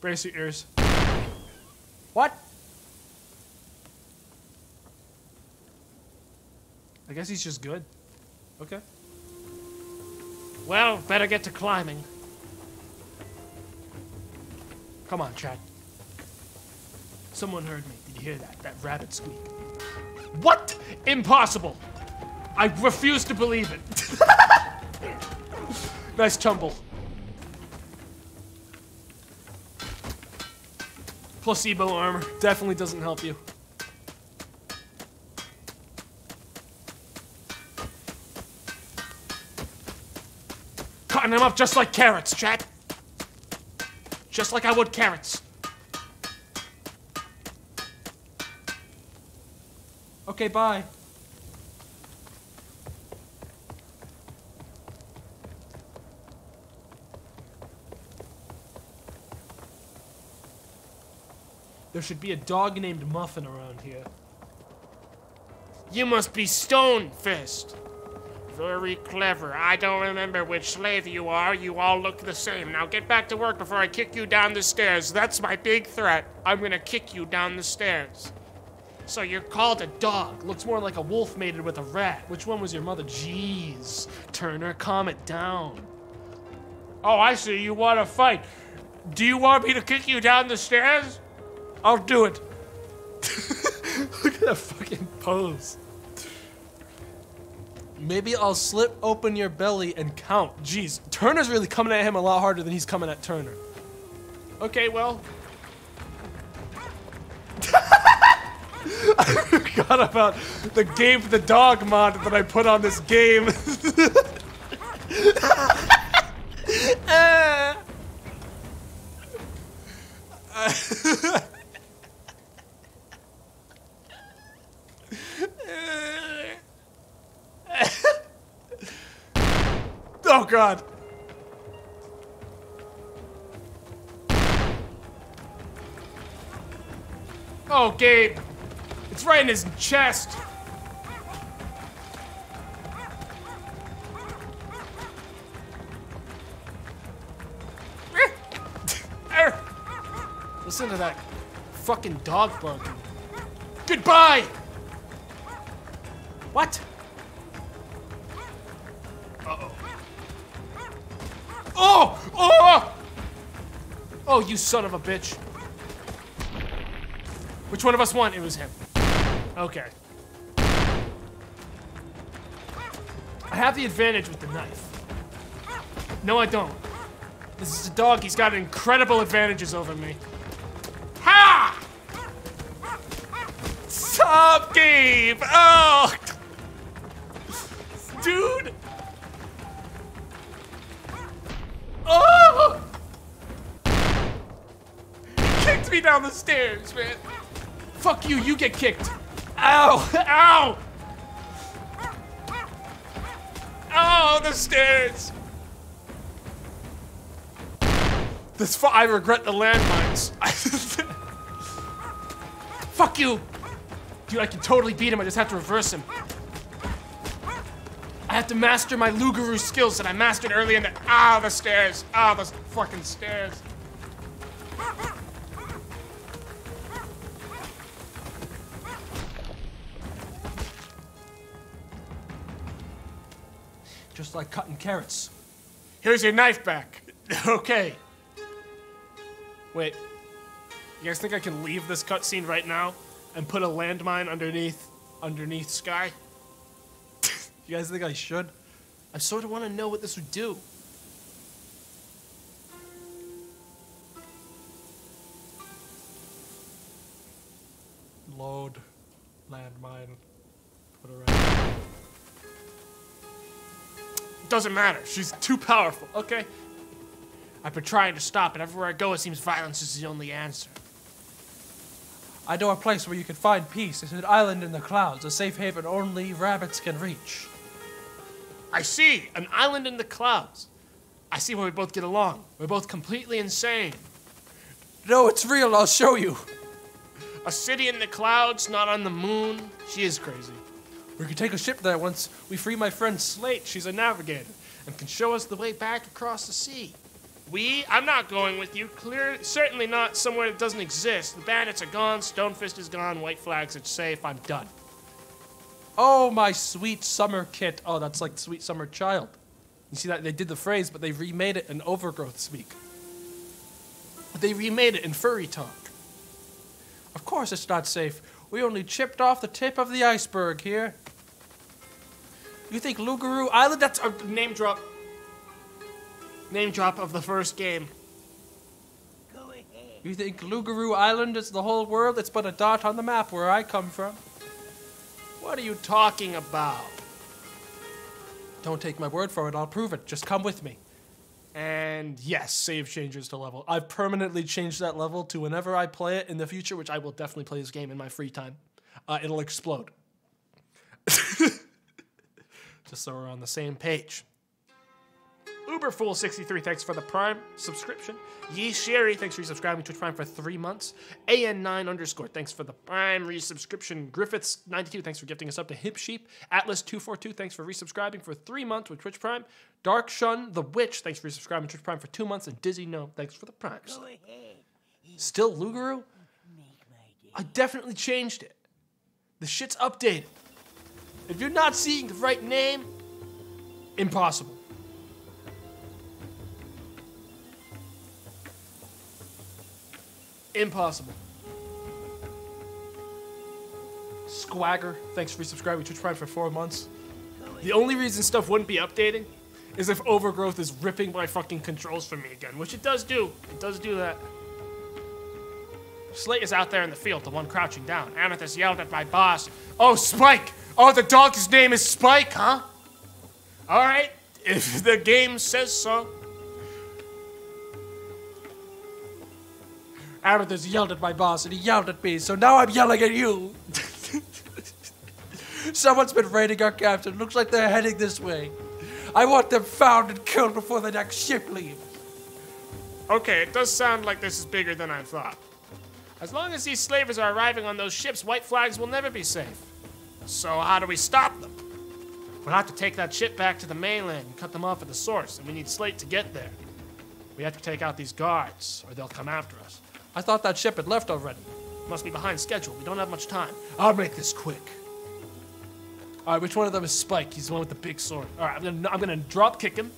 Brace your ears. What? I guess he's just good. Okay. Well, better get to climbing. Come on, Chad. Someone heard me. Did you hear that? That rabbit squeak. What? Impossible. I refuse to believe it. nice tumble. Placebo armor. Definitely doesn't help you. Cutting them up just like carrots, chat. Just like I would carrots. Okay, bye. There should be a dog named Muffin around here. You must be Stone Fist. Very clever. I don't remember which slave you are. You all look the same. Now get back to work before I kick you down the stairs. That's my big threat. I'm gonna kick you down the stairs. So you're called a dog. Looks more like a wolf mated with a rat. Which one was your mother? Jeez. Turner, calm it down. Oh, I see. You want to fight. Do you want me to kick you down the stairs? I'll do it. Look at that fucking pose. Maybe I'll slip open your belly and count. Jeez, Turner's really coming at him a lot harder than he's coming at Turner. Okay, well, I forgot about the game the dog mod that I put on this game. Eh. oh god. oh, Gabe. It's right in his chest. Eh. Er. Listen to that fucking dog barking. Goodbye. What? Oh, oh. Oh, you son of a bitch. Which one of us won? It was him. Okay. I have the advantage with the knife. No, I don't. This is a dog. He's got incredible advantages over me. Ha! Stop, Gabe! Oh! Dude! Oh! He kicked me down the stairs, man. Fuck you, you get kicked. Ow! Ow! Oh, the stairs! This I regret the landmines. Fuck you! Dude, I can totally beat him. I just have to reverse him. I have to master my Lugaru skills that I mastered early in the. Ah, the stairs. Ah, the fucking stairs. Just like cutting carrots. Here's your knife back. okay. Wait. You guys think I can leave this cutscene right now and put a landmine underneath underneath Sky? You guys think I should? I sort of want to know what this would do. Load. Landmine. Put her right. Doesn't matter. She's too powerful. Okay. I've been trying to stop it. Everywhere I go, it seems violence is the only answer. I know a place where you can find peace. It's an island in the clouds, a safe haven only rabbits can reach. I see an island in the clouds. I see where we both get along. We're both completely insane. No, it's real. I'll show you. A city in the clouds, not on the moon. She is crazy. We can take a ship there once we free my friend Slate, she's a navigator and can show us the way back across the sea. We? I'm not going with you. Clear, certainly not somewhere that doesn't exist. The bandits are gone, Stonefist is gone, White Flags are safe. I'm done. Oh, my sweet summer kit. Oh, that's like sweet summer child. You see that? They did the phrase, but they remade it in overgrowth speak. They remade it in furry talk. Of course it's not safe. We only chipped off the tip of the iceberg here. You think Lugaru Island? That's a name drop. Name drop of the first game. Go ahead. You think Lugaru Island is the whole world? It's but a dot on the map where I come from. What are you talking about? Don't take my word for it. I'll prove it. Just come with me. And Yes, save changes to level. I've permanently changed that level to whenever I play it in the future, which I will definitely play this game in my free time. Uh, it'll explode. Just so we're on the same page. Uberfool63, thanks for the Prime subscription. Yee Sherry, thanks for subscribing to Twitch Prime for three months. AN9 underscore, thanks for the Prime resubscription. Griffiths92, thanks for gifting us up to Hip Sheep. Atlas242, thanks for resubscribing for three months with Twitch Prime. Dark Shun the Witch, thanks for resubscribing to Twitch Prime for two months. And Dizzy No, thanks for the ahead. Still Lugaru? Make my day. I definitely changed it. The shit's updated. If you're not seeing the right name, impossible. Impossible. Squagger, thanks for resubscribing to Twitch Prime for four months. The only reason stuff wouldn't be updating is if Overgrowth is ripping my fucking controls from me again, which it does do. It does do that. Slate is out there in the field, the one crouching down. Amethyst yelled at my boss. Oh, Spike! Oh, the dog's name is Spike, huh? Alright, if the game says so. Amethyst yelled at my boss and he yelled at me, so now I'm yelling at you. Someone's been raiding our captain. Looks like they're heading this way. I want them found and killed before the next ship leaves. Okay, it does sound like this is bigger than I thought. As long as these slavers are arriving on those ships, white flags will never be safe. So, how do we stop them? We'll have to take that ship back to the mainland and cut them off at the source, and we need Slate to get there. We have to take out these guards, or they'll come after us. I thought that ship had left already. Must be behind schedule. We don't have much time. I'll make this quick. All right, which one of them is Spike? He's the one with the big sword. All right, I'm gonna I'm gonna drop kick him.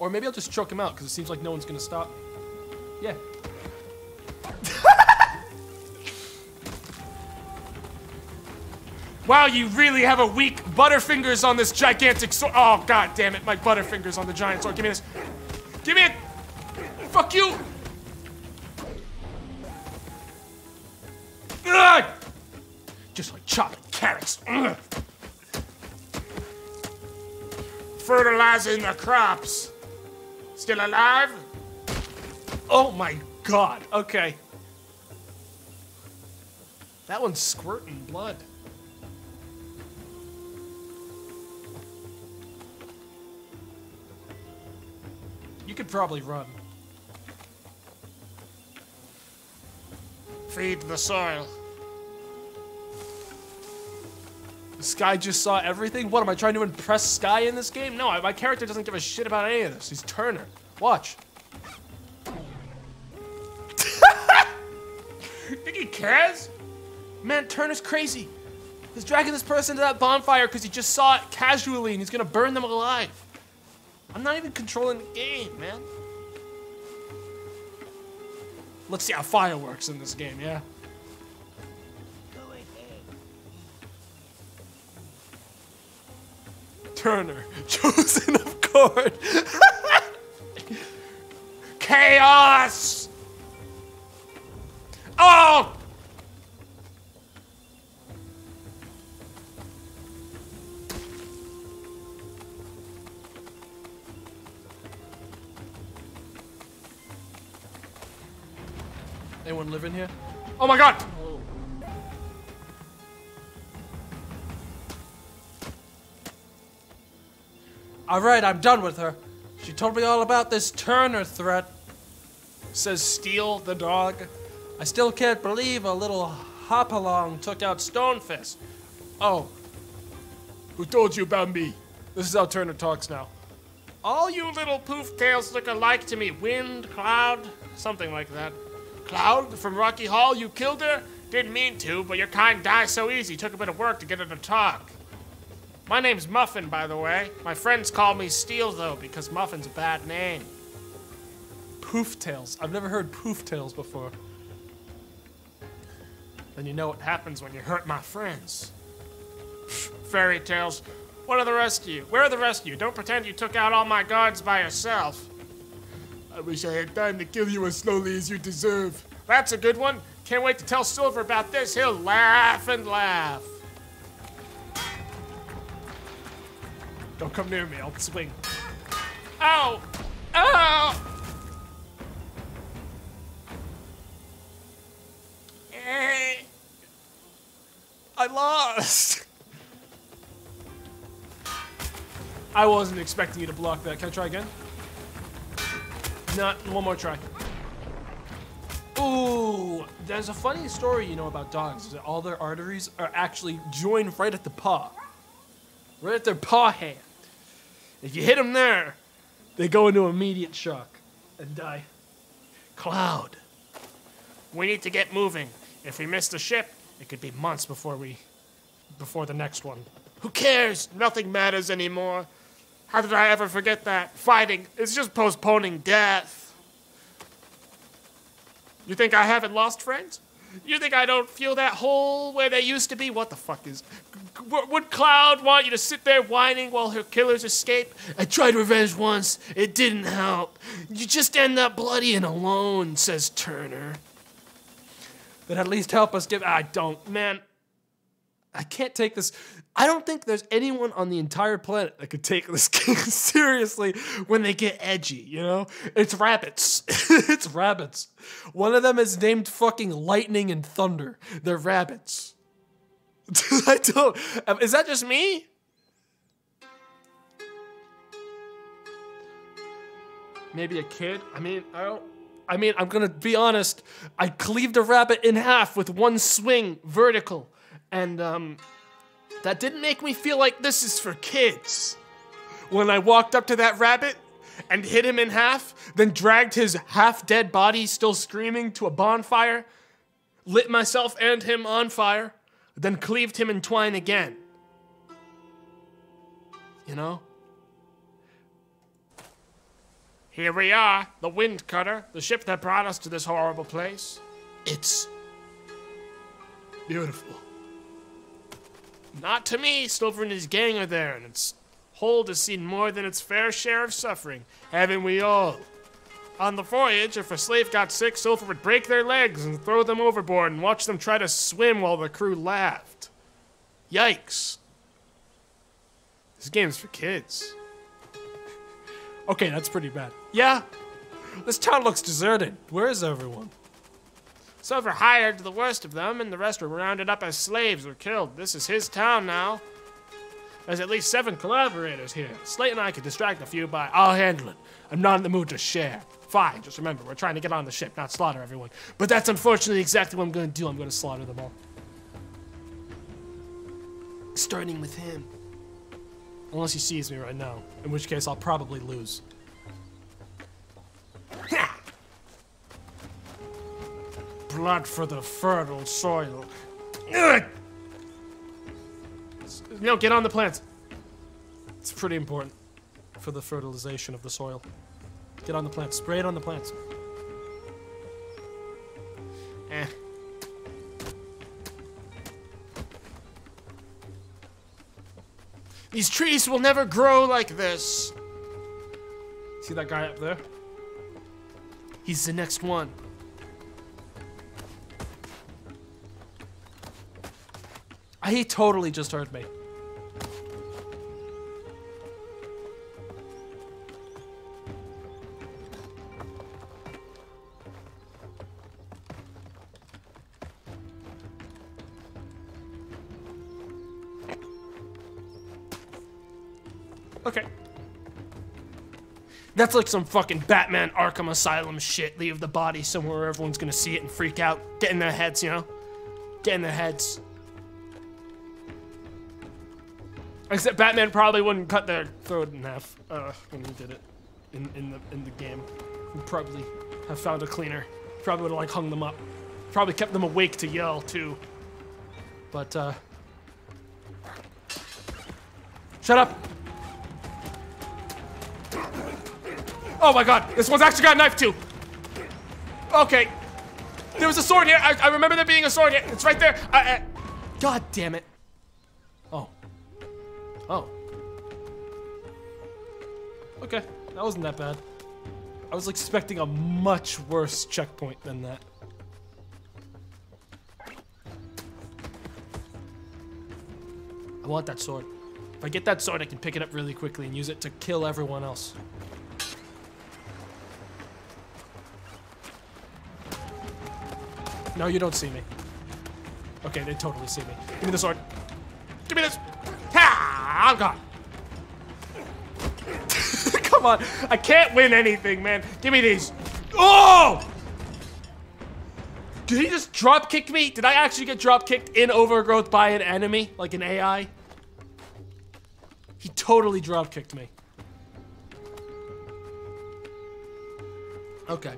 Or maybe I'll just choke him out because it seems like no one's gonna stop. Yeah. Wow, you really have a weak butterfingers on this gigantic sword. Oh god damn it, my butterfingers on the giant sword. Give me this. Give me it. Fuck you. Ugh! Just like chopping carrots. Ugh. Fertilizing the crops. Still alive? Oh my god. Okay. That one's squirting blood. You could probably run. Feed the soil. Sky just saw everything? What, am I trying to impress Sky in this game? No, my character doesn't give a shit about any of this. He's Turner. Watch. Think he cares? Man, Turner's crazy. He's dragging this person to that bonfire because he just saw it casually and he's gonna burn them alive. I'm not even controlling the game, man. Let's see how fire works in this game, yeah? Turner, chosen of court. Chaos! Live in here? Oh my god! All right, I'm done with her. She told me all about this Turner threat. Says Steel the dog. I still can't believe a little hopalong took out Stonefist. Oh, who told you about me? This is how Turner talks now. All you little poof tails look alike to me. Wind, cloud, something like that. Cloud from Rocky Hall, you killed her? Didn't mean to, but your kind dies so easy. Took a bit of work to get her to talk. My name's Muffin, by the way. My friends call me Steel, though, because Muffin's a bad name. Poof tails. I've never heard poof tails before. Then you know what happens when you hurt my friends. Fairy tales. What are the rest of you? Where are the rest of you? Don't pretend you took out all my guards by yourself. I wish I had time to kill you as slowly as you deserve. That's a good one. Can't wait to tell Silver about this. He'll laugh and laugh. Don't come near me. I'll swing. Ow! Ow! Eh. I lost. I wasn't expecting you to block that. Can I try again? Not one more try. Ooh, there's a funny story you know about dogs. That all their arteries are actually joined right at the paw, right at their paw hand. If you hit them there, they go into immediate shock and die. Cloud. We need to get moving. If we miss the ship, it could be months before we. before the next one. Who cares? Nothing matters anymore. How did I ever forget that? Fighting is just postponing death. You think I haven't lost friends? You think I don't feel that hole where they used to be? What the fuck is. Would Cloud want you to sit there whining while her killers escape? I tried revenge once. It didn't help. You just end up bloody and alone, says Turner. That at least help us give. I don't, man. I can't take this. I don't think there's anyone on the entire planet that could take this game seriously when they get edgy, you know? It's rabbits. it's rabbits. One of them is named fucking Lightning and Thunder. They're rabbits. I don't. Is that just me? Maybe a kid? I mean, I don't. I mean, I'm gonna be honest. I cleaved a rabbit in half with one swing, vertical, and um, that didn't make me feel like this is for kids. When I walked up to that rabbit and hit him in half, then dragged his half-dead body, still screaming, to a bonfire, lit myself and him on fire, then cleaved him in twine again. You know? Here we are, the Wind Cutter, the ship that brought us to this horrible place. It's beautiful. Not to me, Silver and his gang are there, and its hold has seen more than its fair share of suffering, haven't we all? On the voyage, if a slave got sick, Silver would break their legs and throw them overboard and watch them try to swim while the crew laughed. Yikes. This game's for kids. Okay, that's pretty bad. Yeah, This town looks deserted. Where is everyone? Silver hired the worst of them, and the rest were rounded up as slaves or killed. This is his town now. There's at least seven collaborators here. Slate and I could distract a few, by I'll handle it. I'm not in the mood to share. Fine, just remember, we're trying to get on the ship, not slaughter everyone. But that's unfortunately exactly what I'm gonna do. I'm gonna slaughter them all. Starting with him. Unless he sees me right now, in which case I'll probably lose. Ha! Blood for the fertile soil. No, get on the plants. It's pretty important for the fertilization of the soil. Get on the plants. Spray it on the plants. Eh. These trees will never grow like this. See that guy up there? He's the next one. He totally just heard me. Okay. That's like some fucking Batman Arkham Asylum shit. Leave the body somewhere where everyone's gonna see it and freak out. Get in their heads, you know? Get in their heads. Except Batman probably wouldn't cut their throat in half uh, when he did it in, in the in the game. He'd probably have found a cleaner. Probably would have like hung them up. Probably kept them awake to yell too. But uh Shut up! Oh my god, this one's actually got a knife too! Okay. There was a sword here. I, I remember there being a sword here. It's right there. I, I, god damn it. Oh. Okay, that wasn't that bad. I was expecting a much worse checkpoint than that. I want that sword. If I get that sword, I can pick it up really quickly and use it to kill everyone else. No, you don't see me. Okay, they totally see me. Give me the sword. Give me this. I'm gone. Come on. I can't win anything, man. Give me these. Oh! Did he just drop kick me? Did I actually get drop kicked in overgrowth by an enemy? Like an AI? He totally drop kicked me. Okay.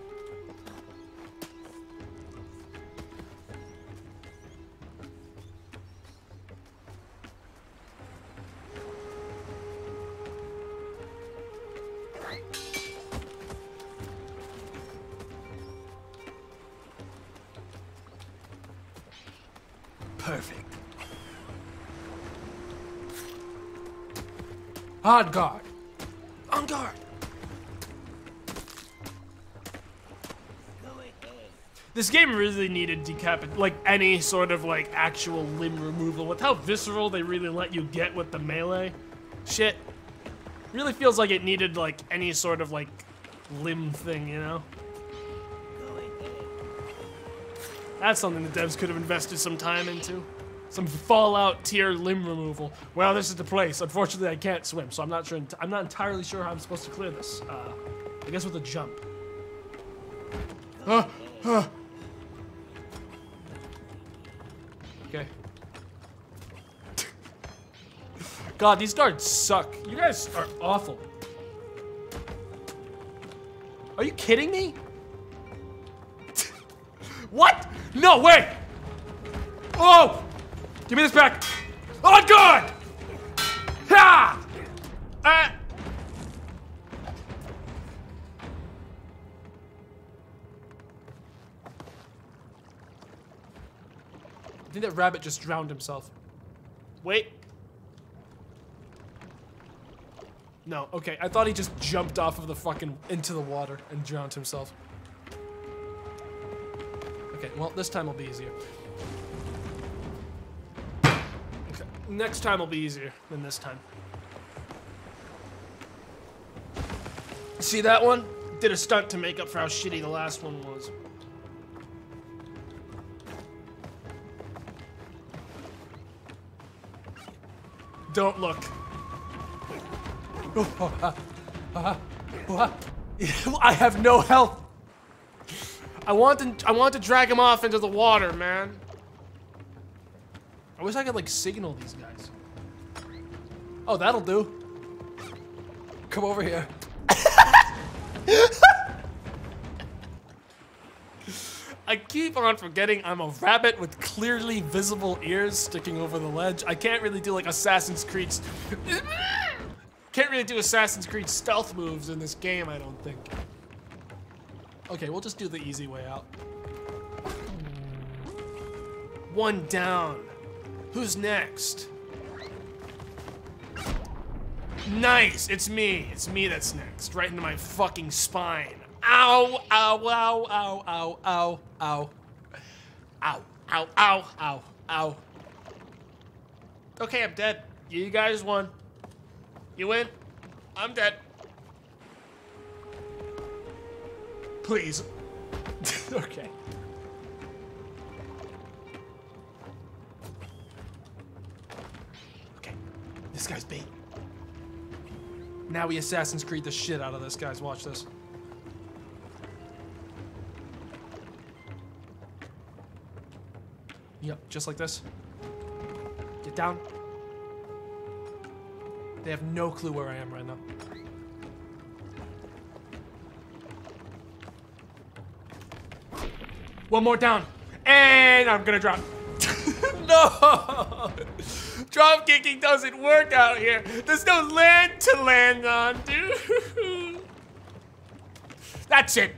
Perfect. On guard. On guard. This game really needed decapit like any sort of like actual limb removal with how visceral they really let you get with the melee shit. Really feels like it needed like any sort of like limb thing, you know? That's something the devs could have invested some time into. Some Fallout tier limb removal. Well, this is the place. Unfortunately, I can't swim, so I'm not sure. I'm not entirely sure how I'm supposed to clear this. Uh, I guess with a jump. Uh, uh. Okay. God, these guards suck. You guys are awful. Are you kidding me? No, wait! Oh! Give me this back! Oh, God! Ha! Uh. I think that rabbit just drowned himself. Wait. No, okay. I thought he just jumped off of the fucking into the water and drowned himself. Well, this time will be easier. Okay, next time will be easier than this time. See that one? Did a stunt to make up for how shitty the last one was. Don't look. I have no health. I want to I want to drag him off into the water, man. I wish I could like signal these guys. Oh, that'll do. Come over here. I keep on forgetting I'm a rabbit with clearly visible ears sticking over the ledge. I can't really do like Assassin's Creed. can't really do Assassin's Creed stealth moves in this game, I don't think. Okay, we'll just do the easy way out. One down. Who's next? Nice, it's me. It's me that's next. Right into my fucking spine. Ow, ow, ow, ow, ow, ow, ow. Ow, ow, ow, ow, ow. Okay, I'm dead. You guys won. You win. I'm dead. Please. okay. Okay. This guy's bait. Now we Assassin's Creed the shit out of this, guys. Watch this. Yep, just like this. Get down. They have no clue where I am right now. One more down. And I'm gonna drop. no! Drop kicking doesn't work out here. There's no land to land on, dude. That's it.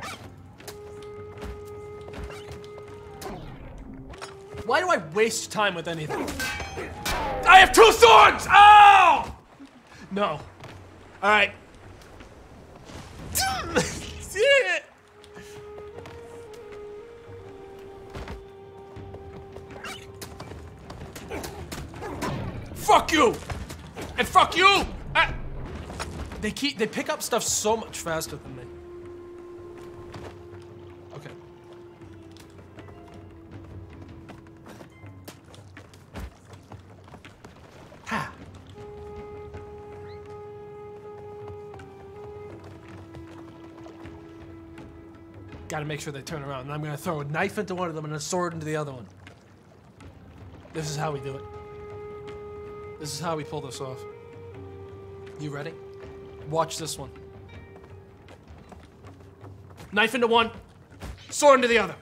Why do I waste time with anything? I have two swords! Oh! No. Alright. Shit! Fuck you! And fuck you! Ah. They keep they pick up stuff so much faster than me. Okay. Ha! Gotta make sure they turn around. And I'm gonna throw a knife into one of them and a sword into the other one. This is how we do it. This is how we pull this off. You ready? Watch this one. Knife into one, sword into the other.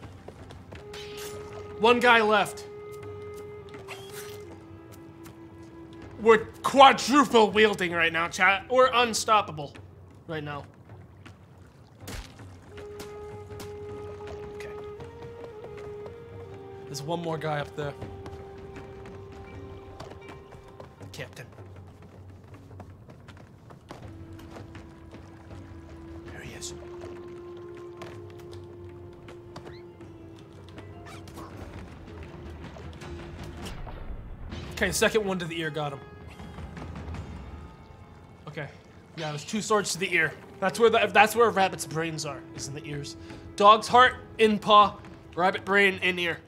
One guy left. We're quadruple wielding right now, chat. We're unstoppable right now. Okay. There's one more guy up there. Captain. There he is. Okay, second one to the ear got him. Okay. Yeah, there's two swords to the ear. That's where the that's where a rabbit's brains are, is in the ears. Dog's heart in paw, rabbit brain in ear.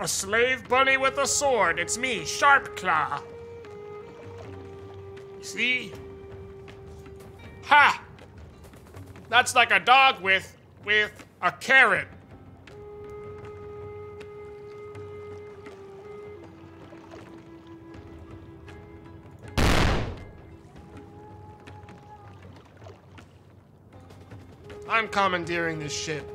A slave bunny with a sword. It's me, Sharp Claw. You See? Ha! That's like a dog with with a carrot. I'm commandeering this ship.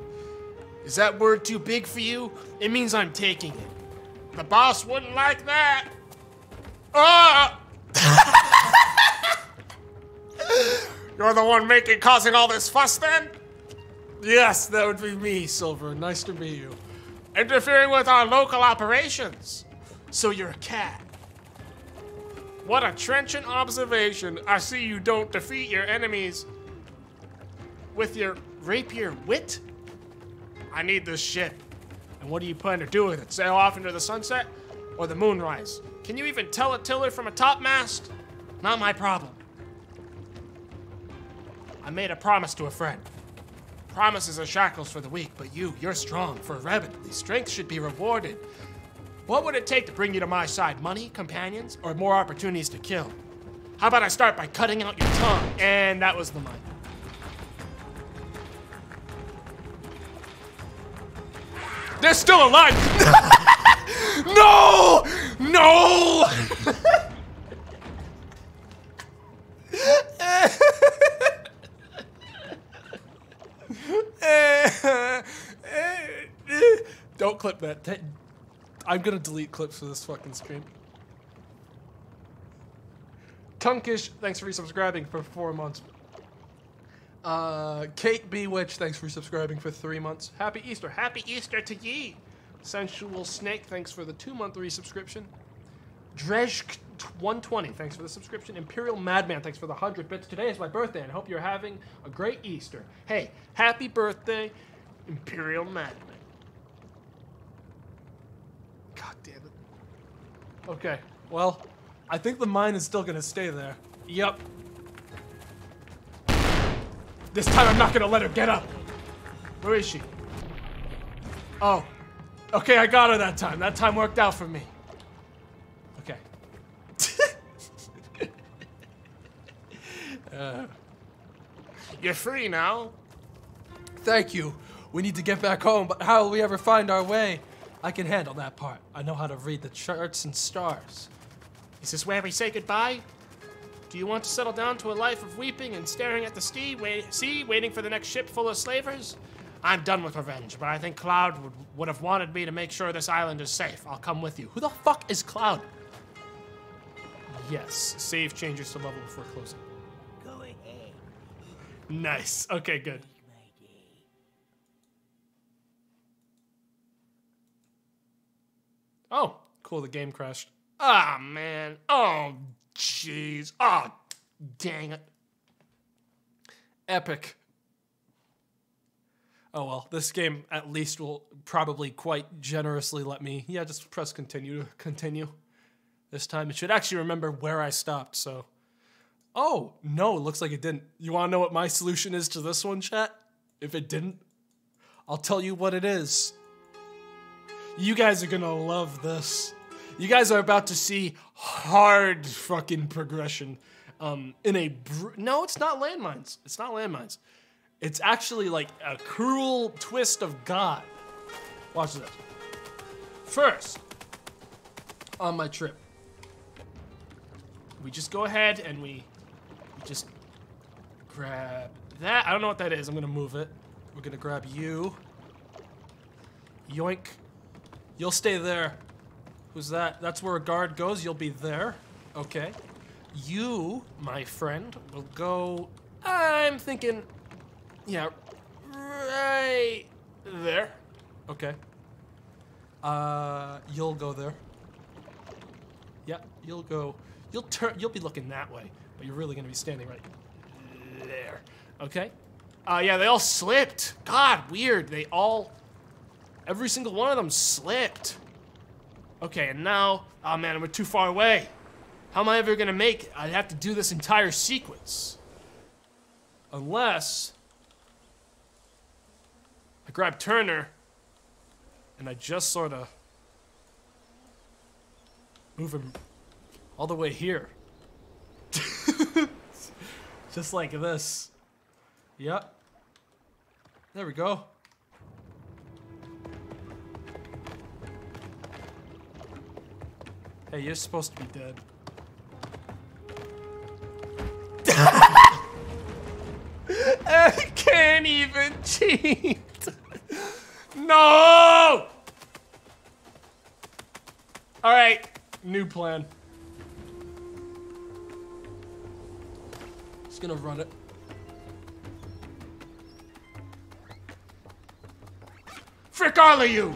Is that word too big for you? It means I'm taking it. The boss wouldn't like that. Ah! You're the one making causing all this fuss then? Yes, that would be me, Silver. Nice to meet you. Interfering with our local operations. So you're a cat. What a trenchant observation. I see you don't defeat your enemies with your rapier wit. I need this ship. And what do you plan to do with it? Sail off into the sunset or the moonrise? Can you even tell a tiller from a topmast? Not my problem. I made a promise to a friend. Promises are shackles for the weak, but you, you're strong. For least, strength should be rewarded. What would it take to bring you to my side? Money, companions, or more opportunities to kill? How about I start by cutting out your tongue? And that was the mine. They're still alive! no! No! Don't clip that. I'm gonna delete clips for this fucking stream. Tunkish, thanks for resubscribing for four months. Uh, Kate Bewitch, thanks for subscribing for three months. Happy Easter. Happy Easter to ye. Sensual Snake, thanks for the two month resubscription. Drej120, thanks for the subscription. Imperial Madman, thanks for the 100 bits. Today is my birthday, and I hope you're having a great Easter. Hey, happy birthday, Imperial Madman. God damn it. Okay, well, I think the mine is still gonna stay there. Yep. This time I'm not gonna let her get up. Where is she? Oh. Okay, I got her that time. That time worked out for me. Okay. Uh, you're free now. Thank you. We need to get back home, but how will we ever find our way? I can handle that part. I know how to read the charts and stars. Is this where we say goodbye? Do you want to settle down to a life of weeping and staring at the sea, wait, sea waiting for the next ship full of slavers? I'm done with revenge, but I think Cloud would, would have wanted me to make sure this island is safe. I'll come with you. Who the fuck is Cloud? Yes, save changes to level before closing. Go ahead. Nice. Okay, good. Oh, cool. The game crashed. Ah, man. Oh, jeez. Oh, dang it. Epic. Oh well, this game at least will probably quite generously let me. Yeah, just press continue to continue. This time it should actually remember where I stopped, so. Oh, no, it looks like it didn't. You wanna know what my solution is to this one, chat? If it didn't, I'll tell you what it is. You guys are gonna love this. You guys are about to see hard fucking progression. Um, in a br- no, it's not landmines. It's not landmines. It's actually like a cruel twist of God. Watch this. First, on my trip, we just go ahead and we, we just grab that. I don't know what that is. I'm gonna move it. We're gonna grab you. Yoink. You'll stay there. Who's that? That's where a guard goes. You'll be there. Okay. You, my friend, will go. I'm thinking. Yeah, right there. Okay. Uh, you'll go there. Yep, you'll go. You'll turn. You'll be looking that way, but you're really gonna be standing right there. Okay. Uh, yeah, they all slipped. God, weird. They all, every single one of them slipped. Okay, and now, oh man, we're too far away. How am I ever gonna make it? I'd have to do this entire sequence. Unless I grab Turner and I just sort of move him all the way here. just like this. Yep. There we go. Hey, you're supposed to be dead. I can't even cheat. no! All right, new plan. Just gonna run it. Frick all of you!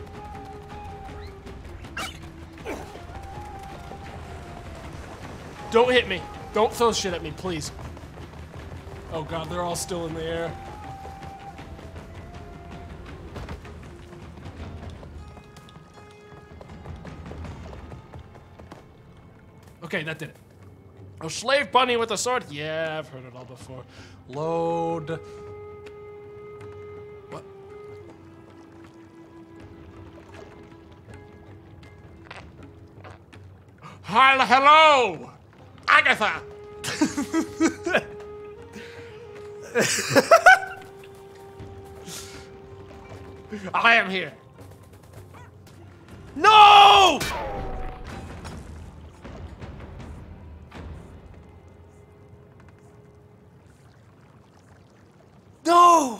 Don't hit me. Don't throw shit at me, please. Oh god, they're all still in the air. Okay, that did it. Oh, slave bunny with a sword? Yeah, I've heard it all before. Load. What? Hel- Hello! Agatha! I am here. No! No!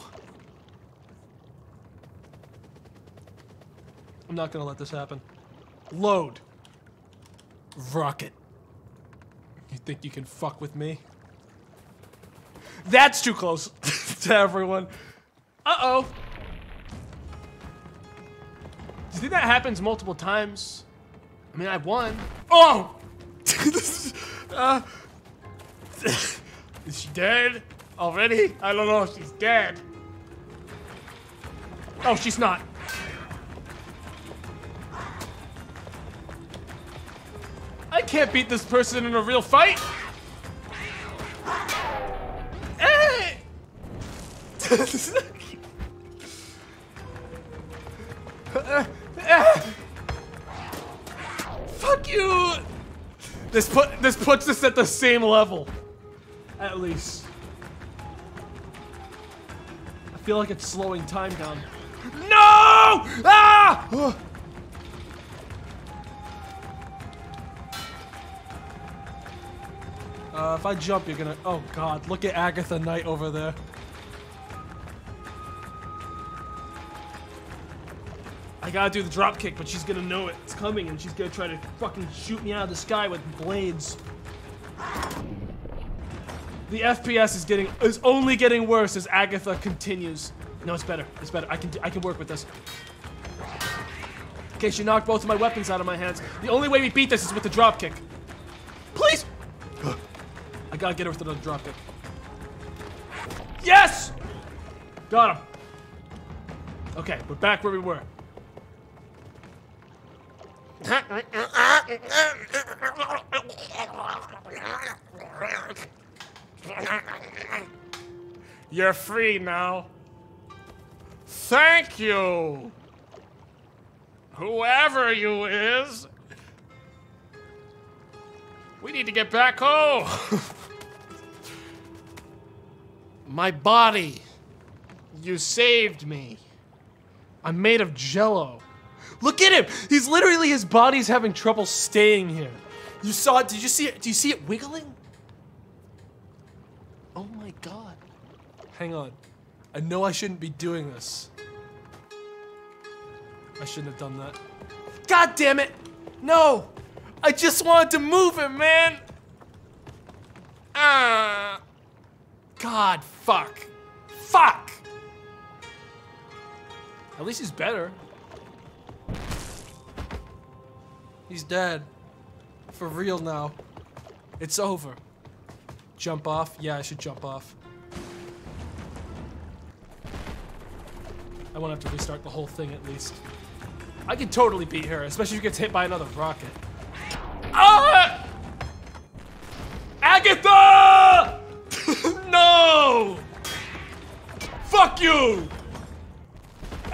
I'm not gonna let this happen. Load. Rocket. You think you can fuck with me? That's too close to everyone. Uh-oh. Do you think that happens multiple times? I mean, I've won. Oh! uh, is she dead already? I don't know if she's dead. Oh, she's not. I can't beat this person in a real fight. Hey! Fuck you! This put this puts us at the same level. At least. I feel like it's slowing time down. No! Ah! Uh, if I jump, you're gonna. Oh God! Look at Agatha Knight over there. I gotta do the drop kick, but she's gonna know it's coming and she's gonna try to fucking shoot me out of the sky with blades. The FPS is getting is only getting worse as Agatha continues. No, it's better. It's better. I can I can work with this. Okay, she knocked both of my weapons out of my hands. The only way we beat this is with the drop kick. Please. Gotta get her with another drop kick. Yes! Got him. Okay, we're back where we were. You're free now. Thank you. Whoever you is. We need to get back home. My body. You saved me. I'm made of jello. Look at him! He's literally his body's having trouble staying here. You saw it? Did you see it? Do you see it wiggling? Oh my god. Hang on. I know I shouldn't be doing this. I shouldn't have done that. God damn it! No! I just wanted to move him, man! Ah! God, fuck. Fuck! At least he's better. He's dead. For real now. It's over. Jump off? Yeah, I should jump off. I won't have to restart the whole thing at least. I can totally beat her, especially if she gets hit by another rocket. You!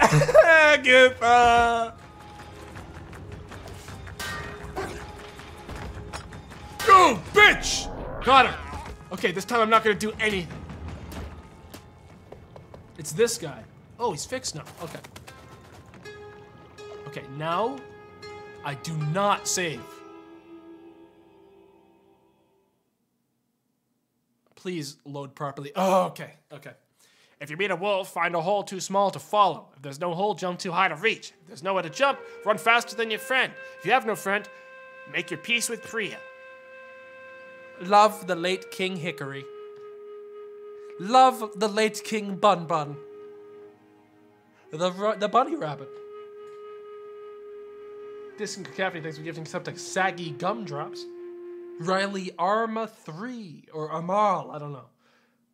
Agatha! You bitch! Got her. Okay, this time I'm not gonna do anything. It's this guy. Oh, he's fixed now. Okay. Okay, now I do not save. Please load properly. Oh, okay, okay. If you meet a wolf, find a hole too small to follow. If there's no hole, jump too high to reach. If there's nowhere to jump, run faster than your friend. If you have no friend, make your peace with Priya. Love the late King Hickory. Love the late King Bun Bun. The, the bunny rabbit. Disc Cacophony thanks for gifting subtext saggy gumdrops. Riley Arma 3 or Amal, I don't know.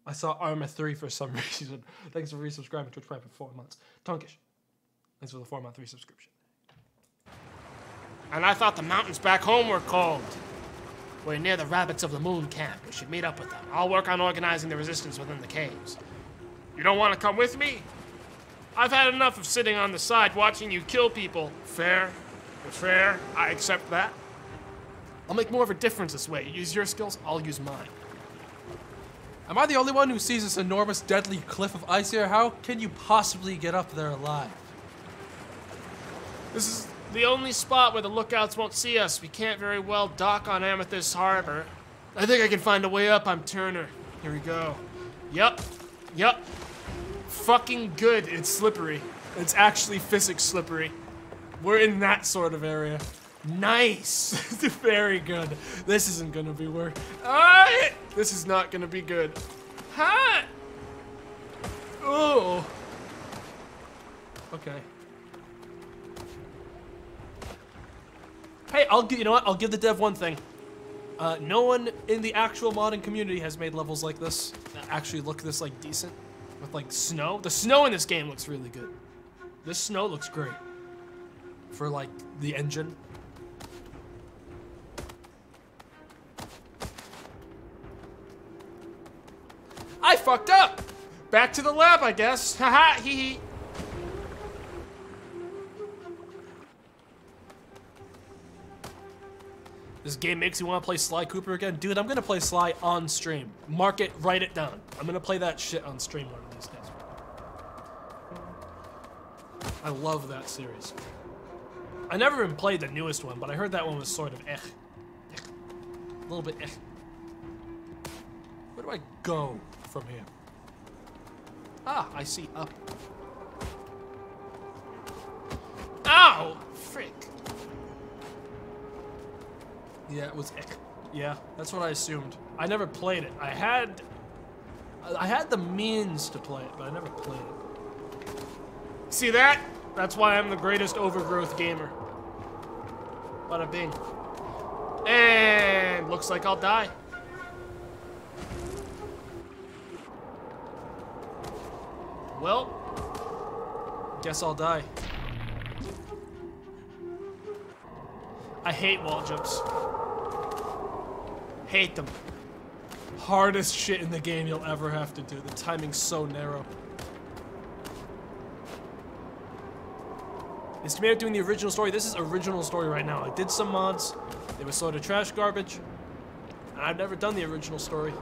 I saw Arma 3 for some reason. thanks for resubscribing to Twitch Prime for four months. Tonkish. Thanks for the four month resubscription. And I thought the mountains back home were cold. We're near the rabbits of the moon camp. We should meet up with them. I'll work on organizing the resistance within the caves. You don't want to come with me? I've had enough of sitting on the side watching you kill people. Fair. Fair. I accept that. I'll make more of a difference this way. Use your skills, I'll use mine. Am I the only one who sees this enormous, deadly cliff of ice here? How can you possibly get up there alive? This is the only spot where the lookouts won't see us. We can't very well dock on Amethyst Harbor. I think I can find a way up. I'm Turner. Here we go. Yep. Yep. Fucking good. It's slippery. It's actually physics slippery. We're in that sort of area. Nice. Very good. This isn't gonna be work. Ah, this is not gonna be good. Ha! Oh. Okay. Hey, I'll gi- you know what? I'll give the dev one thing. Uh, no one in the actual modding community has made levels like this that actually look this like decent with like snow. The snow in this game looks really good. This snow looks great for like the engine. I fucked up. Back to the lab, I guess. Haha, hee hee. This game makes you want to play Sly Cooper again, dude. I'm gonna play Sly on stream. Mark it, write it down. I'm gonna play that shit on stream one of these days. I love that series. I never even played the newest one, but I heard that one was sort of eh. eh. A little bit eh. Where do I go from here? Ah, I see up. Ow! Frick. Yeah, it was eh. Yeah, that's what I assumed. I never played it. I had I had the means to play it, but I never played it. See that? That's why I'm the greatest overgrowth gamer. Bada bing. And looks like I'll die. Well, Guess I'll die. I hate wall jumps. Hate them. Hardest shit in the game you'll ever have to do. The timing's so narrow. Estimated doing the original story. This is original story right now. I did some mods. They were sort of trash garbage. And I've never done the original story.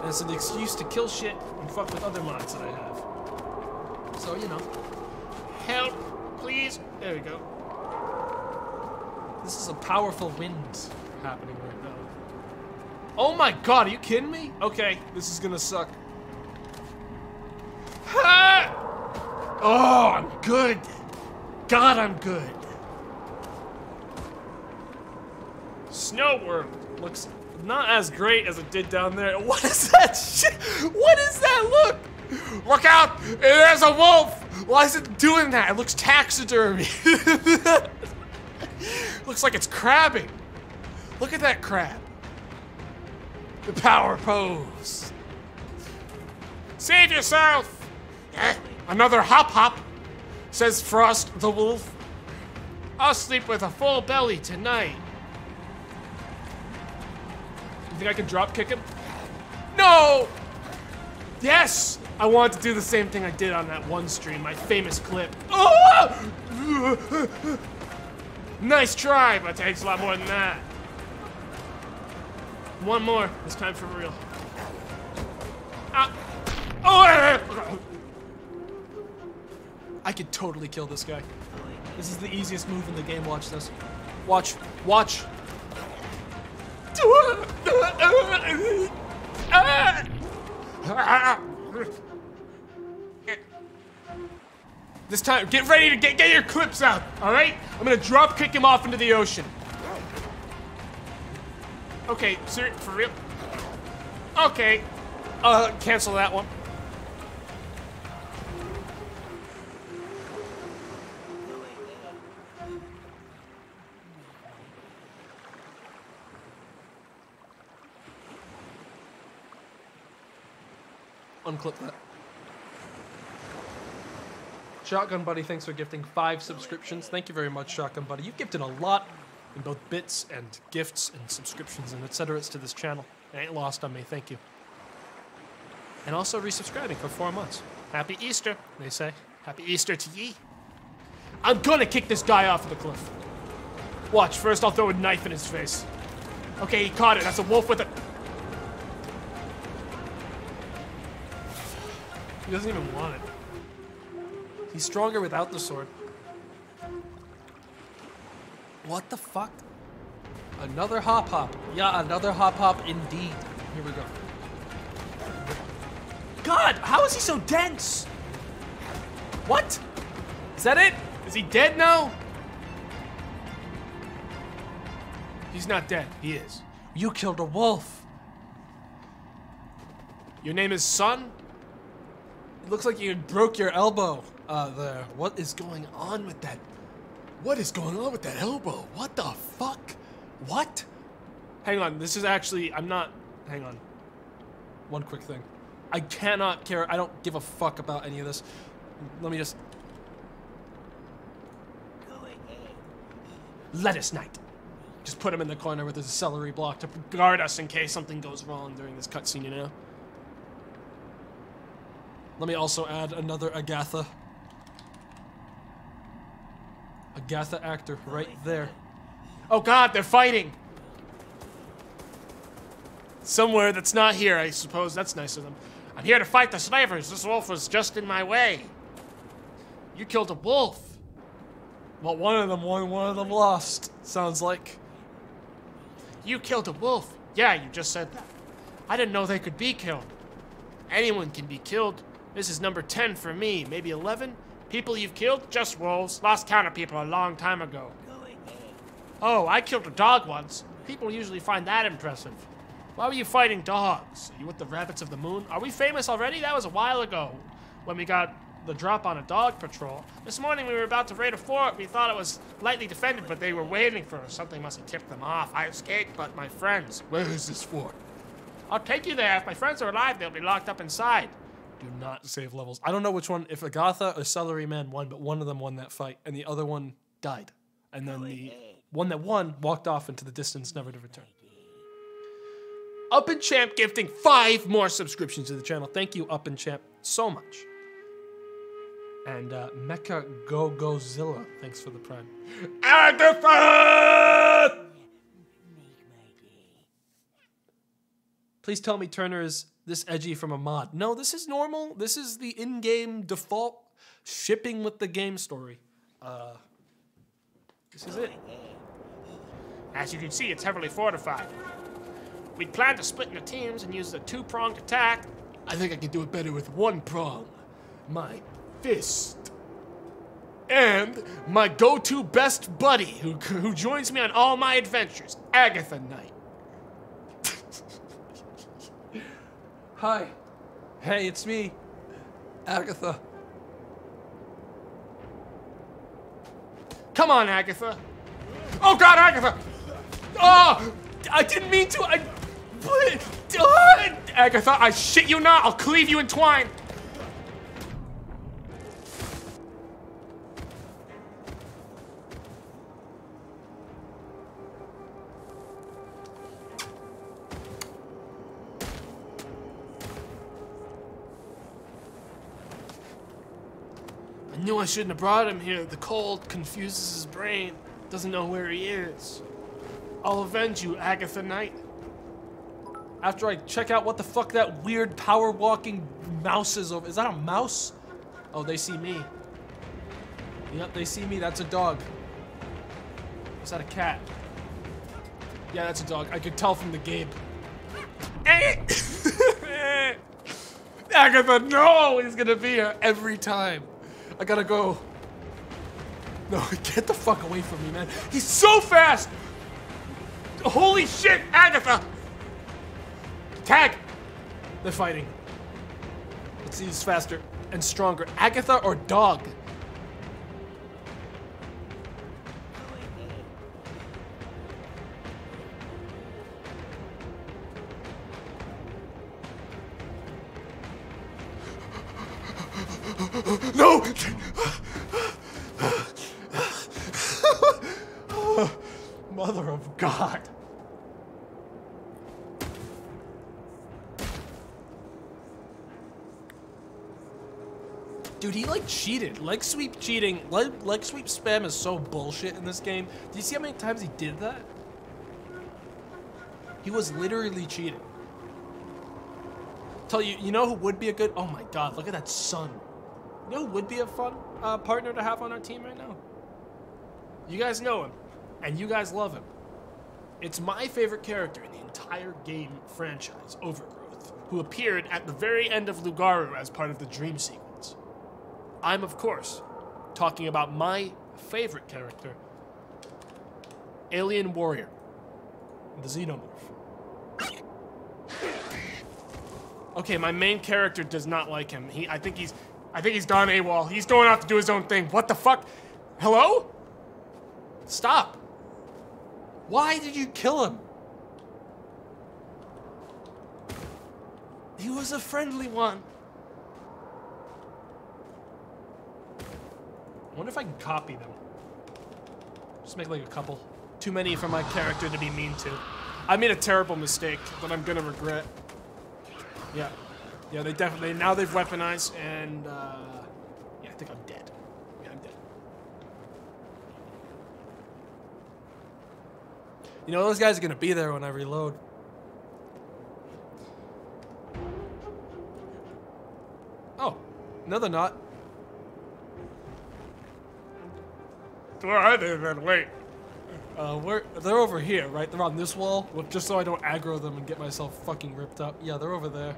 And it's an excuse to kill shit and fuck with other mods that I have. So, you know. Help, please. There we go. This is a powerful wind happening right now. Oh my god, are you kidding me? Okay, this is gonna suck. Ah! Oh, I'm good. God, I'm good. Snow World looks not as great as it did down there. What is that shit? What is that look? Look out! There's a wolf! Why is it doing that? It looks taxidermy. looks like it's crabbing. Look at that crab. The power pose. Save yourself! Another hop hop, says Frost the wolf. I'll sleep with a full belly tonight. You think I can drop kick him? No! Yes! I want to do the same thing I did on that one stream, my famous clip. Oh! Nice try, but it takes a lot more than that. One more, this time for real. Ah. Oh! I could totally kill this guy. This is the easiest move in the game. Watch this. Watch. Watch. This time, get ready to get, get your clips out, alright? I'm gonna drop kick him off into the ocean. Okay, sir, for real? Okay. Uh, cancel that one. Unclip that. Shotgun Buddy, thanks for gifting five subscriptions. Thank you very much, Shotgun Buddy. You've gifted a lot in both bits and gifts and subscriptions and etc. to this channel. It ain't lost on me. Thank you. And also resubscribing for four months. Happy Easter, they say. Happy Easter to ye. I'm gonna kick this guy off the cliff. Watch, first I'll throw a knife in his face. Okay, he caught it. That's a wolf with a. He doesn't even want it. He's stronger without the sword. What the fuck? Another hop hop. Yeah, another hop hop indeed. Here we go. God, how is he so dense? What? Is that it? Is he dead now? He's not dead. He is. You killed a wolf. Your name is Sun? It looks like you broke your elbow uh, there. What is going on with that? What is going on with that elbow? What the fuck? What? Hang on, this is actually, I'm not, hang on. One quick thing. I cannot care, I don't give a fuck about any of this. Let me just, lettuce knight. Just put him in the corner with his celery block to guard us in case something goes wrong during this cutscene, you know? Let me also add another Agatha. Agatha actor right there. Oh god, they're fighting! Somewhere that's not here, I suppose. That's nice of them. I'm here to fight the slavers. This wolf was just in my way. You killed a wolf. Well, one of them won, one of them lost. Sounds like. You killed a wolf. Yeah, you just said that. I didn't know they could be killed. Anyone can be killed. This is number 10 for me, maybe 11. People you've killed? Just wolves. Lost count of people a long time ago. Oh, I killed a dog once. People usually find that impressive. Why were you fighting dogs? Are you with the rabbits of the moon? Are we famous already? That was a while ago when we got the drop on a dog patrol. This morning we were about to raid a fort. We thought it was lightly defended, but they were waiting for us. Something must have tipped them off. I escaped, but my friends. Where is this fort? I'll take you there. If my friends are alive, they'll be locked up inside. Do not save levels. I don't know which one, if Agatha or Celery Man won, but one of them won that fight, and the other one died. And then the one that won walked off into the distance, never to return. Up and Champ gifting five more subscriptions to the channel. Thank you, Up and Champ, so much. And uh, Mecha Go Gozilla, thanks for the prime. Agatha! Please tell me Turner is this edgy from a mod. No, this is normal. This is the in-game default shipping with the game story. Uh, this is it. As you can see, it's heavily fortified. We'd planned to split into teams and use the two-pronged attack. I think I can do it better with one prong. My fist. And my go-to best buddy who, Who joins me on all my adventures, Agatha Knight. Hi. Hey, it's me. Agatha. Come on, Agatha. Oh God, Agatha! Oh! I didn't mean to. I. Oh, Agatha, I shit you not. I'll cleave you in twine. Knew I shouldn't have brought him here. The cold confuses his brain. Doesn't know where he is. I'll avenge you, Agatha Knight. After I check out what the fuck that weird power walking mouse is over. Is that a mouse? Oh, they see me. Yep, they see me. That's a dog. Is that a cat? Yeah, that's a dog. I could tell from the Gabe. Agatha, no! He's gonna be here every time. I gotta go. No, get the fuck away from me, man. He's so fast! Holy shit, Agatha! Tag! They're fighting. Let's see who's faster and stronger. Agatha or dog? No! Mother of God. Dude, he like cheated. Leg sweep cheating. Leg, leg sweep spam is so bullshit in this game. Do you see how many times he did that? He was literally cheating. tell you, you know who would be a good? Oh my God, look at that sun. Who would be a fun uh, partner to have on our team right now? You guys know him, and you guys love him. It's my favorite character in the entire game franchise, Overgrowth, who appeared at the very end of Lugaru as part of the dream sequence. I'm, of course, talking about my favorite character, Alien Warrior, the Xenomorph. Okay, my main character does not like him. He, I think he's, I think he's gone AWOL. He's going off to do his own thing. What the fuck? Hello? Stop. Why did you kill him? He was a friendly one. I wonder if I can copy them. Just make like a couple. Too many for my character to be mean to. I made a terrible mistake that I'm gonna regret. Yeah. Yeah, they definitely, now they've weaponized and, uh, yeah, I think I'm dead. Yeah, I'm dead. You know, those guys are gonna be there when I reload. Oh, no, they're not. Where are they then? Wait. Uh, where they're over here, right? They're on this wall, Well, just so I don't aggro them and get myself fucking ripped up. Yeah, they're over there.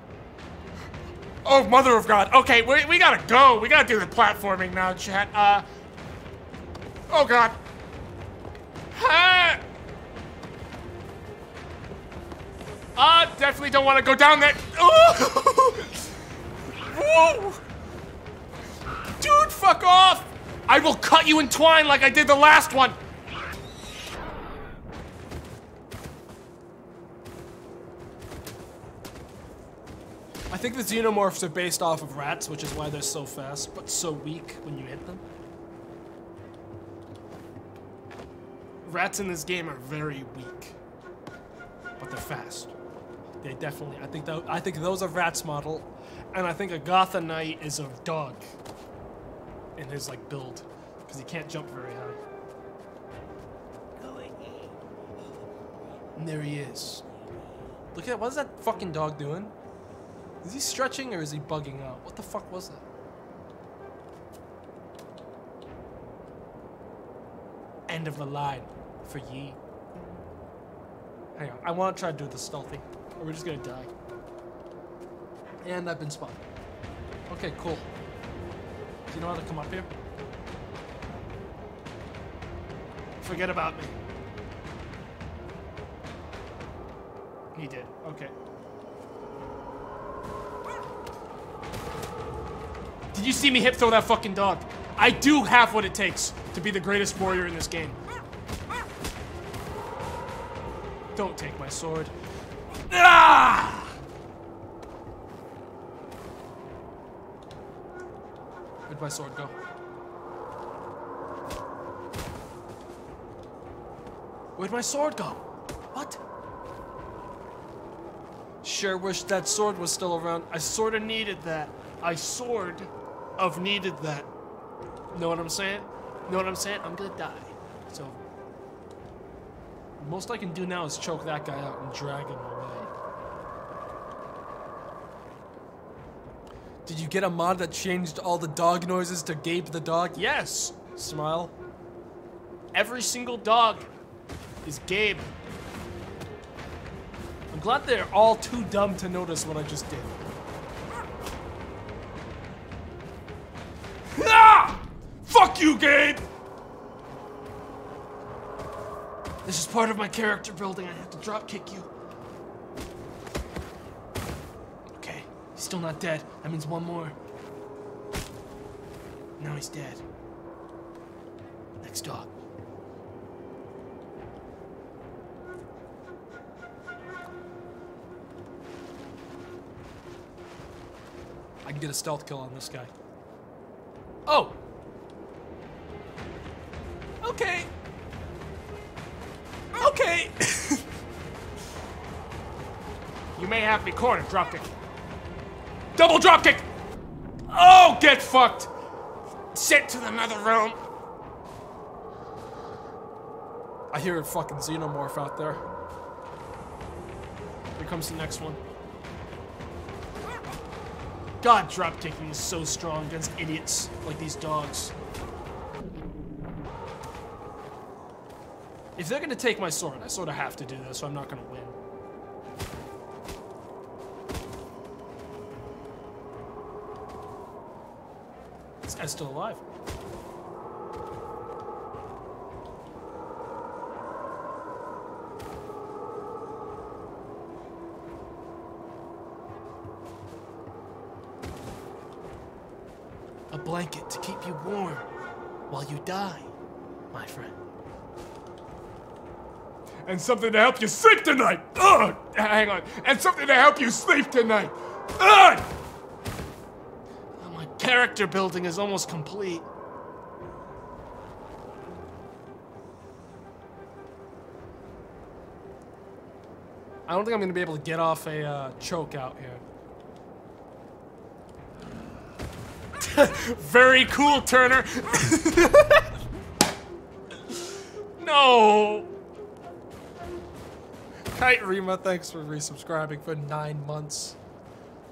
Oh, mother of God. Okay, we, we gotta go. We gotta do the platforming now, chat. Uh. Oh, God. Ah! Uh, definitely don't want to go down that. Oh! Dude, fuck off! I will cut you in twine like I did the last one. I think the xenomorphs are based off of rats, which is why they're so fast, but so weak when you hit them. Rats in this game are very weak, but they're fast. They definitely. I think that. I think those are rats model, and I think Agatha Knight is a dog. In his like build, because he can't jump very high. And there he is. Look at that. What is that fucking dog doing? Is he stretching or is he bugging out? What the fuck was that? End of the line for ye. Hang on. I want to try to do this stealthy. Or we're just to die. And I've been spotted. Okay, cool. Do you know how to come up here? Forget about me. He did. Okay. Did you see me hip throw that fucking dog? I do have what it takes to be the greatest warrior in this game. Don't take my sword. Ah! Where'd my sword go? Where'd my sword go? What? Sure wish that sword was still around. I sorta needed that. I sort of needed that. Know what I'm saying? Know what I'm saying? I'm gonna die. So most I can do now is choke that guy out and drag him away. Did you get a mod that changed all the dog noises to Gabe the dog? Yes. Smile. Every single dog is Gabe. I'm glad they're all too dumb to notice what I just did. You, Gabe! This is part of my character building. I have to drop kick you. Okay, he's still not dead. That means one more. Now he's dead. Next dog. I can get a stealth kill on this guy. Oh! Okay. Okay. You may have me cornered. Drop kick. Double dropkick! Oh, get fucked. Sent to the nether realm. I hear a fucking xenomorph out there. Here comes the next one. God, drop kicking is so strong against idiots like these dogs. If they're gonna take my sword, I sort of have to do this, so I'm not gonna win. This guy's still alive. A blanket to keep you warm while you die, my friend. And something to help you sleep tonight. Ugh! Hang on. And something to help you sleep tonight. Ugh! Oh, my character building is almost complete. I don't think I'm gonna be able to get off a uh, choke out here. Very cool, Turner. no. Kite Rima, thanks for resubscribing for nine months.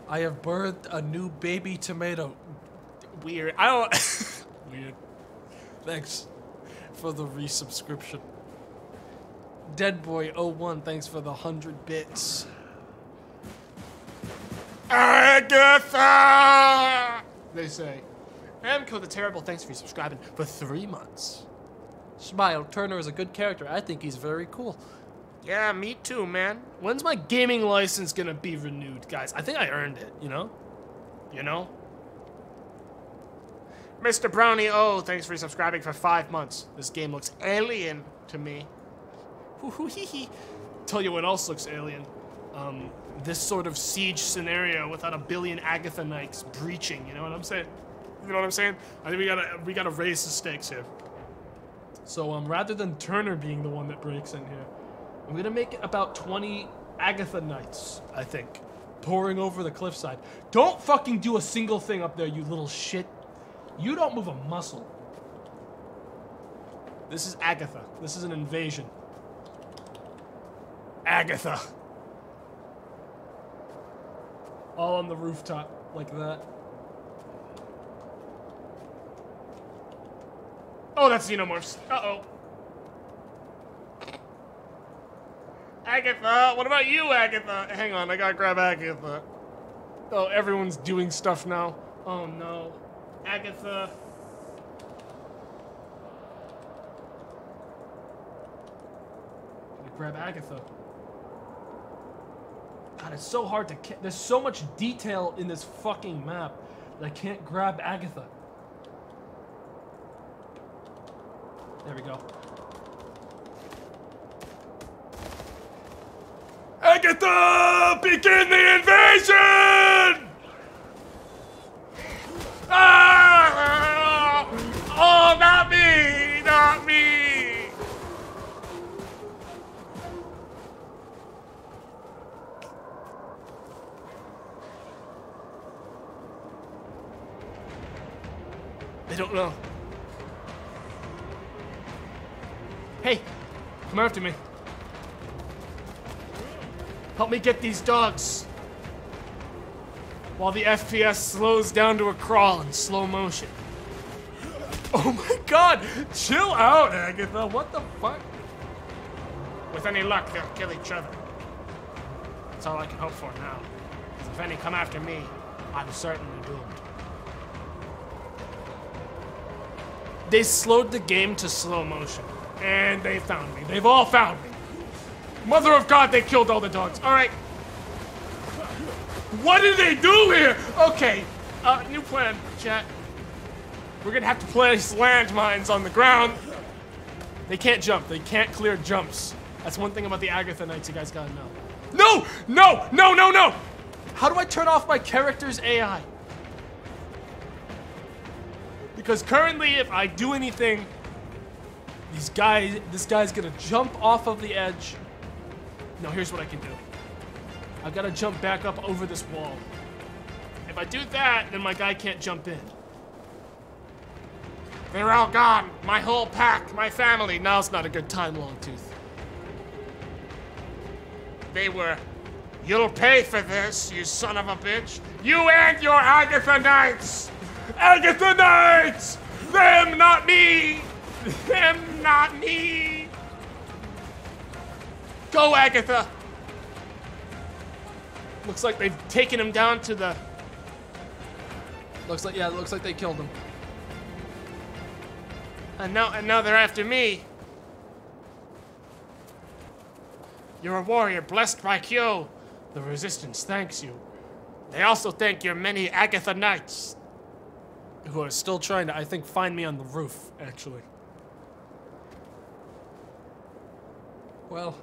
I have birthed a new baby tomato. Weird. I don't. Weird. Thanks for the resubscription. Deadboy01, thanks for the 100 bits. Agatha. They say. Amco the Terrible, thanks for subscribing for three months. Smile, Turner is a good character. I think he's very cool. Yeah, me too, man. When's my gaming license gonna be renewed, guys? I think I earned it, you know? You know? Mr. Brownie oh, thanks for subscribing for five months. This game looks alien to me. Hoo-hoo-hee-hee. Tell you what else looks alien. Um, this sort of siege scenario without a billion Agatha Knights breaching, you know what I'm saying? You know what I'm saying? I think we gotta we gotta raise the stakes here. So um rather than Turner being the one that breaks in here, I'm gonna make it about 20 Agatha Knights, I think. Pouring over the cliffside. Don't fucking do a single thing up there, you little shit. You don't move a muscle. This is Agatha. This is an invasion. Agatha. All on the rooftop, like that. Oh, that's Xenomorphs. Uh-oh. Agatha, what about you, Agatha? Hang on, I gotta grab Agatha. Oh, everyone's doing stuff now. Oh no. Agatha. Grab Agatha. God, it's so hard to. There's so much detail in this fucking map that I can't grab Agatha. There we go. Agatha! Begin the invasion! Ah! Oh, not me! Not me! They don't know. Hey, come after me. Help me get these dogs. While the FPS slows down to a crawl in slow motion. Oh my god! Chill out, Agatha. What the fuck? With any luck, they'll kill each other. That's all I can hope for now. if any come after me, I'm certainly doomed. They slowed the game to slow motion. And they found me. They've all found me. Mother of God, they killed all the dogs. All right. What did they do here? Okay. Uh, new plan, chat. We're gonna have to place landmines on the ground. They can't jump. They can't clear jumps. That's one thing about the Agatha Knights you guys gotta know. No! No! No, no, no! How do I turn off my character's AI? Because currently, if I do anything, these guys, this guy's gonna jump off of the edge. Now, here's what I can do. I've gotta jump back up over this wall. If I do that, then my guy can't jump in. They're all gone. My whole pack, my family. Now's not a good time, Longtooth. They were You'll pay for this, you son of a bitch. You and your Agatha Knights! Agatha Knights! Them, not me! Them, not me! Go, Agatha! Looks like they've taken him down to the. Looks like yeah, it looks like they killed him. And now, and now they're after me. You're a warrior blessed by Kyo. The Resistance thanks you. They also thank your many Agatha Knights. Who are still trying to, I think, find me on the roof, actually. Well,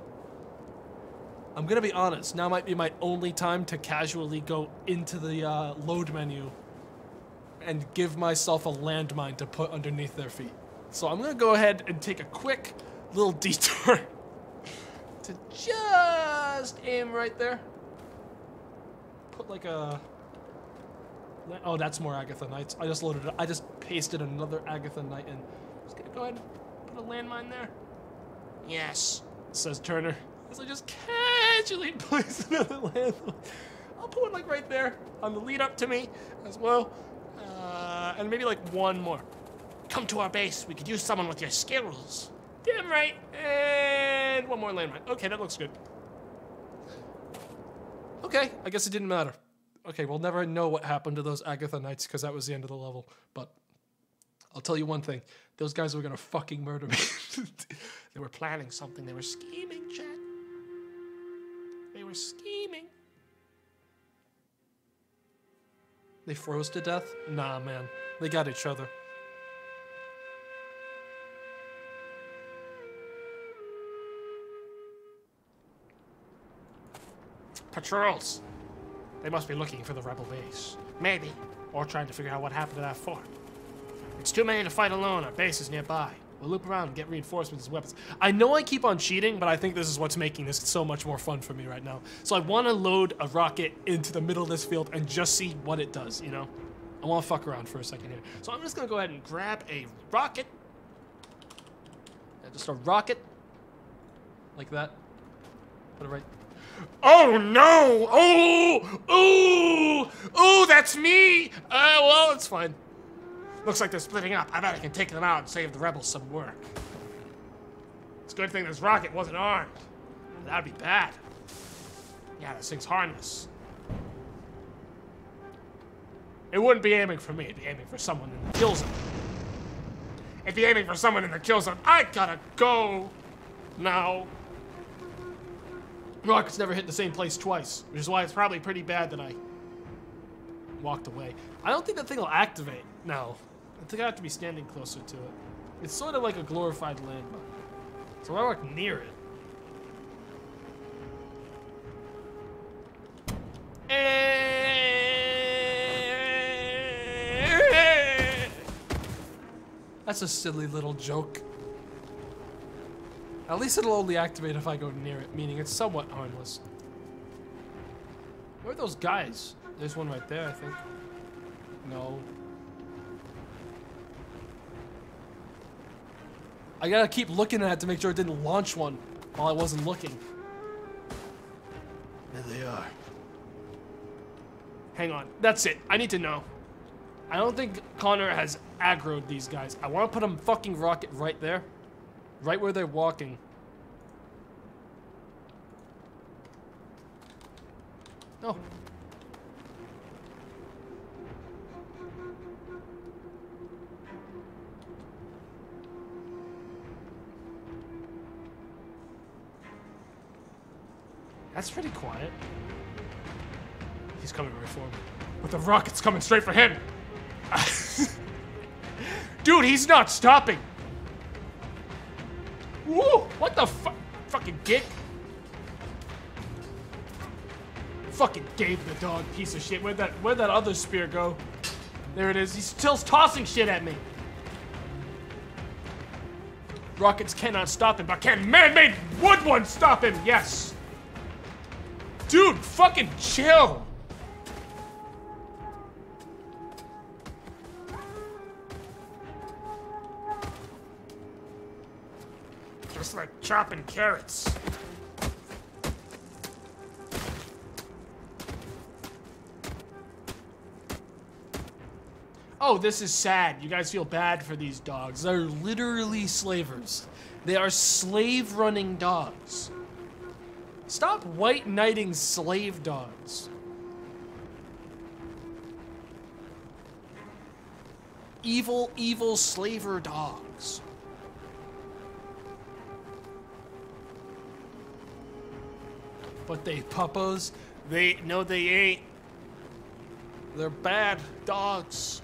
I'm gonna be honest. Now might be my only time to casually go into the uh, load menu and give myself a landmine to put underneath their feet. So I'm gonna go ahead and take a quick little detour to just aim right there. Put like a. Oh, that's more Agatha Knights. I just loaded it. I just pasted another Agatha Knight in. Just gonna go ahead and put a landmine there. Yes. Says Turner. As I just casually place another landmine. I'll put one like right there on the lead up to me as well. Uh, and maybe like one more. Come to our base. We could use someone with your skills. Damn right. And one more landmine. Okay, that looks good. Okay, I guess it didn't matter. Okay, we'll never know what happened to those Agatha Knights because that was the end of the level. But I'll tell you one thing: those guys were gonna fucking murder me. They were planning something. They were scheming, Chad. They were scheming. they froze to death? Nah, man. They got each other. Patrols. They must be looking for the rebel base. Maybe. Or trying to figure out what happened to that fort. It's too many to fight alone. Our base is nearby. We'll loop around and get reinforcements and weapons. I know I keep on cheating, but I think this is what's making this so much more fun for me right now. So I want to load a rocket into the middle of this field and just see what it does, you know? I want to fuck around for a second here. So I'm just going to go ahead and grab a rocket. Yeah, just a rocket. Like that. Put it right. Oh no! Oh! Oh! Oh, that's me! Uh, well, it's fine. Looks like they're splitting up. I bet I can take them out and save the rebels some work. It's a good thing this rocket wasn't armed. That'd be bad. Yeah, this thing's harmless. It wouldn't be aiming for me, it'd be aiming for someone in the kill zone. It'd be aiming for someone in the kill zone. I gotta go now. Rockets never hit the same place twice, which is why it's probably pretty bad that I walked away. I don't think that thing will activate. No. I think I have to be standing closer to it. It's sort of like a glorified landmine. So I walk near it. That's a silly little joke. At least it'll only activate if I go near it, meaning it's somewhat harmless. Where are those guys? There's one right there, I think. No. I gotta keep looking at it to make sure it didn't launch one while I wasn't looking. There they are. Hang on. That's it. I need to know. I don't think Connor has aggroed these guys. I want to put a fucking rocket right there. Right where they're walking. No. That's pretty quiet. He's coming right for me. But the rocket's coming straight for him. Dude, he's not stopping. Whoa! What the fuck? Fucking git. Fucking Gabe the dog, piece of shit. Where'd that, where'd that other spear go? There it is. He's still tossing shit at me. Rockets cannot stop him, but can man-made wood ones stop him? Yes. Dude, fucking chill. Just like chopping carrots. Oh, this is sad. You guys feel bad for these dogs. They're literally slavers. They are slave-running dogs. Stop white knighting slave dogs. Evil, evil slaver dogs. But they puppos, They no, they ain't. they're bad dogs.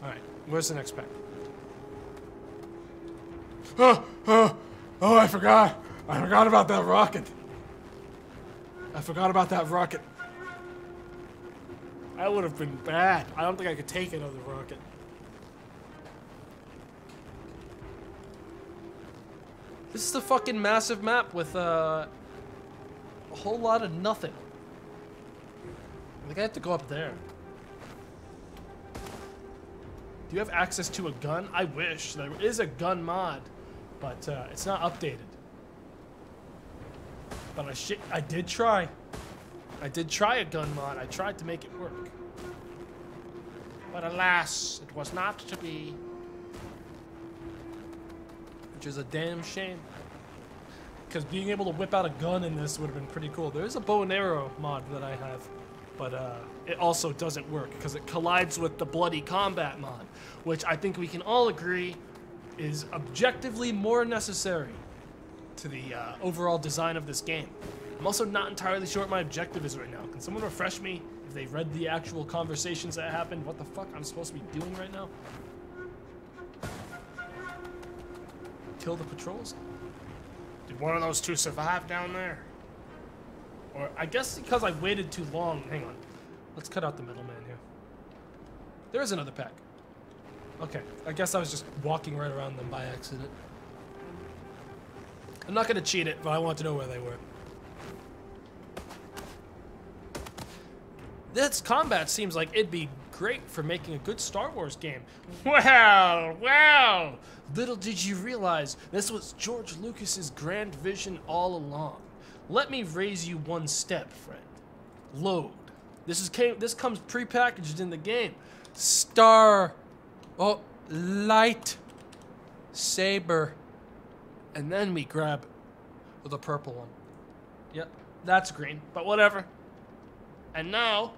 Alright, where's the next pack? Oh, oh, oh! I forgot. I forgot about that rocket. I forgot about that rocket. That would have been bad. I don't think I could take another rocket. This is the fucking massive map with uh, a whole lot of nothing. I think I have to go up there. Do you have access to a gun? I wish. There is a gun mod, but uh, it's not updated. But I shi I did try. I did try a gun mod. I tried to make it work. But alas, it was not to be. Which is a damn shame. Because being able to whip out a gun in this would have been pretty cool. There is a bow and arrow mod that I have, but uh, it also doesn't work because it collides with the bloody combat mod, which I think we can all agree is objectively more necessary to the uh, overall design of this game. I'm also not entirely sure what my objective is right now. Can someone refresh me if they read the actual conversations that happened? What the fuck I'm supposed to be doing right now? Kill the patrols? Did one of those two survive down there? Or I guess because I waited too long. Hang on. Let's cut out the middleman here. There is another pack. Okay, I guess I was just walking right around them by accident. I'm not gonna cheat it, but I want to know where they were. This combat seems like it'd be great for making a good Star Wars game. Well, well! Little did you realize this was George Lucas's grand vision all along. Let me raise you one step, friend. Load. This is came, this comes prepackaged in the game. Star Oh, light saber. And then we grab the purple one. Yep, that's green, but whatever. And now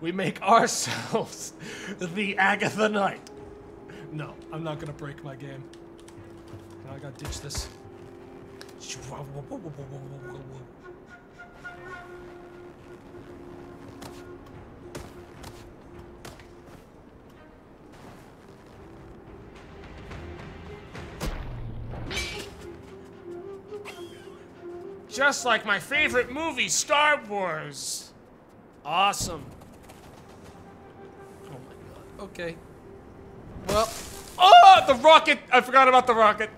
we make ourselves the Agatha Knight. No, I'm not gonna break my game. I gotta ditch this. Just like my favorite movie, Star Wars. Awesome. Oh my god. Okay. Well, oh, the rocket! I forgot about the rocket.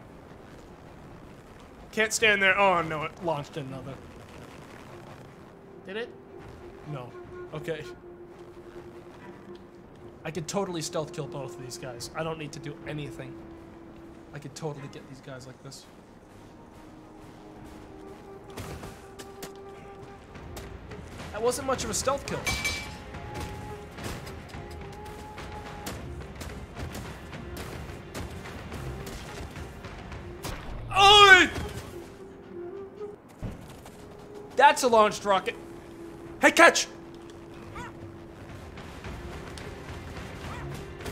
Can't stand there. Oh no, it launched another. Did it? No. Okay. I could totally stealth kill both of these guys. I don't need to do anything. I could totally get these guys like this. That wasn't much of a stealth kill. Oh! That's a launched rocket. Hey, catch!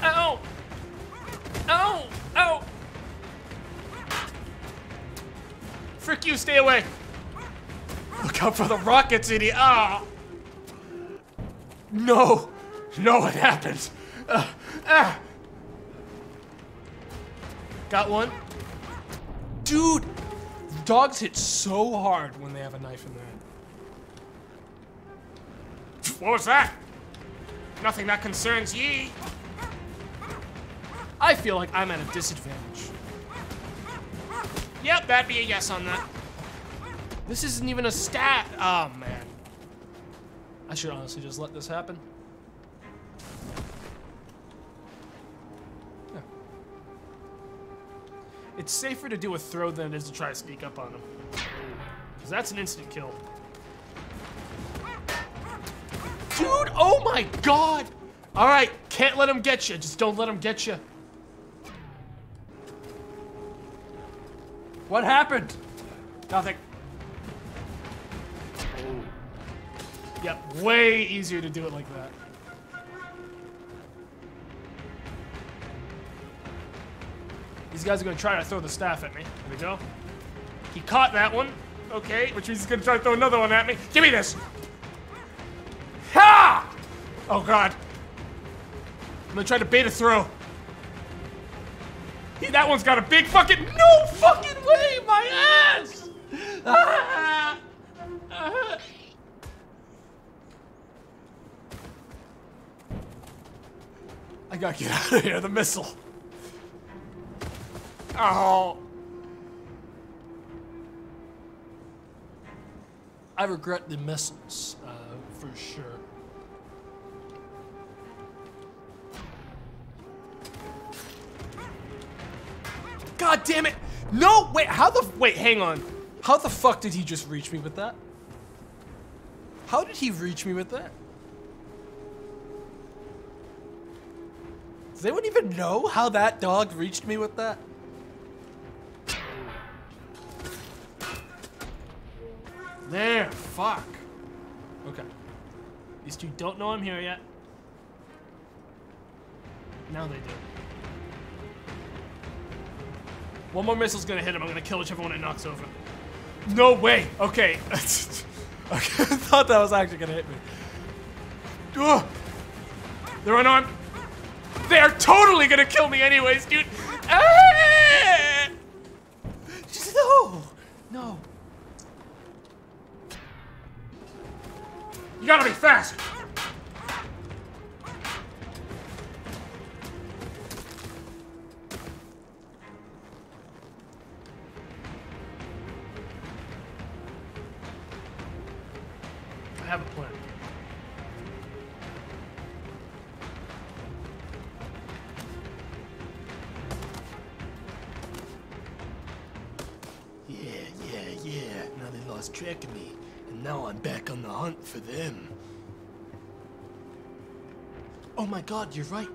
Ow! Ow! Ow! Frick you, stay away! For the rockets, idiot! Ah! No! No, what happened? Uh, ah! Got one? Dude! Dogs hit so hard when they have a knife in their hand. What was that? Nothing that concerns ye. I feel like I'm at a disadvantage. Yep, that'd be a yes on that. This isn't even a stat. Oh, man. I should honestly just let this happen. Yeah. It's safer to do a throw than it is to try to sneak up on him. Because that's an instant kill. Dude, Oh my god! All right, can't let him get you. Just don't let him get you. What happened? Nothing. Yep, way easier to do it like that. These guys are gonna try to throw the staff at me. Here we go. He caught that one. Okay, which means he's gonna try to throw another one at me. Give me this! Ha! Oh god. I'm gonna try to bait a throw. He, that one's got a big fucking no fucking way, my ass! Ah! Ah! I gotta get out of here, the missile. Oh. I regret the missiles, uh, for sure. God damn it! No, wait, how the, wait, hang on. How the fuck did he just reach me with that? How did he reach me with that? Does anyone even know how that dog reached me with that? There, fuck. Okay. These two don't know I'm here yet. Now they do. One more missile's gonna hit him. I'm gonna kill whichever one it knocks over. No way. Okay. okay. I thought that was actually gonna hit me. Ugh. They're unarmed. They're totally gonna kill me anyways, dude. Ah! No. No. You gotta be fast. Oh my god, you're right.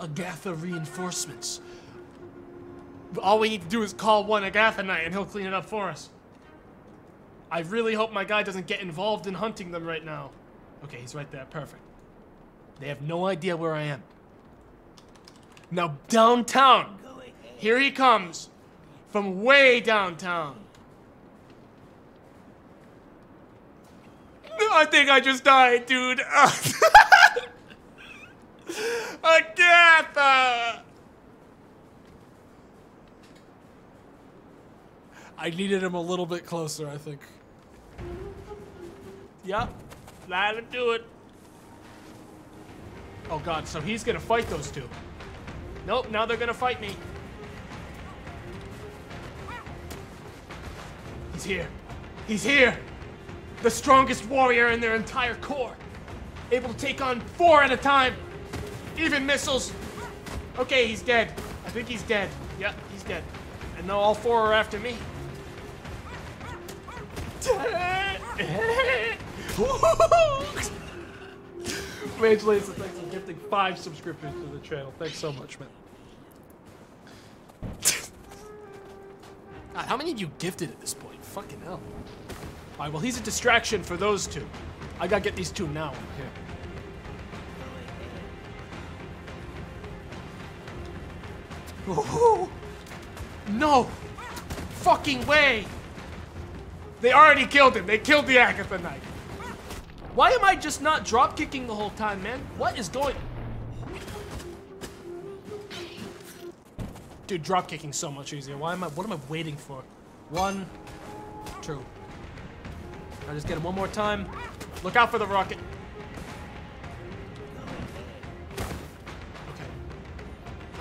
Agatha reinforcements. All we need to do is call one Agatha Knight and he'll clean it up for us. I really hope my guy doesn't get involved in hunting them right now. Okay, he's right there. Perfect. They have no idea where I am. Now downtown. Here he comes. From way downtown. I think I just died, dude. Agatha! Uh. I needed him a little bit closer, I think. Yep. That'll do it. Oh god, so he's gonna fight those two. Nope, now they're gonna fight me. He's here. He's here! The strongest warrior in their entire corps. Able to take on four at a time. Even missiles. Okay, he's dead. I think he's dead. Yep, he's dead. And now all four are after me. Mage Laser, thanks for gifting five subscriptions to the channel. Thanks so much, man. God, how many of you gifted at this point? Fucking hell. Alright, well, he's a distraction for those two. I gotta get these two now. Here. Ooh. No! Fucking way! They already killed him. They killed the Agatha Knight. Why am I just not drop kicking the whole time, man? What is going? Dude, drop kicking so much easier. Why am I? What am I waiting for? One, two. I just get him one more time. Look out for the rocket.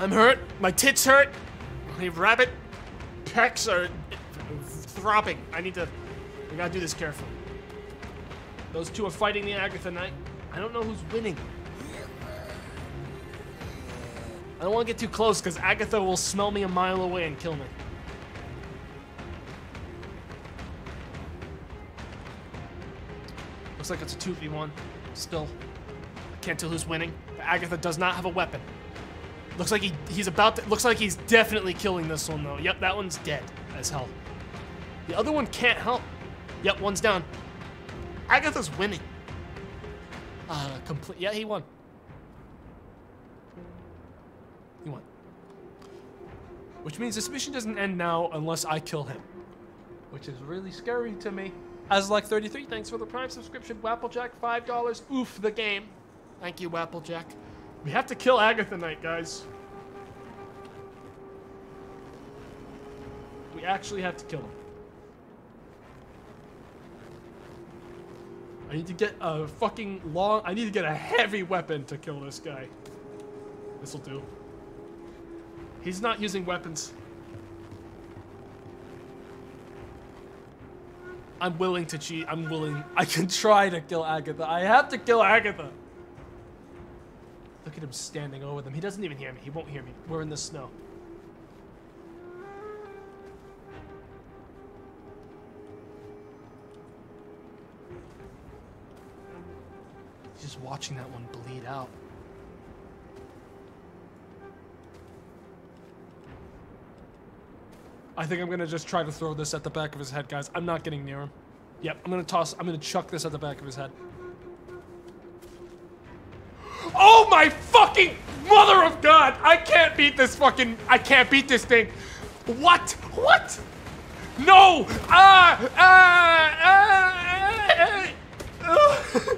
I'm hurt. My tits hurt. My rabbit pecs are throbbing. I need to. We gotta do this carefully. Those two are fighting the Agatha Knight. I don't know who's winning. I don't want to get too close because Agatha will smell me a mile away and kill me. Looks like it's a 2v1 still. I can't tell who's winning. But Agatha does not have a weapon. Looks like he he's about to. Looks like he's definitely killing this one though. Yep, that one's dead as hell. The other one can't help. Yep, one's down. Agatha's winning. Uh, complete. Yeah, he won. He won. Which means this mission doesn't end now unless I kill him. Which is really scary to me. As like 33, thanks for the Prime subscription. Wapplejack, $5. Oof, the game. Thank you, Wapplejack. We have to kill Agatha Knight, guys. We actually have to kill him. I need to get a fucking long. I need to get a heavy weapon to kill this guy. This'll do. He's not using weapons. I'm willing to cheat. I'm willing. I can try to kill Agatha. I have to kill Agatha. Look at him standing over them. He doesn't even hear me. He won't hear me. We're in the snow. He's just watching that one bleed out. I think I'm gonna just try to throw this at the back of his head, guys. I'm not getting near him. Yep, I'm gonna toss, I'm gonna chuck this at the back of his head. My fucking mother of God! I can't beat this fucking, I can't beat this thing. What? What? No! Ah! Ah! Ah! ah, ah.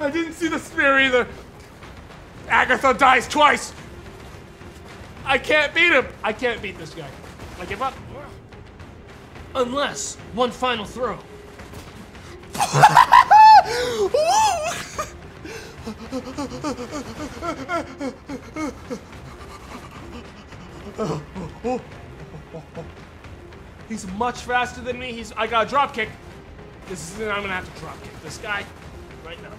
I didn't see the spear either. Agatha dies twice. I can't beat him. I can't beat this guy. I give up. Unless one final throw. He's much faster than me. He's I got a drop kick. This is I'm gonna have to drop kick this guy right now.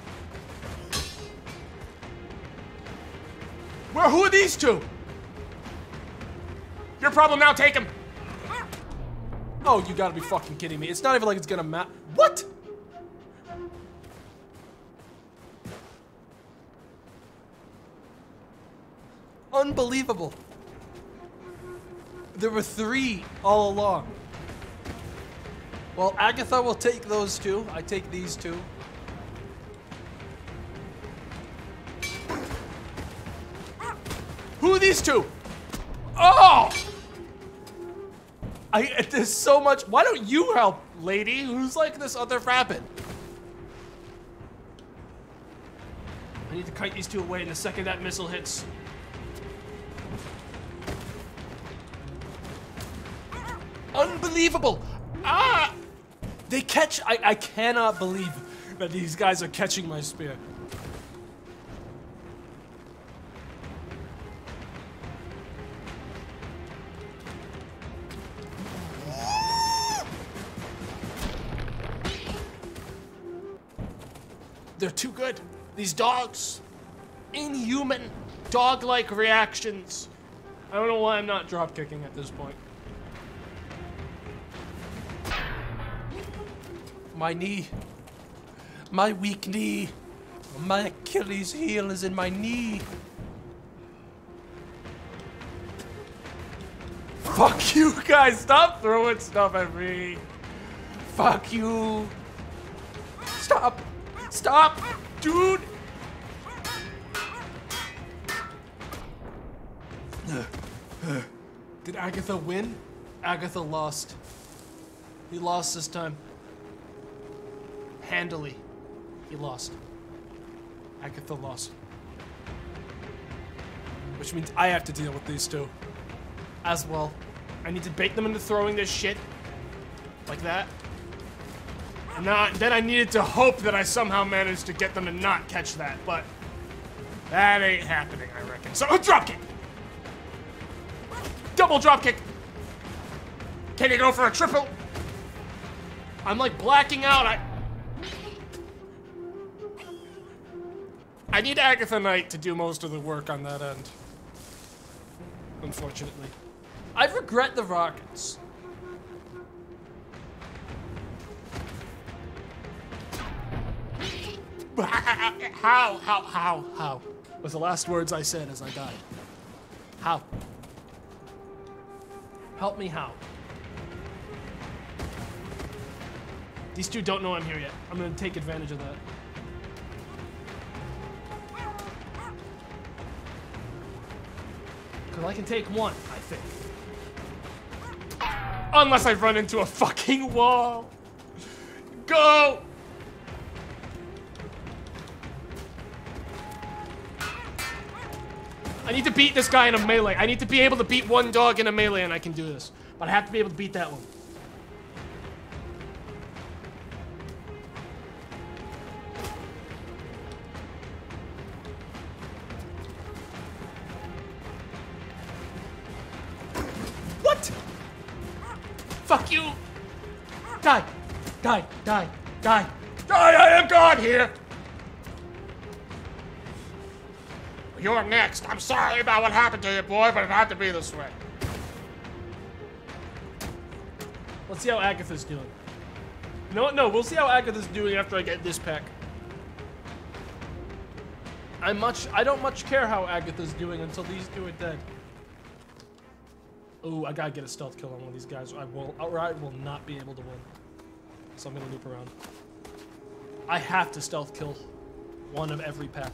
Where who are these two? Your problem now, take him. Oh, you gotta be fucking kidding me. It's not even like it's gonna map. What? Unbelievable. There were three all along. Well, Agatha will take those two. I take these two. Who are these two? Oh! I there's so much. Why don't you help, lady? Who's like this other rapid? I need to kite these two away in the second that missile hits. Unbelievable! Ah! They catch. I, I cannot believe that these guys are catching my spear. They're too good. These dogs. Inhuman, dog like reactions. I don't know why I'm not drop kicking at this point. My knee. My weak knee. My Achilles heel is in my knee. Fuck you guys. Stop throwing stuff at me. Fuck you. Stop. Stop. Dude. Did Agatha win? Agatha lost. He lost this time. Handily. He lost. Agatha lost. Which means I have to deal with these two. As well. I need to bait them into throwing this shit. Like that. And then I needed to hope that I somehow managed to get them to not catch that, but that ain't happening, I reckon. So, drop kick! Double drop kick! Can you go for a triple? I'm like blacking out. I. I need Agatha Knight to do most of the work on that end. Unfortunately. I regret the rockets. How? How? How? How? Was the last words I said as I died. How? Help me how? These two don't know I'm here yet. I'm gonna take advantage of that. Cause I can take one, I think. Unless I run into a fucking wall. Go! I need to beat this guy in a melee. I need to be able to beat one dog in a melee and I can do this. But I have to be able to beat that one. Fuck you! Die! Die! Die! Die! Die, I am God here! You're next. I'm sorry about what happened to you, boy, but it had to be this way. Let's see how Agatha's doing. No. No, we'll see how Agatha's doing after I get this pack. I much I don't much care how Agatha's doing until these two are dead. Ooh, I gotta get a stealth kill on one of these guys. I will or I will not be able to win. So I'm gonna loop around. I have to stealth kill one of every pack.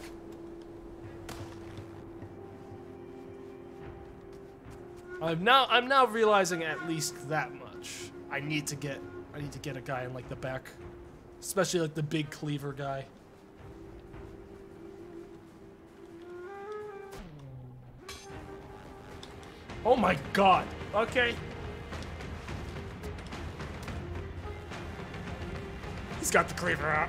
I'm now I'm now realizing at least that much. I need to get I need to get a guy in like the back. Especially like the big cleaver guy. Oh my god. Okay. He's got the cleaver out.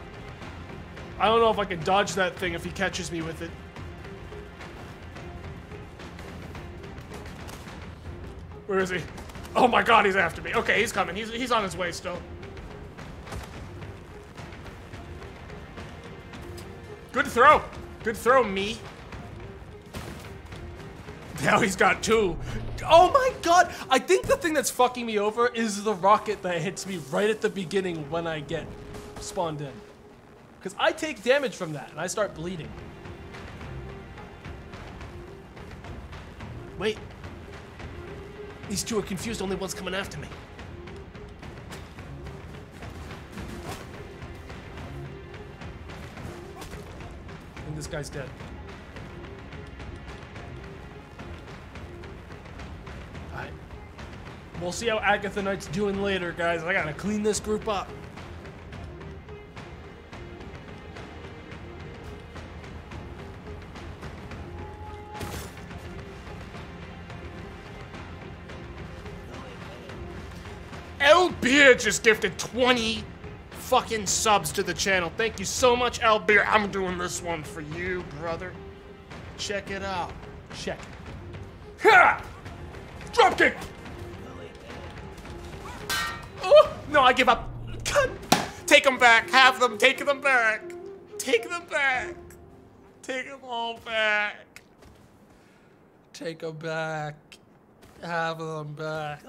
I don't know if I can dodge that thing if he catches me with it. Where is he? Oh my god, he's after me. Okay, he's coming. He's, he's on his way still. Good throw. Good throw, me. Now he's got two. Oh my god! I think the thing that's fucking me over is the rocket that hits me right at the beginning when I get spawned in. Because I take damage from that and I start bleeding. Wait. These two are confused, only one's coming after me. I think this guy's dead. We'll see how Agatha Knight's doing later, guys. I gotta clean this group up. L Beer just gifted 20 fucking subs to the channel. Thank you so much, L Beer. I'm doing this one for you, brother. Check it out. Check. Ha! Dropkick! Oh! No, I give up. Take them back. Have them. Take them back. Take them back. Take them all back. Take them back. Have them back.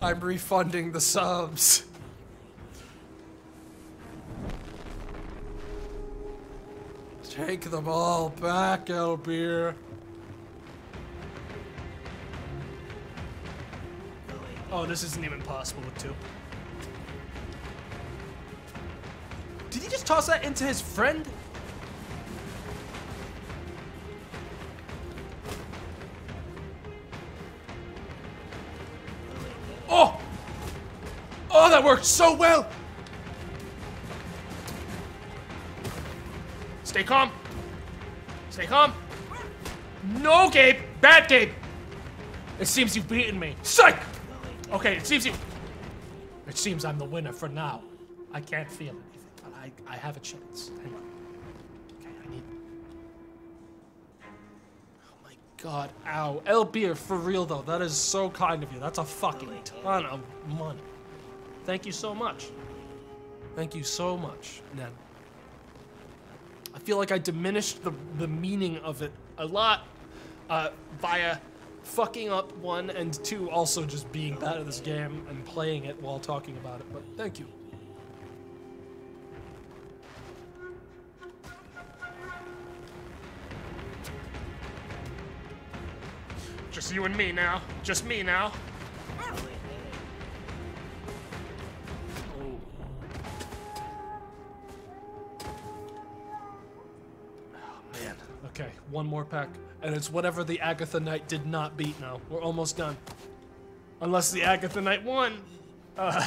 I'm refunding the subs. Take them all back, Elbeer. Oh, this isn't even possible with two. Did he just toss that into his friend? Oh! Oh, that worked so well! Stay calm. Stay calm. No, Gabe. Bad Gabe. It seems you've beaten me. Psych! Okay, it seems you. It seems I'm the winner for now. I can't feel anything, but I, I have a chance. Hang on. Okay, I need. Oh my god, ow. El Beer, for real though, that is so kind of you. That's a fucking ton of money. Thank you so much. Thank you so much, Ned. I feel like I diminished the, the meaning of it a lot uh, via fucking up one and two also just being bad at this game and playing it while talking about it, but thank you. Just you and me now. Just me now. Oh, man. Okay, one more pack and it's whatever the Agatha Knight did not beat. Now we're almost done. Unless the Agatha Knight won. Uh,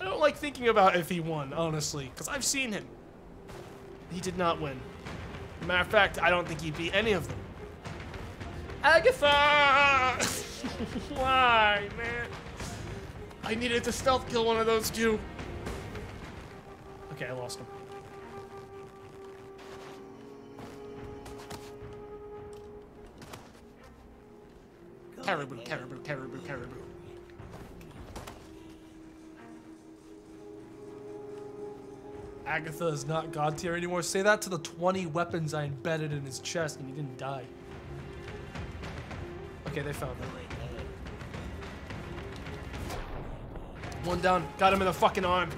I don't like thinking about if he won, honestly, because I've seen him. He did not win. Matter of fact, I don't think he beat any of them. Agatha! Why, man? I needed to stealth kill one of those two. Okay, I lost him. Caribou, caribou, caribou, caribou. Agatha is not god tier anymore. Say that to the 20 weapons I embedded in his chest and he didn't die. Okay, they found him. One down. Got him in the fucking arm.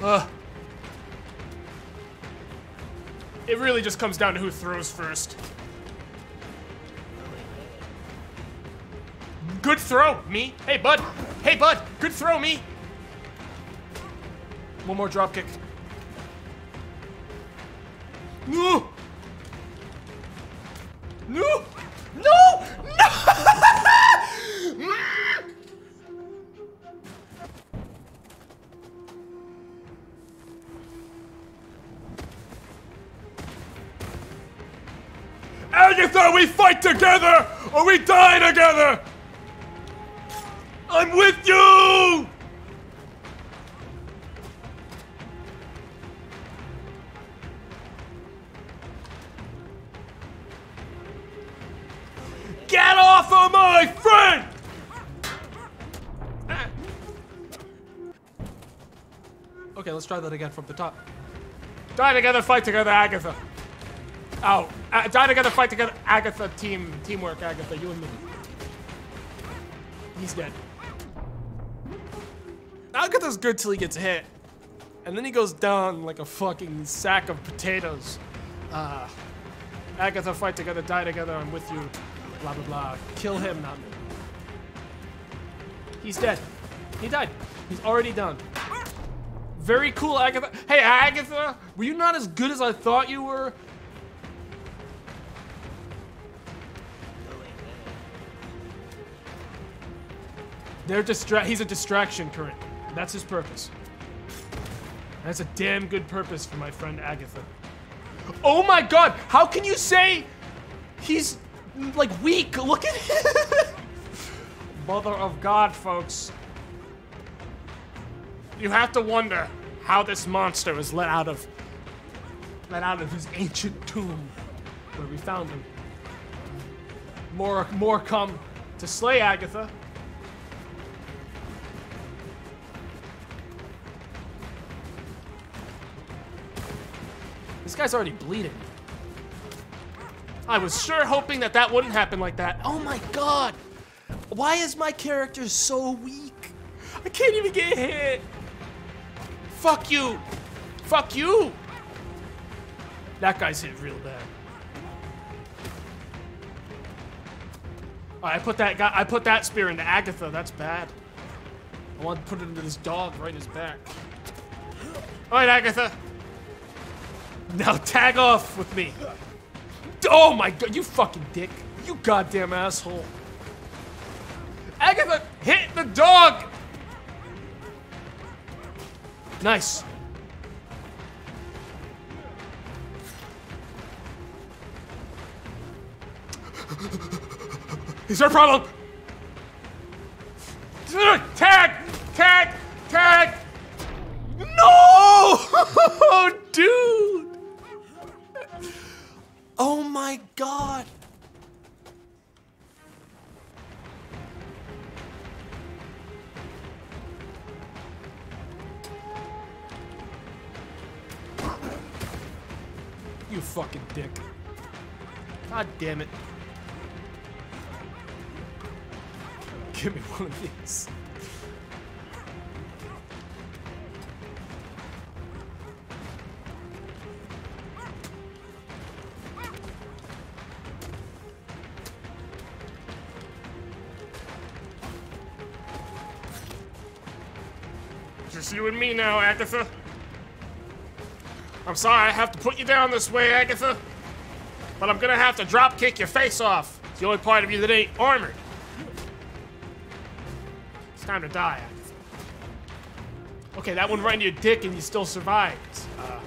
Ugh. It really just comes down to who throws first. Good throw, me. Hey, bud. Hey, bud. Good throw, me. One more drop kick. No. No. No. No. Agatha, we fight together or we die together! I'm with you! Get off of my friend! Okay, let's try that again from the top. Die together, fight together, Agatha. Oh, uh, die together, fight together, Agatha. Team, teamwork, Agatha. You and me. He's dead. Agatha's good till he gets hit. And then he goes down like a fucking sack of potatoes. Uh, Agatha, fight together, die together, I'm with you. Blah, blah, blah. Kill him, not me. He's dead. He died. He's already done. Very cool, Agatha. Hey, Agatha! Were you not as good as I thought you were? They're distra- he's a distraction That's his purpose. That's a damn good purpose for my friend Agatha. Oh my god! How can you say he's like weak? Look at him! Mother of God, folks. You have to wonder how this monster was let out of let out of his ancient tomb where we found him. More, more come to slay Agatha. This guy's already bleeding. I was sure hoping that that wouldn't happen like that. Oh my god! Why is my character so weak? I can't even get hit. Fuck you! Fuck you! That guy's hit real bad. I put that guy. I put that spear into Agatha. That's bad. I want to put it into this dog right in his back. All right, Agatha. Now tag off with me. Oh my god, you fucking dick. You goddamn asshole. Agatha, hit the dog. Nice. Is there a problem? Tag! Tag! Tag! No! Dude! Oh my god! You fucking dick. God damn it. Give me one of these. Just you and me now, Agatha. I'm sorry I have to put you down this way, Agatha. But I'm gonna have to drop kick your face off. It's the only part of you that ain't armored. It's time to die, Agatha. Okay, that one right in your dick and you still survived. Uh,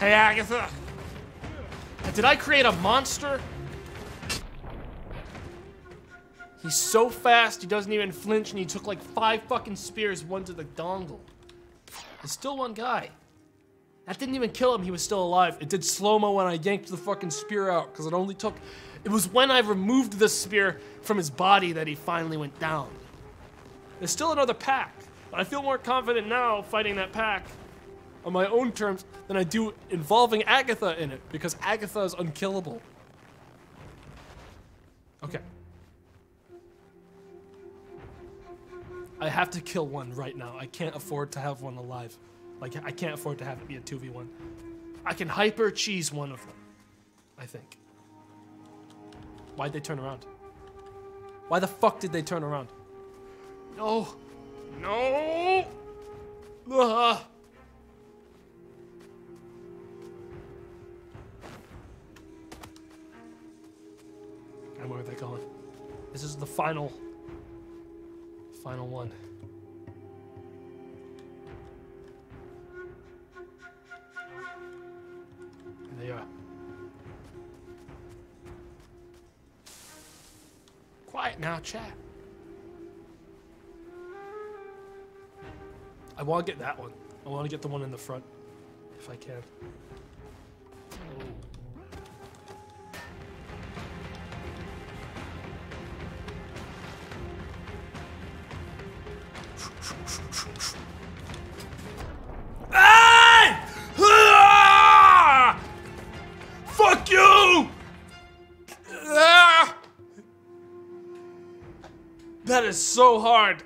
hey, Agatha. Did I create a monster? He's so fast, he doesn't even flinch, and he took like five fucking spears, one to the dongle. There's still one guy. That didn't even kill him, he was still alive. It did slow-mo when I yanked the fucking spear out, because it only took... It was when I removed the spear from his body that he finally went down. There's still another pack, but I feel more confident now fighting that pack on my own terms than I do involving Agatha in it, because Agatha is unkillable. I have to kill one right now. I can't afford to have one alive. Like, I can't afford to have it be a 2v1. I can hyper cheese one of them. I think. Why'd they turn around? Why the fuck did they turn around? No. No. Ugh. And where are they going? This is the final, final one. There they are. Quiet now, chat. I want to get that one. I want to get the one in the front, if I can. So hard.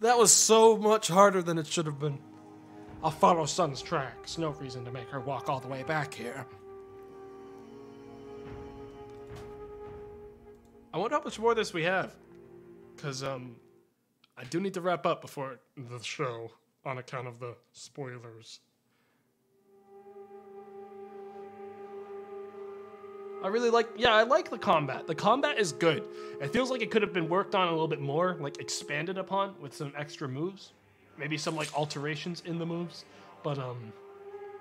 That was so much harder than it should have been. I'll follow Sun's tracks. No reason to make her walk all the way back here. I wonder how much more of this we have. Because, um, I do need to wrap up before the show on account of the spoilers. I really like, yeah, I like the combat. The combat is good. It feels like it could have been worked on a little bit more, like expanded upon with some extra moves. Maybe some like alterations in the moves. But um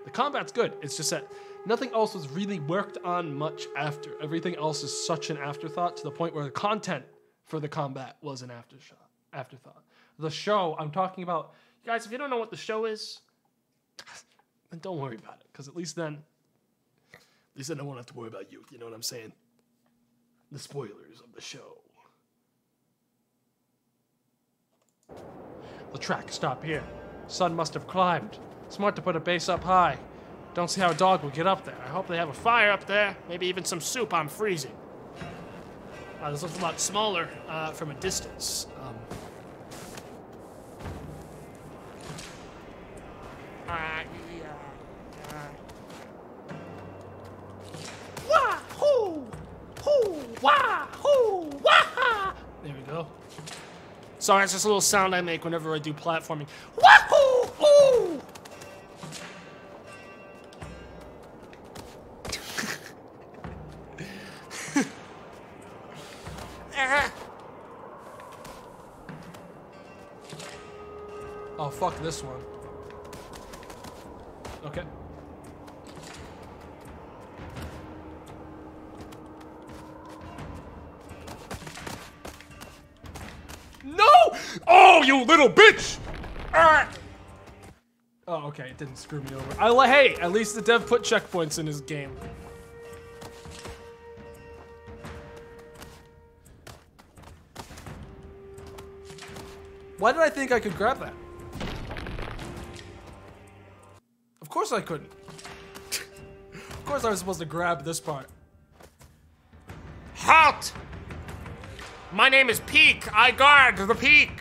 the combat's good. It's just that nothing else was really worked on much after. Everything else is such an afterthought to the point where the content for the combat was an aftershot, afterthought. The show, I'm talking about, guys, if you don't know what the show is, then don't worry about it, because at least then at least I won't want to have to worry about you. You know what I'm saying? The spoilers of the show. The track stop here. Sun must have climbed. Smart to put a base up high. Don't see how a dog will get up there. I hope they have a fire up there. Maybe even some soup. I'm freezing. Uh, this looks a lot smaller uh, from a distance. Um, uh, yeah, uh, Wahoo! Hoo! Wahoo! Waha! There we go. Sorry, it's just a little sound I make whenever I do platforming. Wahoo! Ah. oh, fuck this one. Didn't screw me over. I hey, at least the dev put checkpoints in his game. Why did I think I could grab that? Of course I couldn't. of course I was supposed to grab this part. Halt! My name is Peak. I guard the Peak.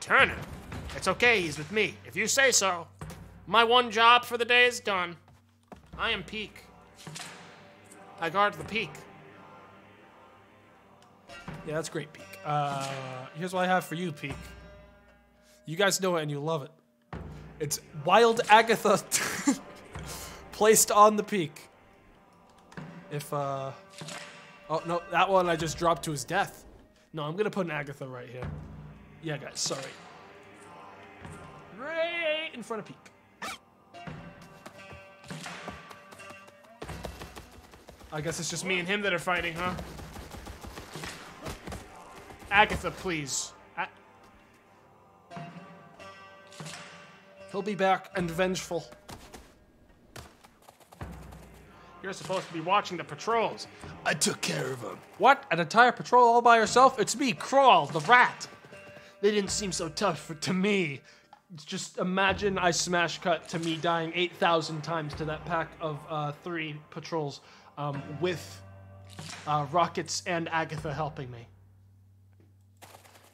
Turner. It's okay, he's with me. If you say so. My one job for the day is done. I am Peak. I guard the Peak. Yeah, that's great, Peak. Uh, here's what I have for you, Peak. You guys know it and you love it. It's Wild Agatha placed on the peak. If, uh. Oh, no, that one I just dropped to his death. No, I'm gonna put an Agatha right here. Yeah, guys, sorry. Right in front of peak. I guess it's just me and him that are fighting, huh? Agatha, please. A- He'll be back and vengeful. You're supposed to be watching the patrols. I took care of him. What? An entire patrol all by yourself? It's me, Crawl, the rat. They didn't seem so tough for, to me. Just imagine I smash cut to me dying 8,000 times to that pack of uh, three patrols um, with uh, Rockets and Agatha helping me.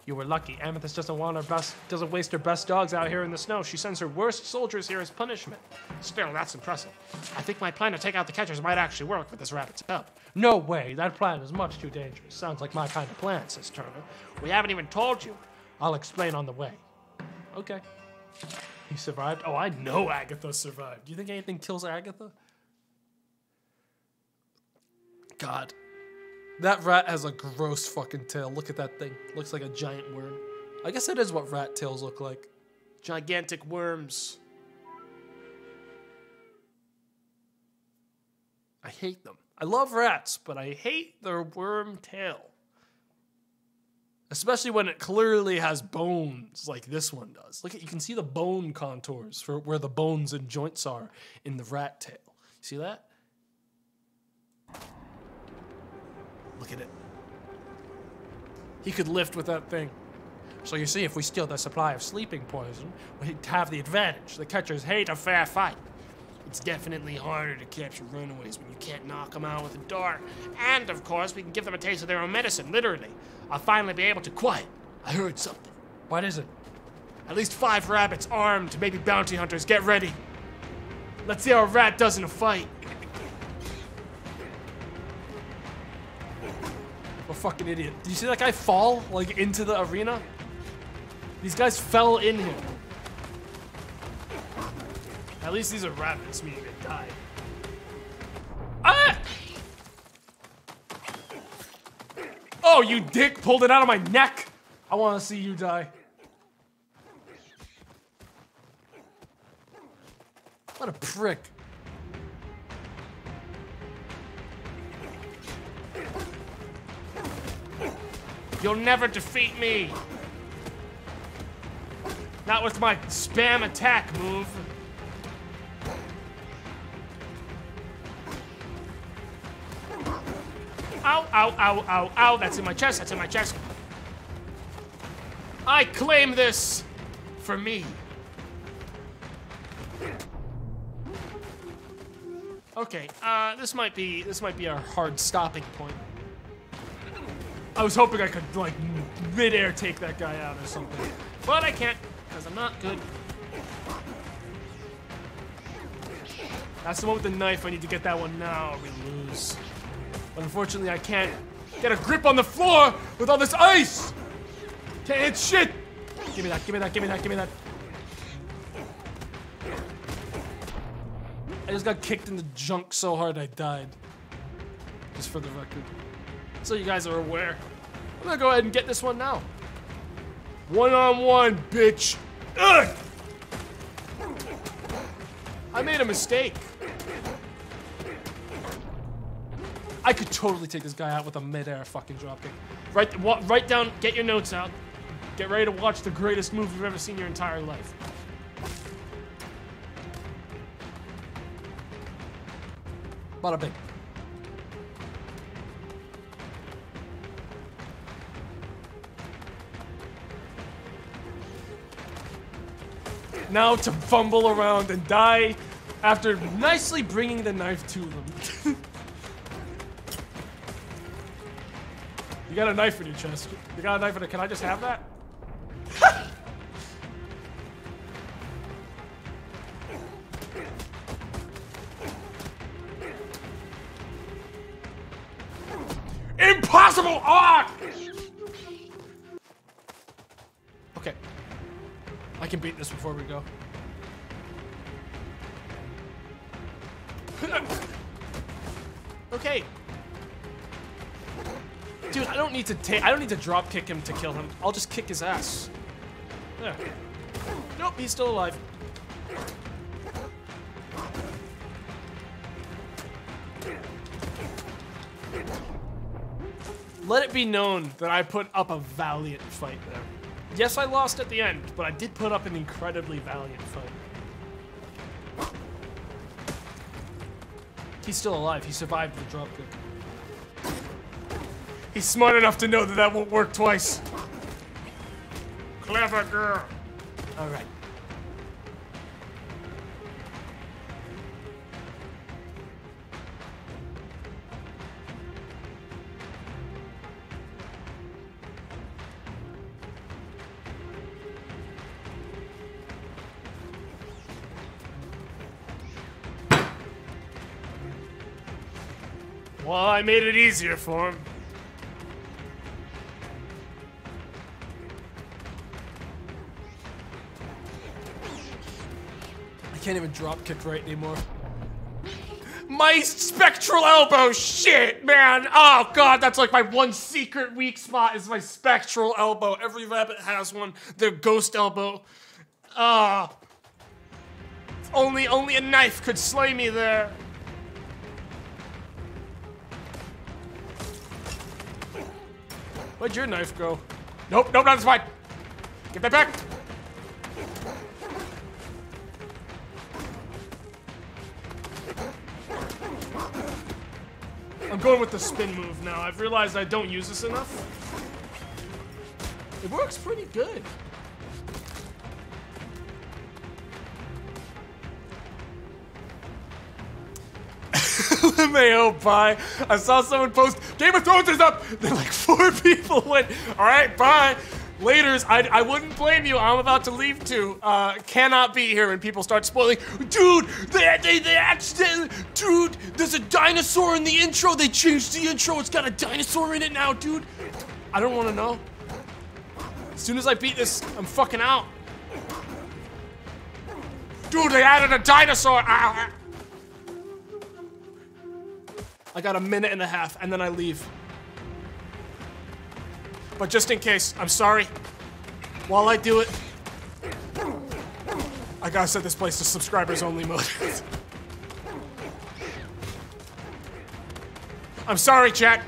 You were lucky. Amethyst doesn't want her best, doesn't waste her best dogs out here in the snow. She sends her worst soldiers here as punishment. Still, that's impressive. I think my plan to take out the catchers might actually work with this rabbit's help. No way. That plan is much too dangerous. Sounds like my kind of plan, says Turner. We haven't even told you. I'll explain on the way. Okay. He survived? Oh, I know Agatha survived. Do you think anything kills Agatha? God. That rat has a gross fucking tail. Look at that thing. Looks like a giant worm. I guess that is what rat tails look like. Gigantic worms. I hate them. I love rats, but I hate their worm tail. Especially when it clearly has bones like this one does. Look at you can see the bone contours for where the bones and joints are in the rat tail. See that? Look at it. He could lift with that thing. So you see, if we steal the supply of sleeping poison, we'd have the advantage. The catchers hate a fair fight. It's definitely harder to capture runaways when you can't knock them out with a dart. And, of course, we can give them a taste of their own medicine, literally. I'll finally be able to quiet. I heard something. What is it? At least five rabbits armed, maybe bounty hunters. Get ready. Let's see how a rat does in a fight. Fucking idiot. Did you see that guy fall, like, into the arena? These guys fell in here. At least these are rabbits, meaning they died. Ah! Oh, you dick! Pulled it out of my neck! I want to see you die. What a prick. You'll never defeat me. Not with my spam attack move. Ow, ow, ow, ow, ow. That's in my chest. That's in my chest. I claim this for me. Okay, uh, this might be this might be our hard stopping point. I was hoping I could like mid-air take that guy out or something, but I can't because I'm not good. That's the one with the knife. I need to get that one now. We lose. But unfortunately, I can't get a grip on the floor with all this ice. Can't hit shit. Give me that. Give me that. Give me that. Give me that. I just got kicked in the junk so hard I died. Just for the record. So you guys are aware. I'm gonna go ahead and get this one now. One on one, bitch. Ugh! I made a mistake. I could totally take this guy out with a mid-air fucking dropkick. Write, wa- write down, get your notes out. Get ready to watch the greatest movie you've ever seen in your entire life. Bada bing. Now to fumble around and die after nicely bringing the knife to them. you got a knife in your chest. You got a knife in it. Can I just have that? To drop kick him to kill him. I'll just kick his ass. Nope, he's still alive. Let it be known that I put up a valiant fight there. Yes, I lost at the end, but I did put up an incredibly valiant fight. He's still alive. He survived the dropkick. He's smart enough to know that that won't work twice. Clever girl. All right. Well, I made it easier for him. Can't even drop kick right anymore. My spectral elbow, shit, man. Oh god, that's like my one secret weak spot is my spectral elbow. Every rabbit has one. Their ghost elbow. Ah. only only a knife could slay me there. Where'd your knife go? Nope, nope, that's fine. Get that back. I'm going with the spin move now. I've realized I don't use this enough. It works pretty good. Mayo bye. I saw someone post Game of Thrones is up. Then like four people went, all right, bye. Later's, I, I wouldn't blame you. I'm about to leave too. Uh, cannot be here and people start spoiling. Dude, they, they, they actually, dude, there's a dinosaur in the intro. They changed the intro. It's got a dinosaur in it now, dude. I don't want to know. As soon as I beat this, I'm fucking out. Dude, they added a dinosaur. Ah, ah. I got a minute and a half, and then I leave. But just in case, I'm sorry. While I do it, I gotta set this place to subscribers only mode. I'm sorry, chat.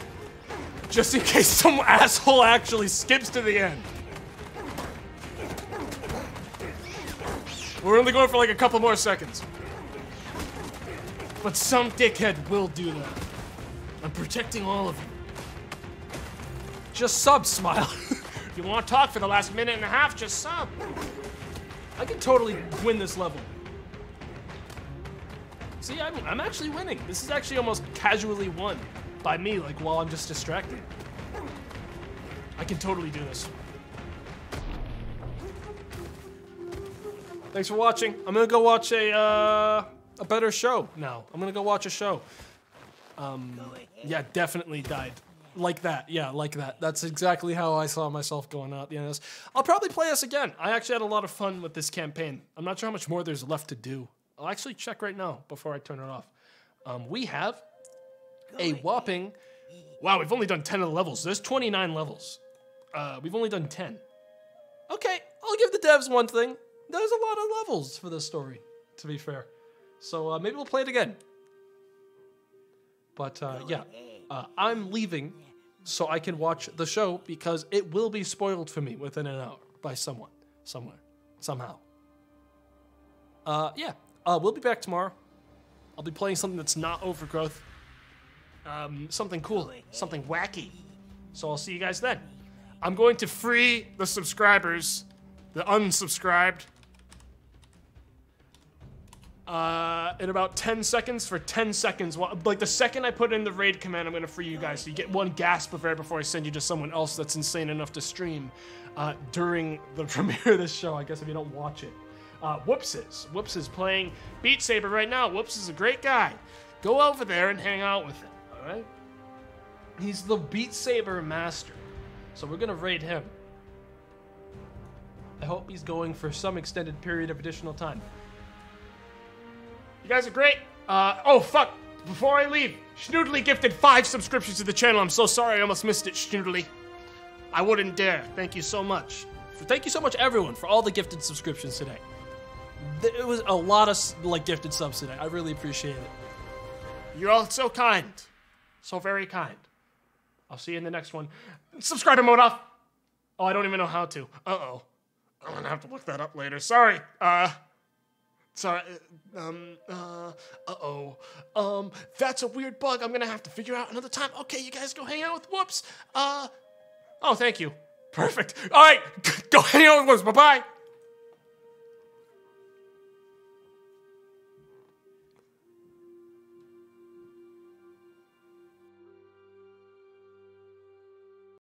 Just in case some asshole actually skips to the end. We're only going for like a couple more seconds. But some dickhead will do that. I'm protecting all of you. Just sub, Smile. If you want to talk for the last minute and a half, just sub. I can totally win this level. See, I'm, I'm actually winning. This is actually almost casually won by me, like while I'm just distracted. I can totally do this. Thanks for watching. I'm gonna go watch a uh, a better show now. I'm gonna go watch a show. Um, yeah, definitely died. Like that, yeah, like that. That's exactly how I saw myself going out at the end of this. I'll probably play this again. I actually had a lot of fun with this campaign. I'm not sure how much more there's left to do. I'll actually check right now before I turn it off. Um, we have a whopping. Wow, we've only done 10 of the levels. There's 29 levels. Uh, we've only done 10. Okay, I'll give the devs one thing. There's a lot of levels for this story, to be fair. So uh, maybe we'll play it again. But uh, yeah, uh, I'm leaving so I can watch the show because it will be spoiled for me within an hour by someone, somewhere, somehow. Uh, yeah, uh, we'll be back tomorrow. I'll be playing something that's not Overgrowth. Um, something cool, something wacky. So I'll see you guys then. I'm going to free the subscribers, the unsubscribed, uh, in about 10 seconds for 10 seconds. Like the second I put in the raid command, I'm to free you guys. So you get one gasp of air before I send you to someone else that's insane enough to stream uh, during the premiere of this show, I guess if you don't watch it. Uh, Whoops is. Whoops is playing Beat Saber right now. Whoops is a great guy. Go over there and hang out with him, alright? He's the Beat Saber master. So we're to raid him. I hope he's going for some extended period of additional time. Guys are great. Uh, oh, fuck. Before I leave, Schnoodly gifted five subscriptions to the channel. I'm so sorry I almost missed it, Schnoodly. I wouldn't dare. Thank you so much. Thank you so much, everyone, for all the gifted subscriptions today. It was a lot of like gifted subs today. I really appreciate it. You're all so kind. So very kind. I'll see you in the next one. Subscriber mode off. Oh, I don't even know how to. Uh oh. I'm gonna have to look that up later. Sorry. Uh. Sorry. uh, Um. Uh. Uh oh. Um. That's a weird bug. I'm gonna have to figure out another time. Okay, you guys go hang out with Whoops. Uh. Oh, thank you. Perfect. All right. Go hang out with Whoops. Bye bye.